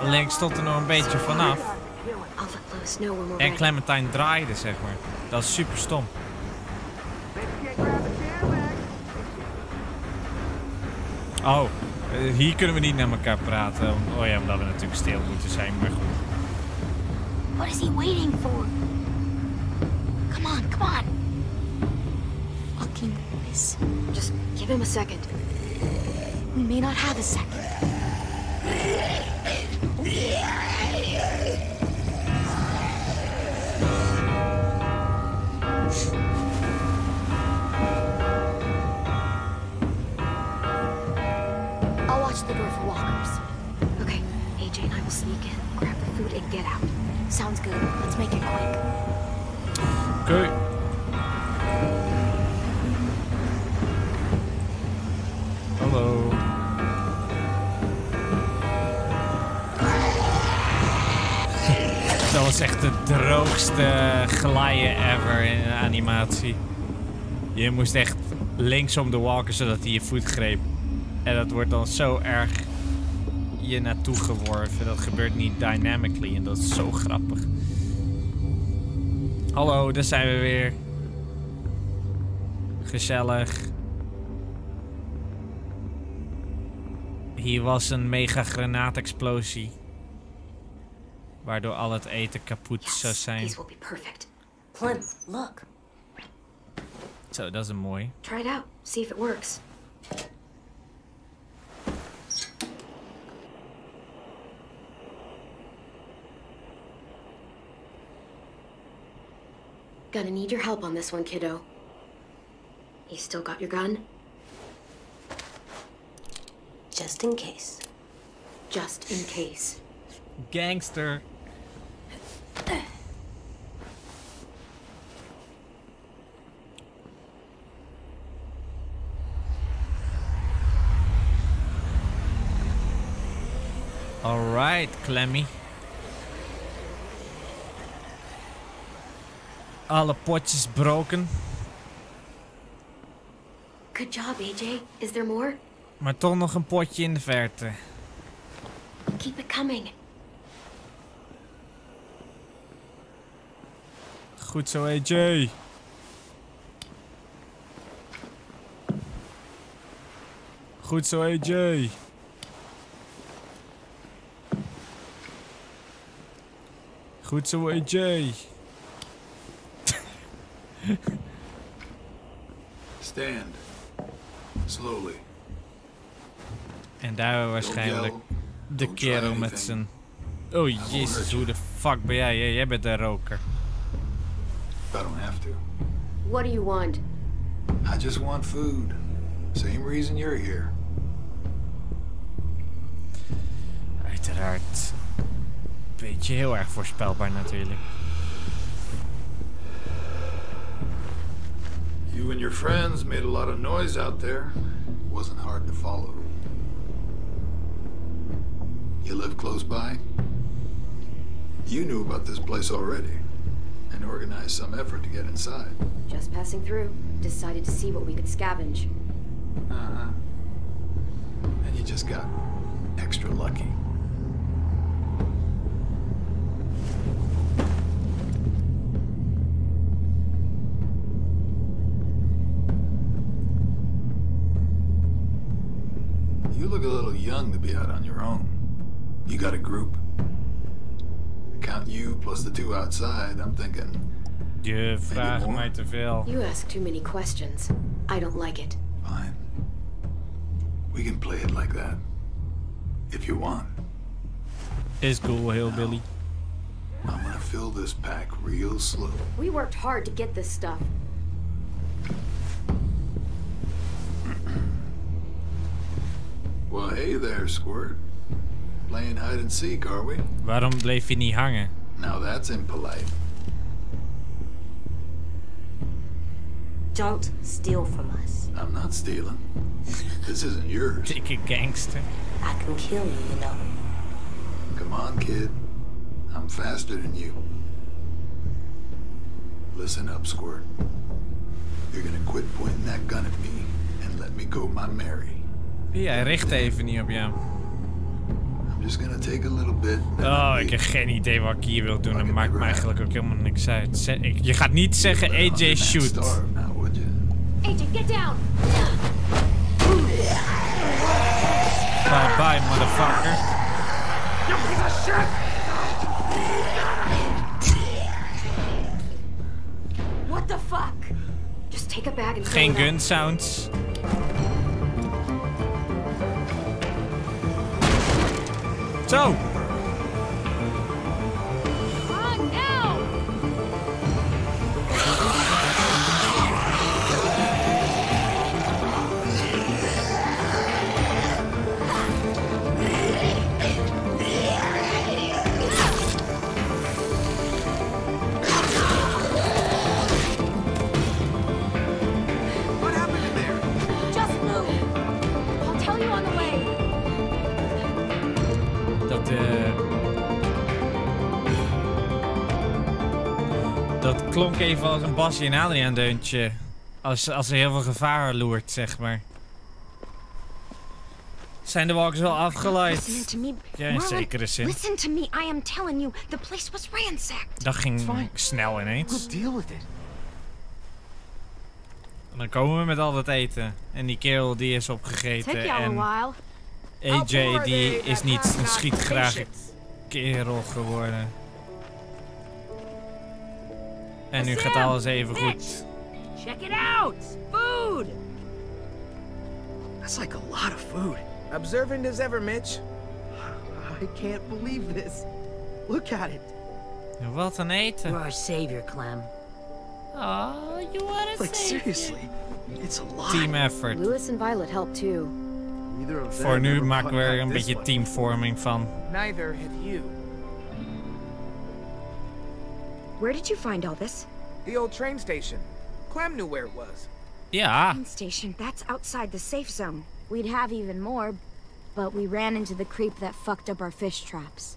Alleen ik stond er nog een beetje vanaf. En. Clementine draaide, zeg maar. Dat is super stom. Oh, hier kunnen we niet naar elkaar praten. Oh ja, omdat we natuurlijk stil moeten zijn, maar goed. What is he waiting for? Come on, come on. Fucking Lewis. Just give him a second. We may not have a second. the door for walkers. Okay, AJ and I will sneak in, grab the food, and get out. Sounds good. Let's make it quick. Oké. Hallo. Dat was echt de droogste glijden ever in een animatie. Je moest echt linksom de walker zodat hij je voet greep. En dat wordt dan zo erg je naartoe geworven. Dat gebeurt niet dynamically en dat is zo grappig. Hallo, daar zijn we weer. Gezellig. Hier was een mega granaatexplosie. Waardoor al het eten kapot zou zijn. These will be perfect. Clem, look. Zo, dat is een mooi. Try it out. See if it works. Gonna need your help on this one, kiddo. You still got your gun? Just in case. Just in case. Gangster. Alright, Clemmy. Alle potjes broken. Good job, AJ. Is there more? Maar toch nog een potje in de verte. Keep it coming. Goed zo, AJ. Goed zo, AJ. Goed zo, AJ. Stand. Slowly. En daar waarschijnlijk de kerel met zijn... Oh jezus, hoe de fuck ben jij? Jij bent de roker. I don't have to. What do you want? I just want food. Same reason you're here. Uiteraard. Beetje heel erg voorspelbaar natuurlijk. You and your friends made a lot of noise out there. It Wasn't hard to follow. You live close by? You knew about this place already and organized some effort to get inside. Just passing through. Decided to see what we could scavenge. Uh-huh. And you just got extra lucky. Young to be out on your own. You got a group? Count you plus the two outside, I'm thinking Je vraagt mij te veel. You ask too many questions. I don't like it. Fine. We can play it like that. If you want. Is cool, hillbilly. I'm gonna fill this pack real slow. We worked hard to get this stuff. Well, hey there, Squirt. Playing hide and seek, are we? Waarom bleef je niet hangen? Now that's impolite. Don't steal from us. I'm not stealing. This isn't yours. Dikke gangster. I can kill you, you know. Come on, kid. I'm faster than you. Listen up, Squirt. You're gonna quit pointing that gun at me and let me go my Mary. Ja, hij richt even niet op jou. I'm just gonna take a little bit. Oh, ik heb geen idee wat ik hier wil doen. Dat maakt me eigenlijk ook helemaal niks uit. Je gaat niet zeggen AJ shoot. AJ, get down! Bye bye, motherfucker. You piece of shit! What the fuck? Just take a bag and throw Geen gun sounds. Tchau! Klonk even als een Basje en Adriaan deuntje. Als, als er heel veel gevaar loert, zeg maar. Zijn de walkers wel afgeleid? Ja, in zekere zin. Listen to me. I am telling you, the place was ransacked. Dat ging snel ineens. deal with it. En dan komen we met al dat eten. En die kerel die is opgegeten. En. AJ die is niet een schietgrage kerel geworden. En nu gaat alles even goed. Check it out! Food! That's like a lot of food. Observant as ever, Mitch. I can't believe this. Look at it. Wat een eten. You're our savior, Clem. Oh, you want Like seriously, it's a lot. Team effort. Lewis and Violet helped too. Neither of Voor them nu maken we er een beetje teamvorming van. Neither had you. Where did you find all this? The old train station. Clem knew where it was. Ja. Train station, that's outside the safe zone. We'd have even more, but we ran into the creep that fucked up our fish traps.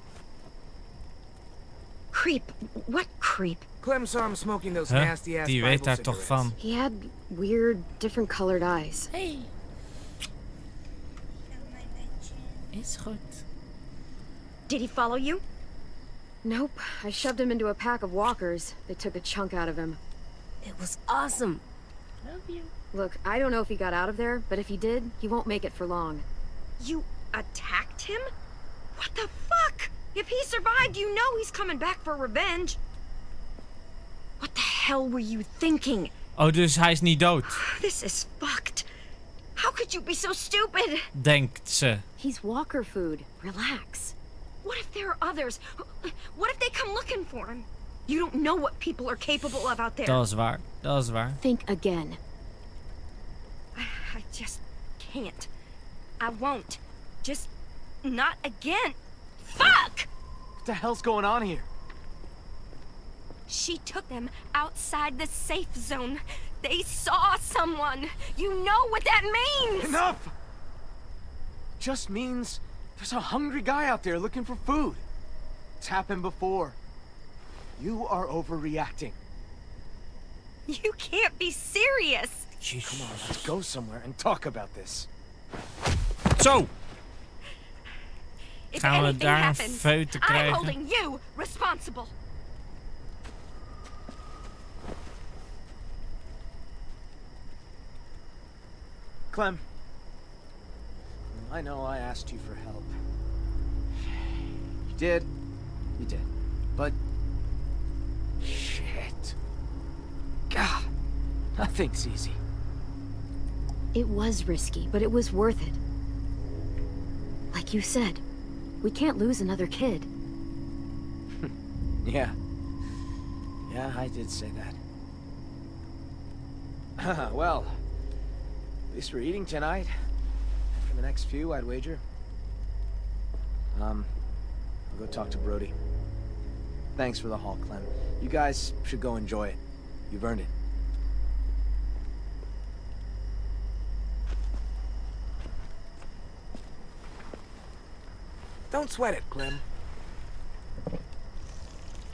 Creep? What creep? Clem saw him smoking those Huh? nasty ass Die Bible weet daar toch cigarettes. van. He had weird, different colored eyes. Hey. Is goed. Did he follow you? Nope. I shoved him into a pack of walkers. They took a chunk out of him. It was awesome. Love you. Look, I don't know if he got out of there, but if he did, he won't make it for long. You attacked him? What the fuck? If he survived, you know he's coming back for revenge. What the hell were you thinking? Oh, dus hij is niet dood. This is fucked. How could you be so stupid? Denkt ze. He's walker food. Relax. What if there are others? What if they come looking for him? You don't know what people are capable of out there. Dat is waar. Dat is waar. Think again. I just can't. I won't. Just not again. Fuck! What the hell's going on here? She took them outside the safe zone. They saw someone. You know what that means! Enough! Just means there's a hungry guy out there looking for food. It's happened before. You are overreacting. You can't be serious! Come on, let's go somewhere and talk about this. So. If Gaan we anything daar happens, feut te I'm holding you responsible. Clem. I know I asked you for help. You did. You did. But... Shit. God. Nothing's easy. It was risky, but it was worth it. Like you said, we can't lose another kid. Yeah. Yeah, I did say that. well, at least we're eating tonight. For the next few, I'd wager. Um, I'll go talk to Brody. Thanks for the haul, Clem. You guys should go enjoy it. You've earned it. Don't sweat it, Clem.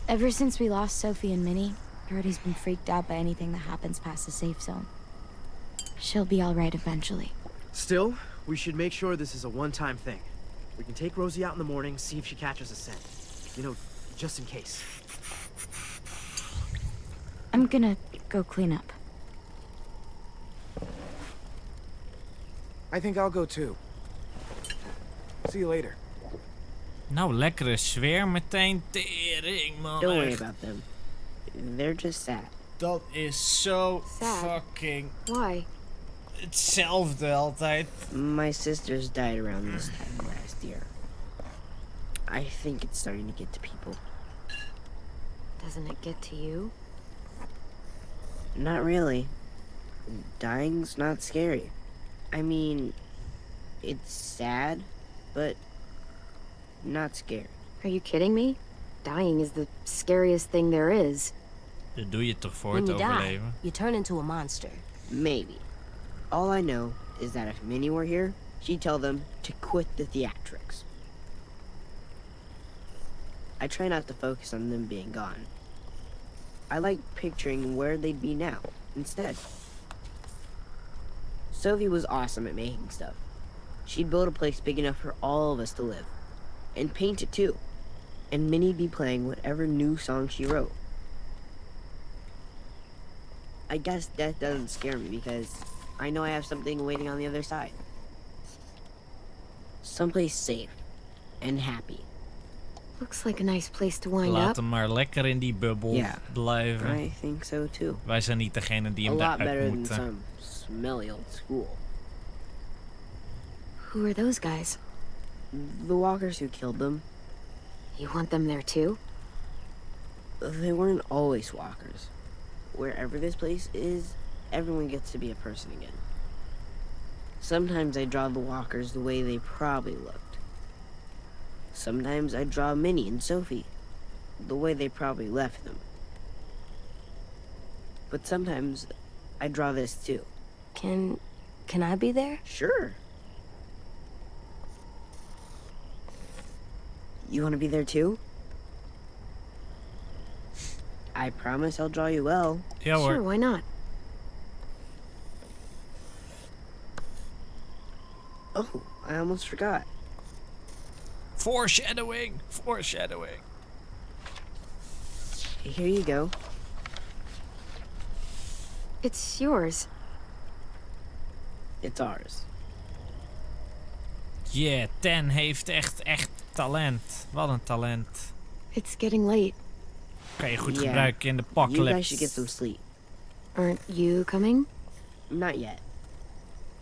Ever since we lost Sophie and Minnie, Brody's been freaked out by anything that happens past the safe zone. She'll be alright eventually. Still, we should make sure this is a one-time thing. We can take Rosie out in the morning, see if she catches a scent. You know, just in case. I'm gonna go clean up. I think I'll go too. See you later. Nou, lekkere sfeer meteen. Tering, man. Don't worry about them. They're just sad. Dat is zo Sad. fucking Why? Hetzelfde altijd. My sisters died around this time last year. I think it's starting to get to people. Doesn't it get to you? Not really. Dying's not scary. I mean, it's sad, but not scary. Are you kidding me? Dying is the scariest thing there is. Dat doe je toch voor When het you die, overleven? Eh? you turn into a monster. Maybe. All I know is that if Minnie were here, she'd tell them to quit the theatrics. I try not to focus on them being gone. I like picturing where they'd be now, instead. Sophie was awesome at making stuff. She'd build a place big enough for all of us to live. And paint it too. And Minnie'd be playing whatever new song she wrote. I guess death doesn't scare me because I know I have something waiting on the other side. Someplace safe and happy. Looks like a nice place to wind Laat up. hem maar lekker in die bubbel Ja. blijven. I think so too. Wij zijn niet degene die A hem lot daaruit better than some smelly old school. Who are those guys? The walkers who killed them, You want them there too? they weren't always walkers. Wherever this place is, everyone gets to be a person again. Sometimes I draw the walkers the way they probably looked. Sometimes I draw Minnie and Sophie the way they probably left them. But sometimes I draw this too. Can can I be there? Sure. You want to be there too? I promise I'll draw you well. Yeah. Sure, why not? Oh, I almost forgot. Foreshadowing! Foreshadowing. Here you go. It's yours. It's ours. Yeah, Ten heeft echt, echt talent. Wat een talent. It's getting late. Kan je goed Yeah. gebruiken in de You guys should get some sleep. Aren't you coming? Not yet.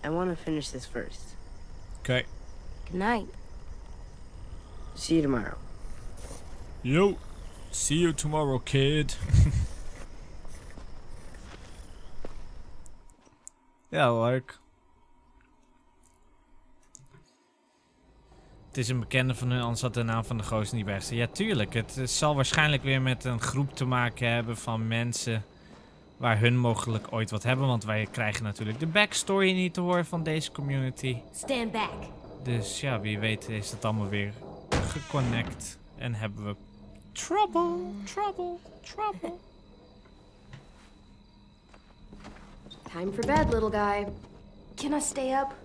I want to finish this first. Oké. Good night. See you tomorrow. Yo. See you tomorrow, kid. ja, leuk. Het is een bekende van hun, anders had de naam van de gozer niet beste. Ja, tuurlijk. Het zal waarschijnlijk weer met een groep te maken hebben van mensen waar hun mogelijk ooit wat hebben. Want wij krijgen natuurlijk de backstory niet te horen van deze community. Stand back. Dus ja, wie weet is het allemaal weer geconnect. En hebben we trouble, trouble, trouble. Time for bed, little guy. Can I stay up?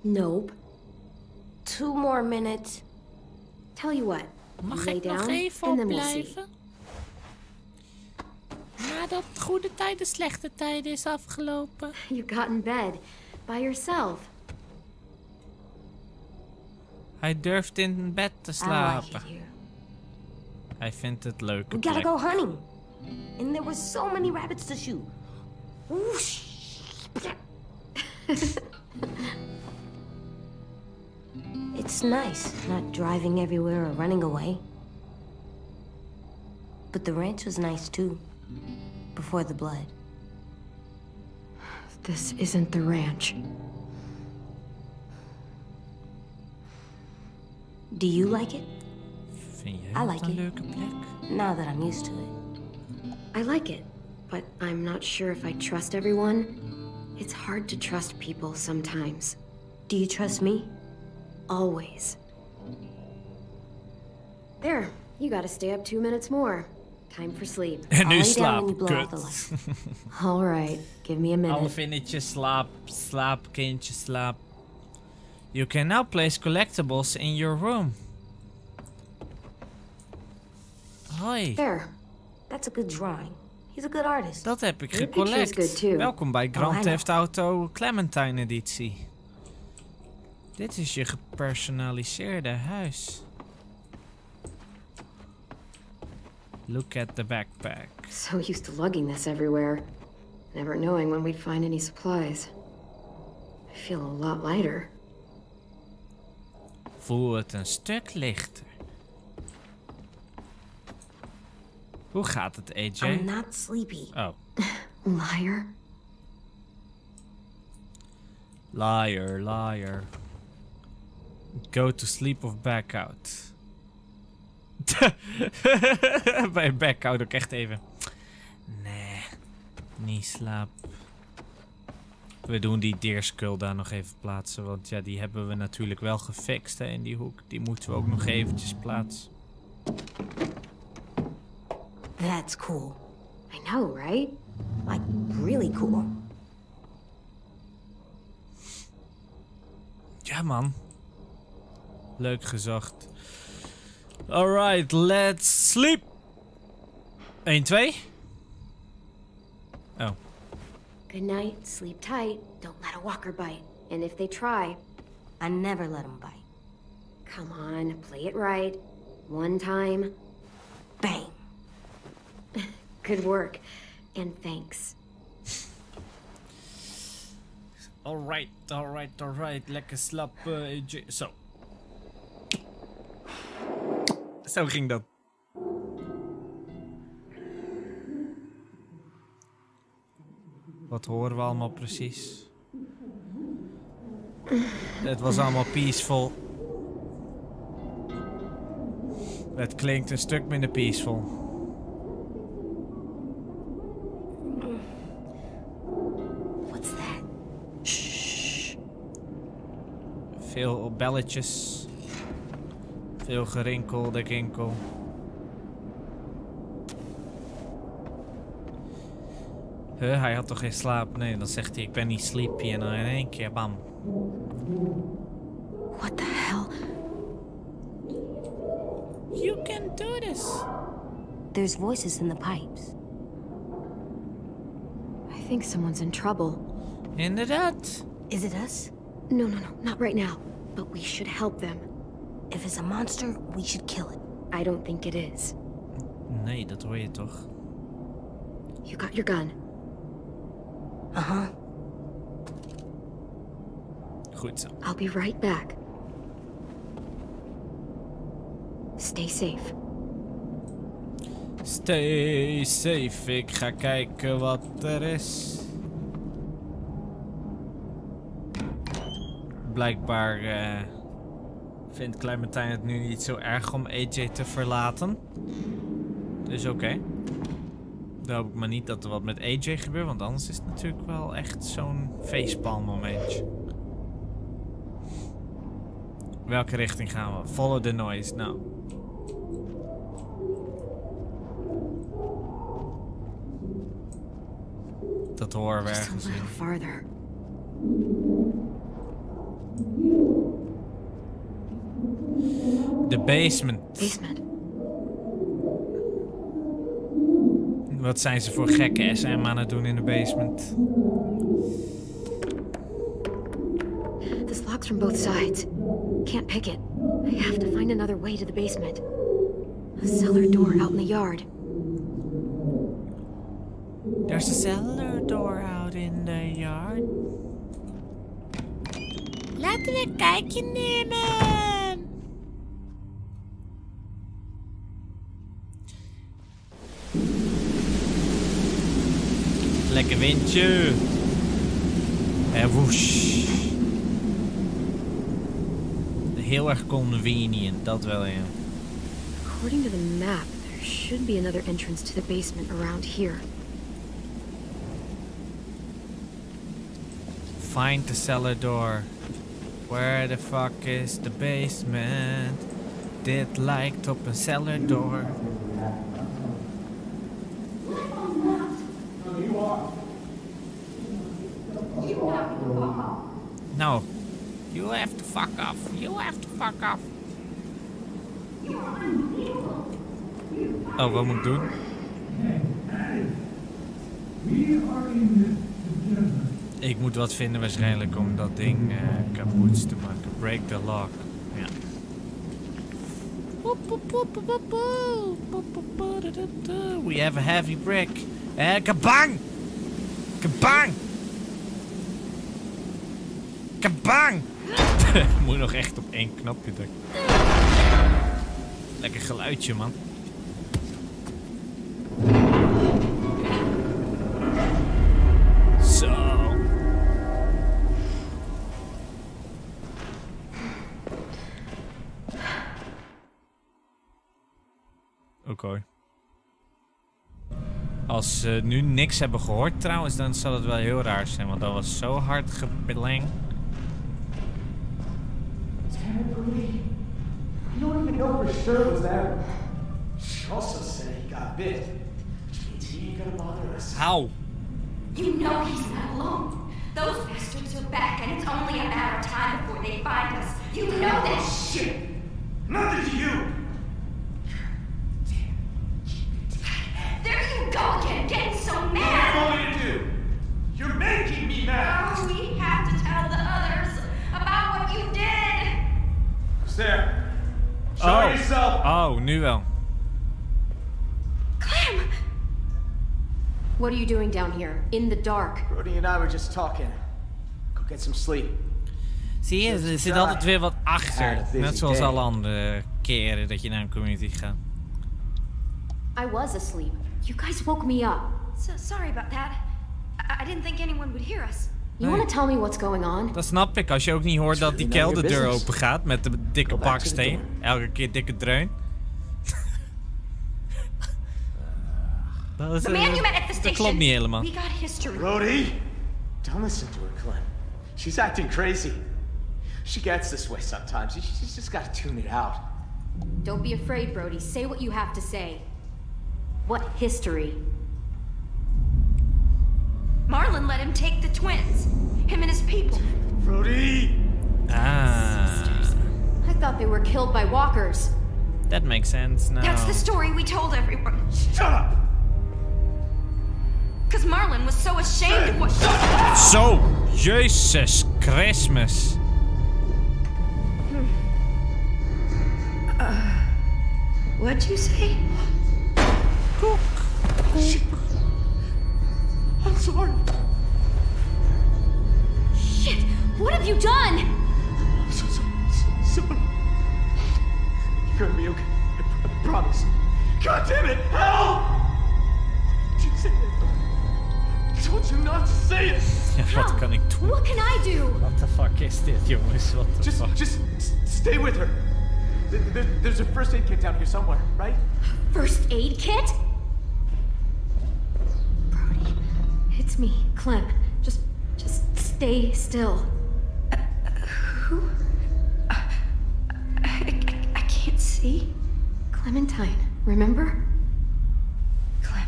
Nope. Two more minutes. Tell you what. Mag lay ik nog down, even and then we'll see. opblijven? Nadat goede tijden, slechte tijden is afgelopen. You got in bed. By yourself. Hij durft in bed te like slapen. Hij vindt het leuk. We gotta go hunting. And there were so many rabbits to shoot. Whoosh. it's nice not driving everywhere or running away. But the ranch was nice too. Before the blood. This isn't the ranch. Do you like it? Vind jij I dat like it. Now that I'm used to it. I like it, but I'm not sure if I trust everyone. It's hard to trust people sometimes. Do you trust me? Always. There, you gotta stay up two minutes more. Time for sleep. En nu slaap. Kut. lights. All right, give me a minute. Alvinnetje, slaap, slaap, kindje, slaap. You can now place collectibles in your room. Hoi, There. That's a good drawing. He's a good artist. dat heb ik gecollect. Welkom bij Oh, Grand. Theft Auto Clementine editie. Dit is je gepersonaliseerde huis. Look at the backpack. So used to lugging this everywhere, never knowing when we'd find any supplies. I feel a lot lighter. Voel het een stuk lichter. Hoe gaat het, AJ? I'm not sleepy. Oh. Liar. Liar, liar. Go to sleep of back out. Bij back out ook echt even. Nee, niet slaap. We doen die deerskull daar nog even plaatsen. Want ja, die hebben we natuurlijk wel gefixt hè, in die hoek. Die moeten we ook nog eventjes plaatsen. That's cool. I know, right? Like, really cool. Ja, man. Leuk gezocht. Alright, let's sleep. 1, 2. Oh. Good night, sleep tight, don't let a walker bite. And if they try, I never let him bite. come on, play it right. One time. Bang. Good work. And thanks. Alright, alright, alright. Lekker slapen. AJ. Zo. Zo ging dat. Wat horen we allemaal precies? Het was allemaal peaceful. Het klinkt een stuk minder peaceful. What's that? Veel belletjes. Veel gerinkel, de kinkel. Huh, hij had toch geen slaap? Nee, dan zegt hij ik ben niet sleepy en dan in één keer bam. What the hell? You can do this. There's voices in the pipes. I think someone's in trouble. Inderdaad. Is it us? No, no, no, not right now. But we should help them. If it's a monster, we should kill it. I don't think it is. Nee, dat hoor je toch. You got your gun. Uh huh. Goed zo. I'll be right back. Stay safe. Stay safe. Ik ga kijken wat er is. Blijkbaar eh, Vindt Clementine het nu niet zo erg om AJ te verlaten? Dus oké. Dan hoop ik maar niet dat er wat met AJ gebeurt, want anders is het natuurlijk wel echt zo'n facepalm momentje. Welke richting gaan we? Follow the noise. Nou. Dat horen we ergens. De basement. Basement. Wat zijn ze voor gekke SM aan het doen in de basement? This lock's from both sides. Can't pick it. I have to find another way to the basement. A cellar door out in the yard. There's a cellar door out in the yard. Laten we een kijkje nemen. Lekker windje. En woesh. Heel erg convenient, dat wel ja. According to the map, there should be another entrance to the basement around here. Find the cellar door. Where the fuck is the basement? Dit lijkt op een cellar door. No. You have to fuck off. You have to fuck off. Oh, wat moet ik doen? Ik moet wat vinden waarschijnlijk om dat ding eh kapot te maken. Break the lock. Ja. We have a heavy brick. Eh, kabang! Kabang! Kabang! moet nog echt op één knopje drukken. Lekker geluidje, man. Zo. Oké. Als ze nu niks hebben gehoord trouwens, dan zal het wel heel raar zijn. Want dat was zo hard gebleng. Know for sure it was that. She also said he got bit. Which means he ain't gonna bother us. How? You know he's not alone. Those bastards are back, and it's only a matter of time before they find us. You know that shit. Nothing to you! There you go again, getting so mad! What mad. am I going to do? You're making me mad! Oh, we have to tell the others about what you did. Who's there? Show Oh. yourself! Oh, nu wel. Clem! What are you doing down here? In the dark? Brody and I were just talking. Go get some sleep. Zie je, er zit altijd weer wat achter. Net zoals alle andere keren dat je naar een community gaat. I was asleep. You guys woke me up. So sorry about that. I, I didn't think anyone would hear us. You want to tell me what's going on? Dat snap ik, als je ook niet hoort dat die none of your kelderdeur open gaat met de dikke Go back to the baksteen. Elke keer dikke dreun. dat, is, The man eh, you met at the dat station. klopt niet helemaal. We got history. Brody! Don't listen to her, Clem. She's acting crazy. She gets this way sometimes. She's just gotta tune it out. Don't be afraid, Brody. Say what you have to say. What history? Marlon let him take the twins. Him and his people. Brody! Ah, I thought they were killed by walkers. that makes sense now. That's the story we told everyone. Shut up! Because Marlin was so ashamed of what. Zo, Jezus Christmas. What'd you say? I'm sorry. Shit! What have you done? I'm so sorry. So, sorry. You're gonna be okay. I, pr- I promise. God damn it! Help! Did you say that? told you not to say it! Ja, wat kan ik doen? What can I do? What the fuck is this, jongens? What the Just, fuck? just s- stay with her. Th- th- There's a first aid kit down here somewhere, right? First aid kit? Brody, it's me, Clem. Just, just stay still. Uh, who? Uh, I, I, I can't see. Clementine, remember? Clem,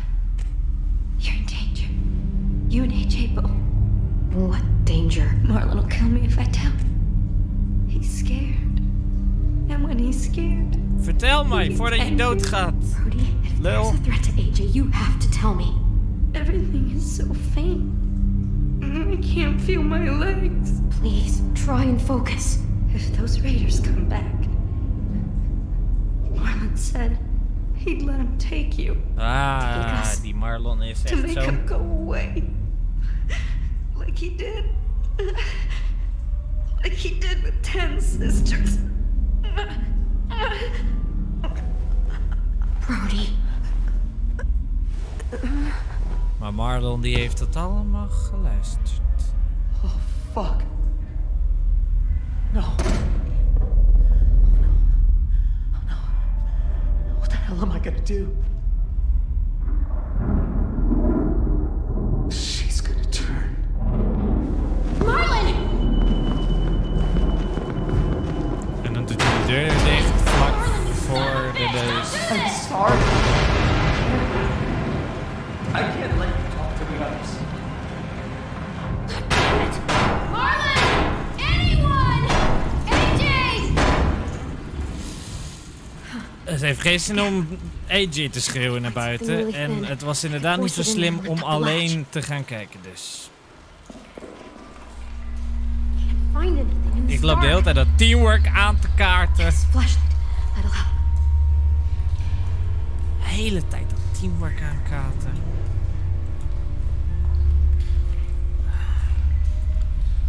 you're in danger. You and AJ both. What danger? Marlon will kill me if I tell. He's scared. And when he's scared, Vertel mij, voordat je doodgaat. Lul. there's a threat to AJ, you have to tell me. Everything is so faint. I can't feel my legs. Please, try and focus. If those raiders come back, Marlon said he'd let him take you Ah, die Marlon is to echt make zo... him go away. Like he did. Like he did with ten sisters. Brody. Maar Marlon die heeft het allemaal geluisterd. Oh, fuck. No. Oh, no. What the hell am I gonna do? She's gonna Het heeft geen zin om AJ te schreeuwen naar buiten. En het was inderdaad niet zo slim om alleen te gaan kijken dus. Ik loop de hele tijd dat teamwork aan te kaarten. De hele tijd dat teamwork aankaarten.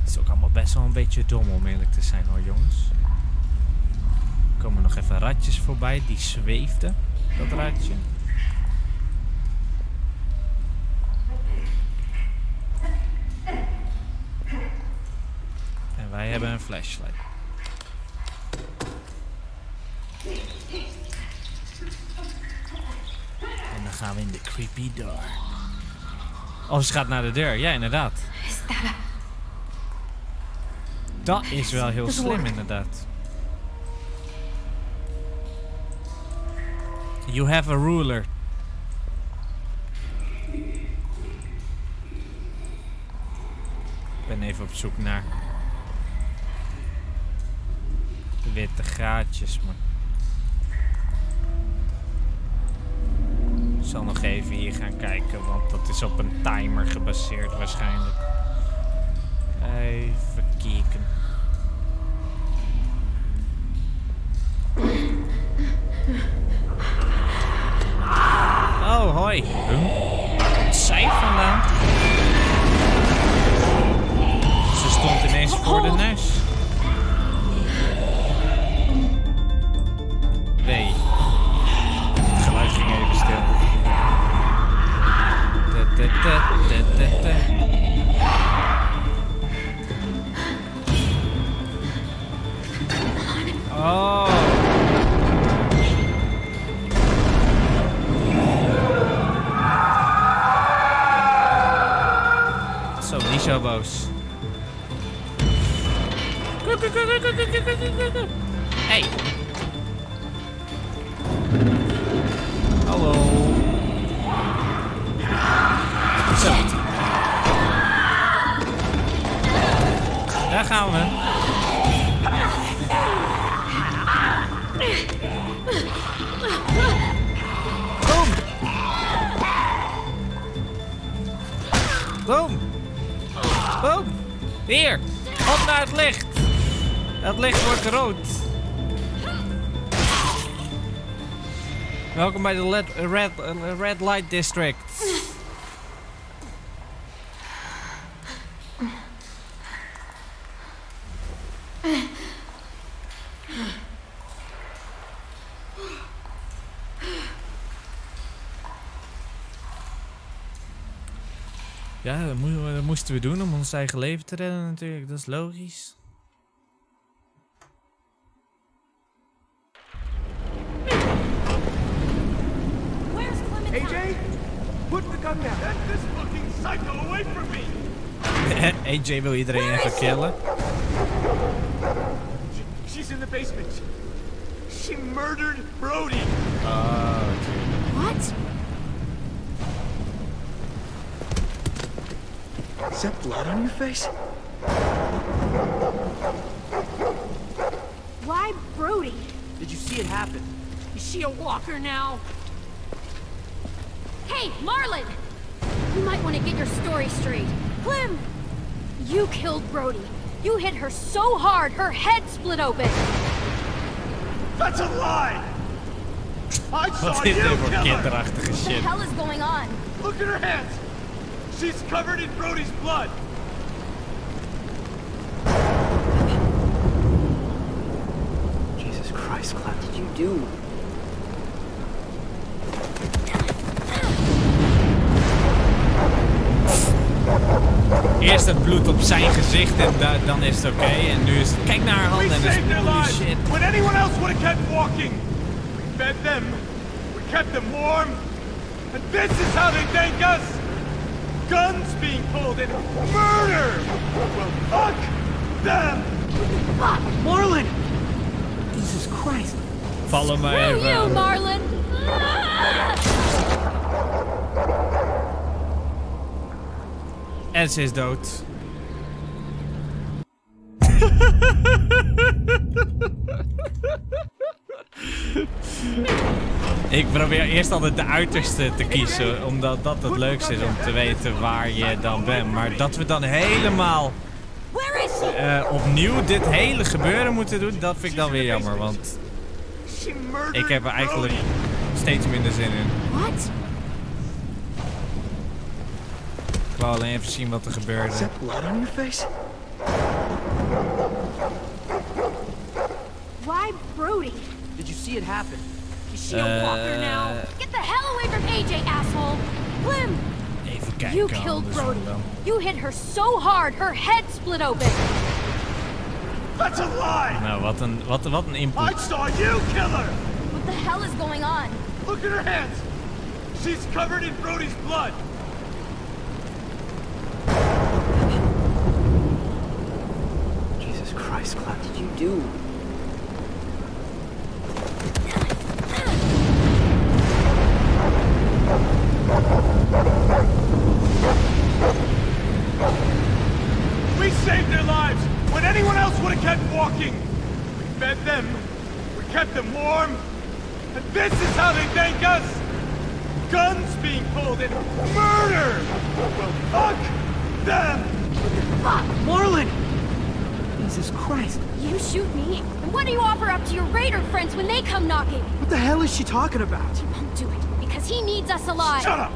Het is ook allemaal best wel een beetje dom om eerlijk te zijn hoor jongens. Er komen nog even ratjes voorbij, die zweefden, dat ratje. En wij hebben een flashlight. En dan gaan we in de creepy door. Oh, ze gaat naar de deur. Ja, inderdaad. Dat is wel heel slim, inderdaad. You have a ruler. Ik ben even op zoek naar de witte gaatjes, maar ik zal nog even hier gaan kijken, want dat is op een timer gebaseerd waarschijnlijk. Even kijken. Oh, hoi. Huh? Waar komt zij vandaan? Ze stond ineens voor de neus. Nee. Het geluid ging even stil. Da, da, da. Oh. Zo, boos. Hey. Hallo. Zo. Daar gaan we. Boom. Boom. Boom. Hier. Op naar het licht. Het licht wordt rood. Welkom bij de red, red Light District. Ja, dat, mo- dat moesten we doen om ons eigen leven te redden natuurlijk. Dat is logisch. AJ, put the gun down. Get this fucking psycho away from me. AJ wil iedereen even killen. She's in the basement. She murdered Brody. Oh, What? Is that blood on your face? Why Brody? Did you see it happen? Is she a walker now? Hey, Marlon! You might want to get your story straight. Clem! You killed Brody. You hit her so hard, her head split open. That's a lie. I saw Wat you is dit voor kill her. kinderachtige What the hell is going on? Look at her hands. She's covered in Brody's blood. Jesus Christ, Clem. What did you do? Eerst het bloed op zijn gezicht en da- dan is het oké. En nu is het, kijk naar haar We handen en is saved their holy lives shit. when anyone else would have kept walking. We fed them. We kept them warm. And this is how they thank us. Guns being pulled and murder. Well, fuck them. Fuck! Marlon! Jesus Christ. Follow my... Screw even. you, aan. Marlon! En ze is dood. Ik probeer eerst altijd de uiterste te kiezen, omdat dat het leukste is om te weten waar je dan bent. Maar dat we dan helemaal eh, opnieuw dit hele gebeuren moeten doen, dat vind ik dan weer jammer. Want ik heb er eigenlijk steeds minder zin in. What? Ik wou alleen even zien wat er gebeurde. Is that blood on your face? Why Brody? Did you see it happen? Is she a walker now? Get the hell away from AJ, asshole! Clem! Even kijken. You killed Brody. dan. You hit her so hard, her head split open. That's a lie. Nou, wat een, wat, wat een input. I saw you kill her. What the hell is going on? Look at her hands. She's covered in Brody's blood. Jesus Christ, Clem. What did you do? We saved their lives when anyone else would have kept walking. We fed them. We kept them warm. And this is how they thank us. Guns being pulled and murder. Well, fuck them. Fuck! Marlon! Jesus Christ. You shoot me, and what do you offer up to your raider friends when they come knocking? What the hell is she talking about? He won't do it, because he needs us alive. Shut up.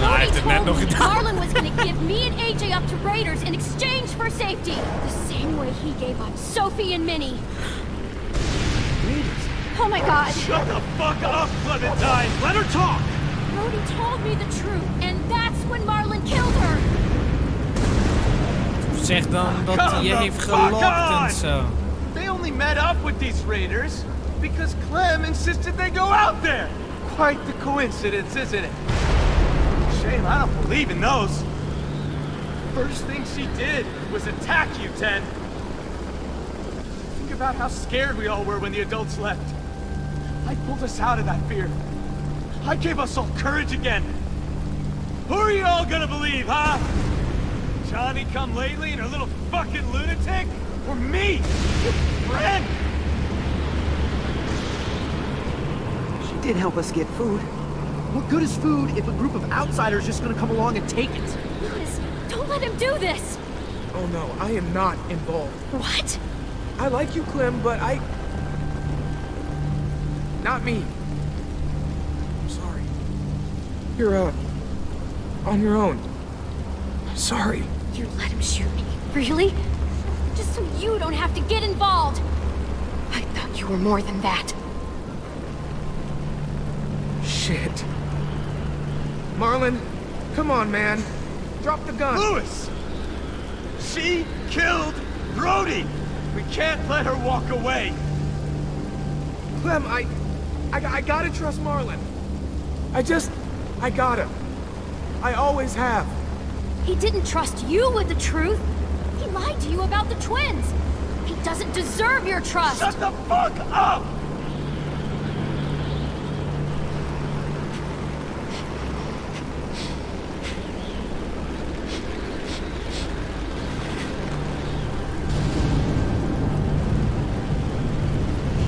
Nou, hij heeft het net nog told me gedaan. Marlon was gonna give me and AJ up to raiders in exchange for safety. The same way he gave up Sophie and Minnie. Raiders? Oh my god. Shut the fuck up, Clementine. Let her talk! Brody told me the truth, and that's when Marlon killed her. Zeg dan dat hij Come je the heeft gelokt en zo. They only met up with these raiders because Clem insisted they go out there. Quite the coincidence, isn't it? Shame I don't believe in those. First thing she did was attack you, Ted. Think about how scared we all were when the adults left. I pulled us out of that fear. I gave us all courage again. Who are you all gonna believe, huh? Johnny come lately and her little fucking lunatic? Or me? Your friend? She did help us get food. What good is food if a group of outsiders just gonna come along and take it? Lewis, don't let him do this. Oh no, I am not involved. What? I like you, Clem, but I... Not me. I'm. You're, uh, on your own. I'm sorry. You let him shoot me? Really? Just so you don't have to get involved. I thought you were more than that. Shit. Marlin, come on, man. Drop the gun. Lewis! She killed Brody! We can't let her walk away. Clem, I, I, I gotta trust Marlin. I just, I got him. I always have. He didn't trust you with the truth. He lied to you about the twins. He doesn't deserve your trust. Shut the fuck up!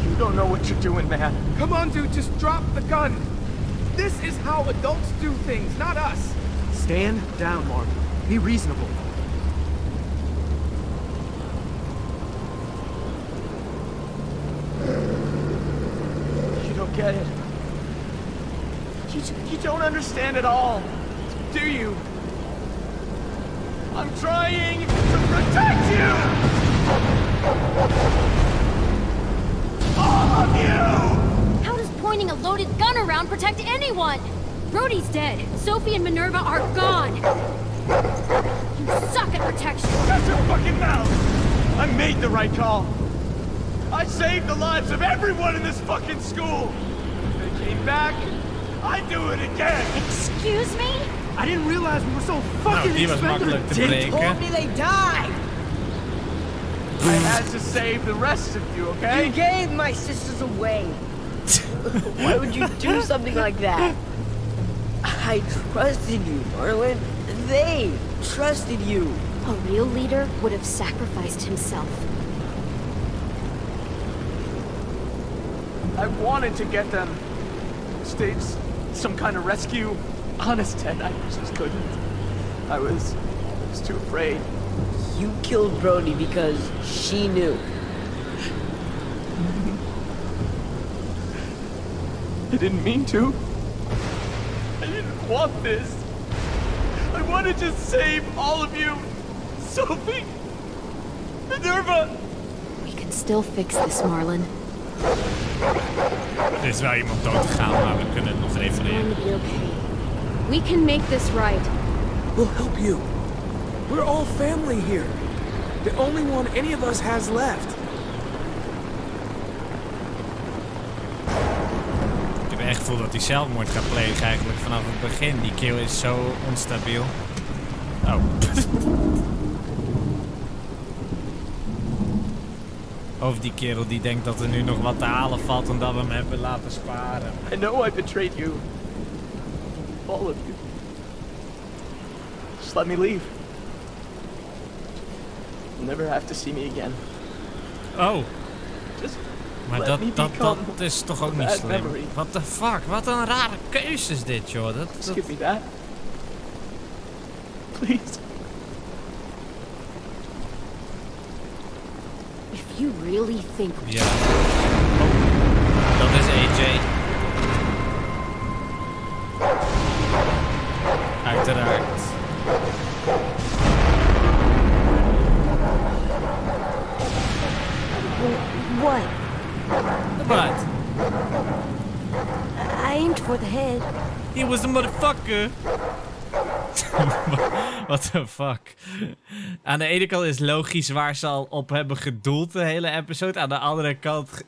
You don't know what you're doing, man. Come on, dude, just drop the gun. This is how adults do things, not us. Stand down, Marlon. Be reasonable. You don't get it. You, you don't understand at all. Do you? I'm trying to protect you! All of you! How does pointing a loaded gun around protect anyone? Brody's dead. Sophie and Minerva are gone. You suck at protection. Shut your fucking mouth! I made the right call. I saved the lives of everyone in this fucking school. If they came back, I'd do it again. Excuse me? I didn't realize we were so fucking die was makkelijk te breken. they died! I had to save the rest of you, okay? You gave my sisters away. Why would you do something like that? I trusted you, Marlon. They trusted you. A real leader would have sacrificed himself. I wanted to get them. Stage some kind of rescue. Honest, Ted, I just couldn't. I was, I was too afraid. You killed Brody because she knew. I didn't mean to. I didn't want this. I wanted to save all of you. Sophie, Minerva. We can still fix this, Marlon. Er is wel iemand dood gegaan, maar we kunnen het nog refereren. Going to be okay. We can make this right. We'll help you. We're all family here. The only one any of us has left. Gevoel dat hij zelfmoord gaat plegen eigenlijk vanaf het begin. Die kill is zo onstabiel. Oh. Of die kerel die denkt dat er nu nog wat te halen valt omdat we hem hebben laten sparen. I know I betrayed you. All of you. Just let me leave. You'll never have to see me again. Oh. Just Maar dat, dat, dat is toch ook niet slim. memory. What the fuck? Wat een rare keuze is dit, joh. Dat, Just dat... give me that. Please. If you really think Ja. Oh. Dat is AJ. What the fuck? Aan de ene kant is logisch waar ze al op hebben gedoeld de hele episode. Aan de andere kant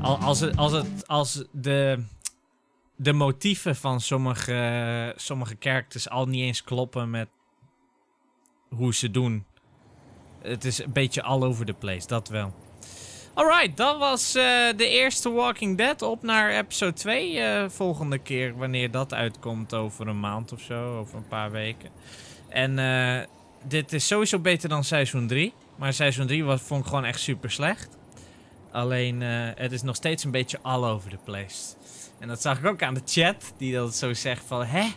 Al, als, het, als, het, als de, de motieven van sommige, sommige characters al niet eens kloppen met hoe ze doen. Het is een beetje all over the place, dat wel. Alright, dat was eh, de eerste Walking Dead. Op naar episode 2 eh, volgende keer. Wanneer dat uitkomt over een maand of zo. Over een paar weken. En eh, dit is sowieso beter dan seizoen 3. Maar seizoen 3 was, vond ik gewoon echt super slecht. Alleen eh, het is nog steeds een beetje all over the place. En dat zag ik ook aan de chat. Die dat zo zegt van... Hè?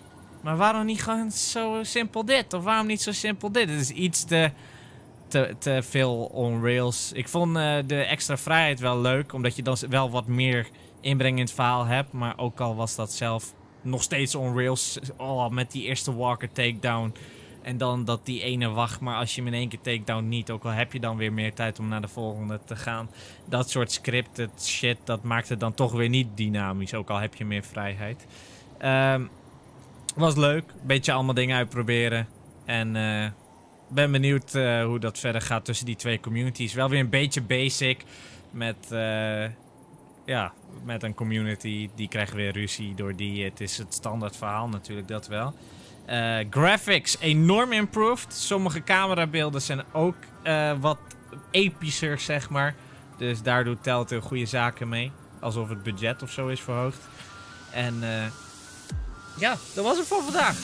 Maar waarom niet gewoon zo simpel dit? Of waarom niet zo simpel dit? Het is iets te te, te veel on. Ik vond eh, de extra vrijheid wel leuk, omdat je dan wel wat meer inbreng in het verhaal hebt. Maar ook al was dat zelf nog steeds on rails. Oh, met die eerste Walker takedown. En dan dat die ene wacht, maar als je hem in één keer takedown niet, ook al heb je dan weer meer tijd om naar de volgende te gaan. Dat soort scripted shit, dat maakt het dan toch weer niet dynamisch, ook al heb je meer vrijheid. Ehm, was leuk, beetje allemaal dingen uitproberen. En eh, ben benieuwd eh, hoe dat verder gaat tussen die twee communities. Wel weer een beetje basic met, eh, ja, met een community die krijgt weer ruzie door die. Het is het standaard verhaal natuurlijk, dat wel. Eh, graphics enorm improved. Sommige camerabeelden zijn ook wat epischer, zeg maar. Dus daardoor telt er goede zaken mee. Alsof het budget of zo is verhoogd. En ja, dat was het voor vandaag.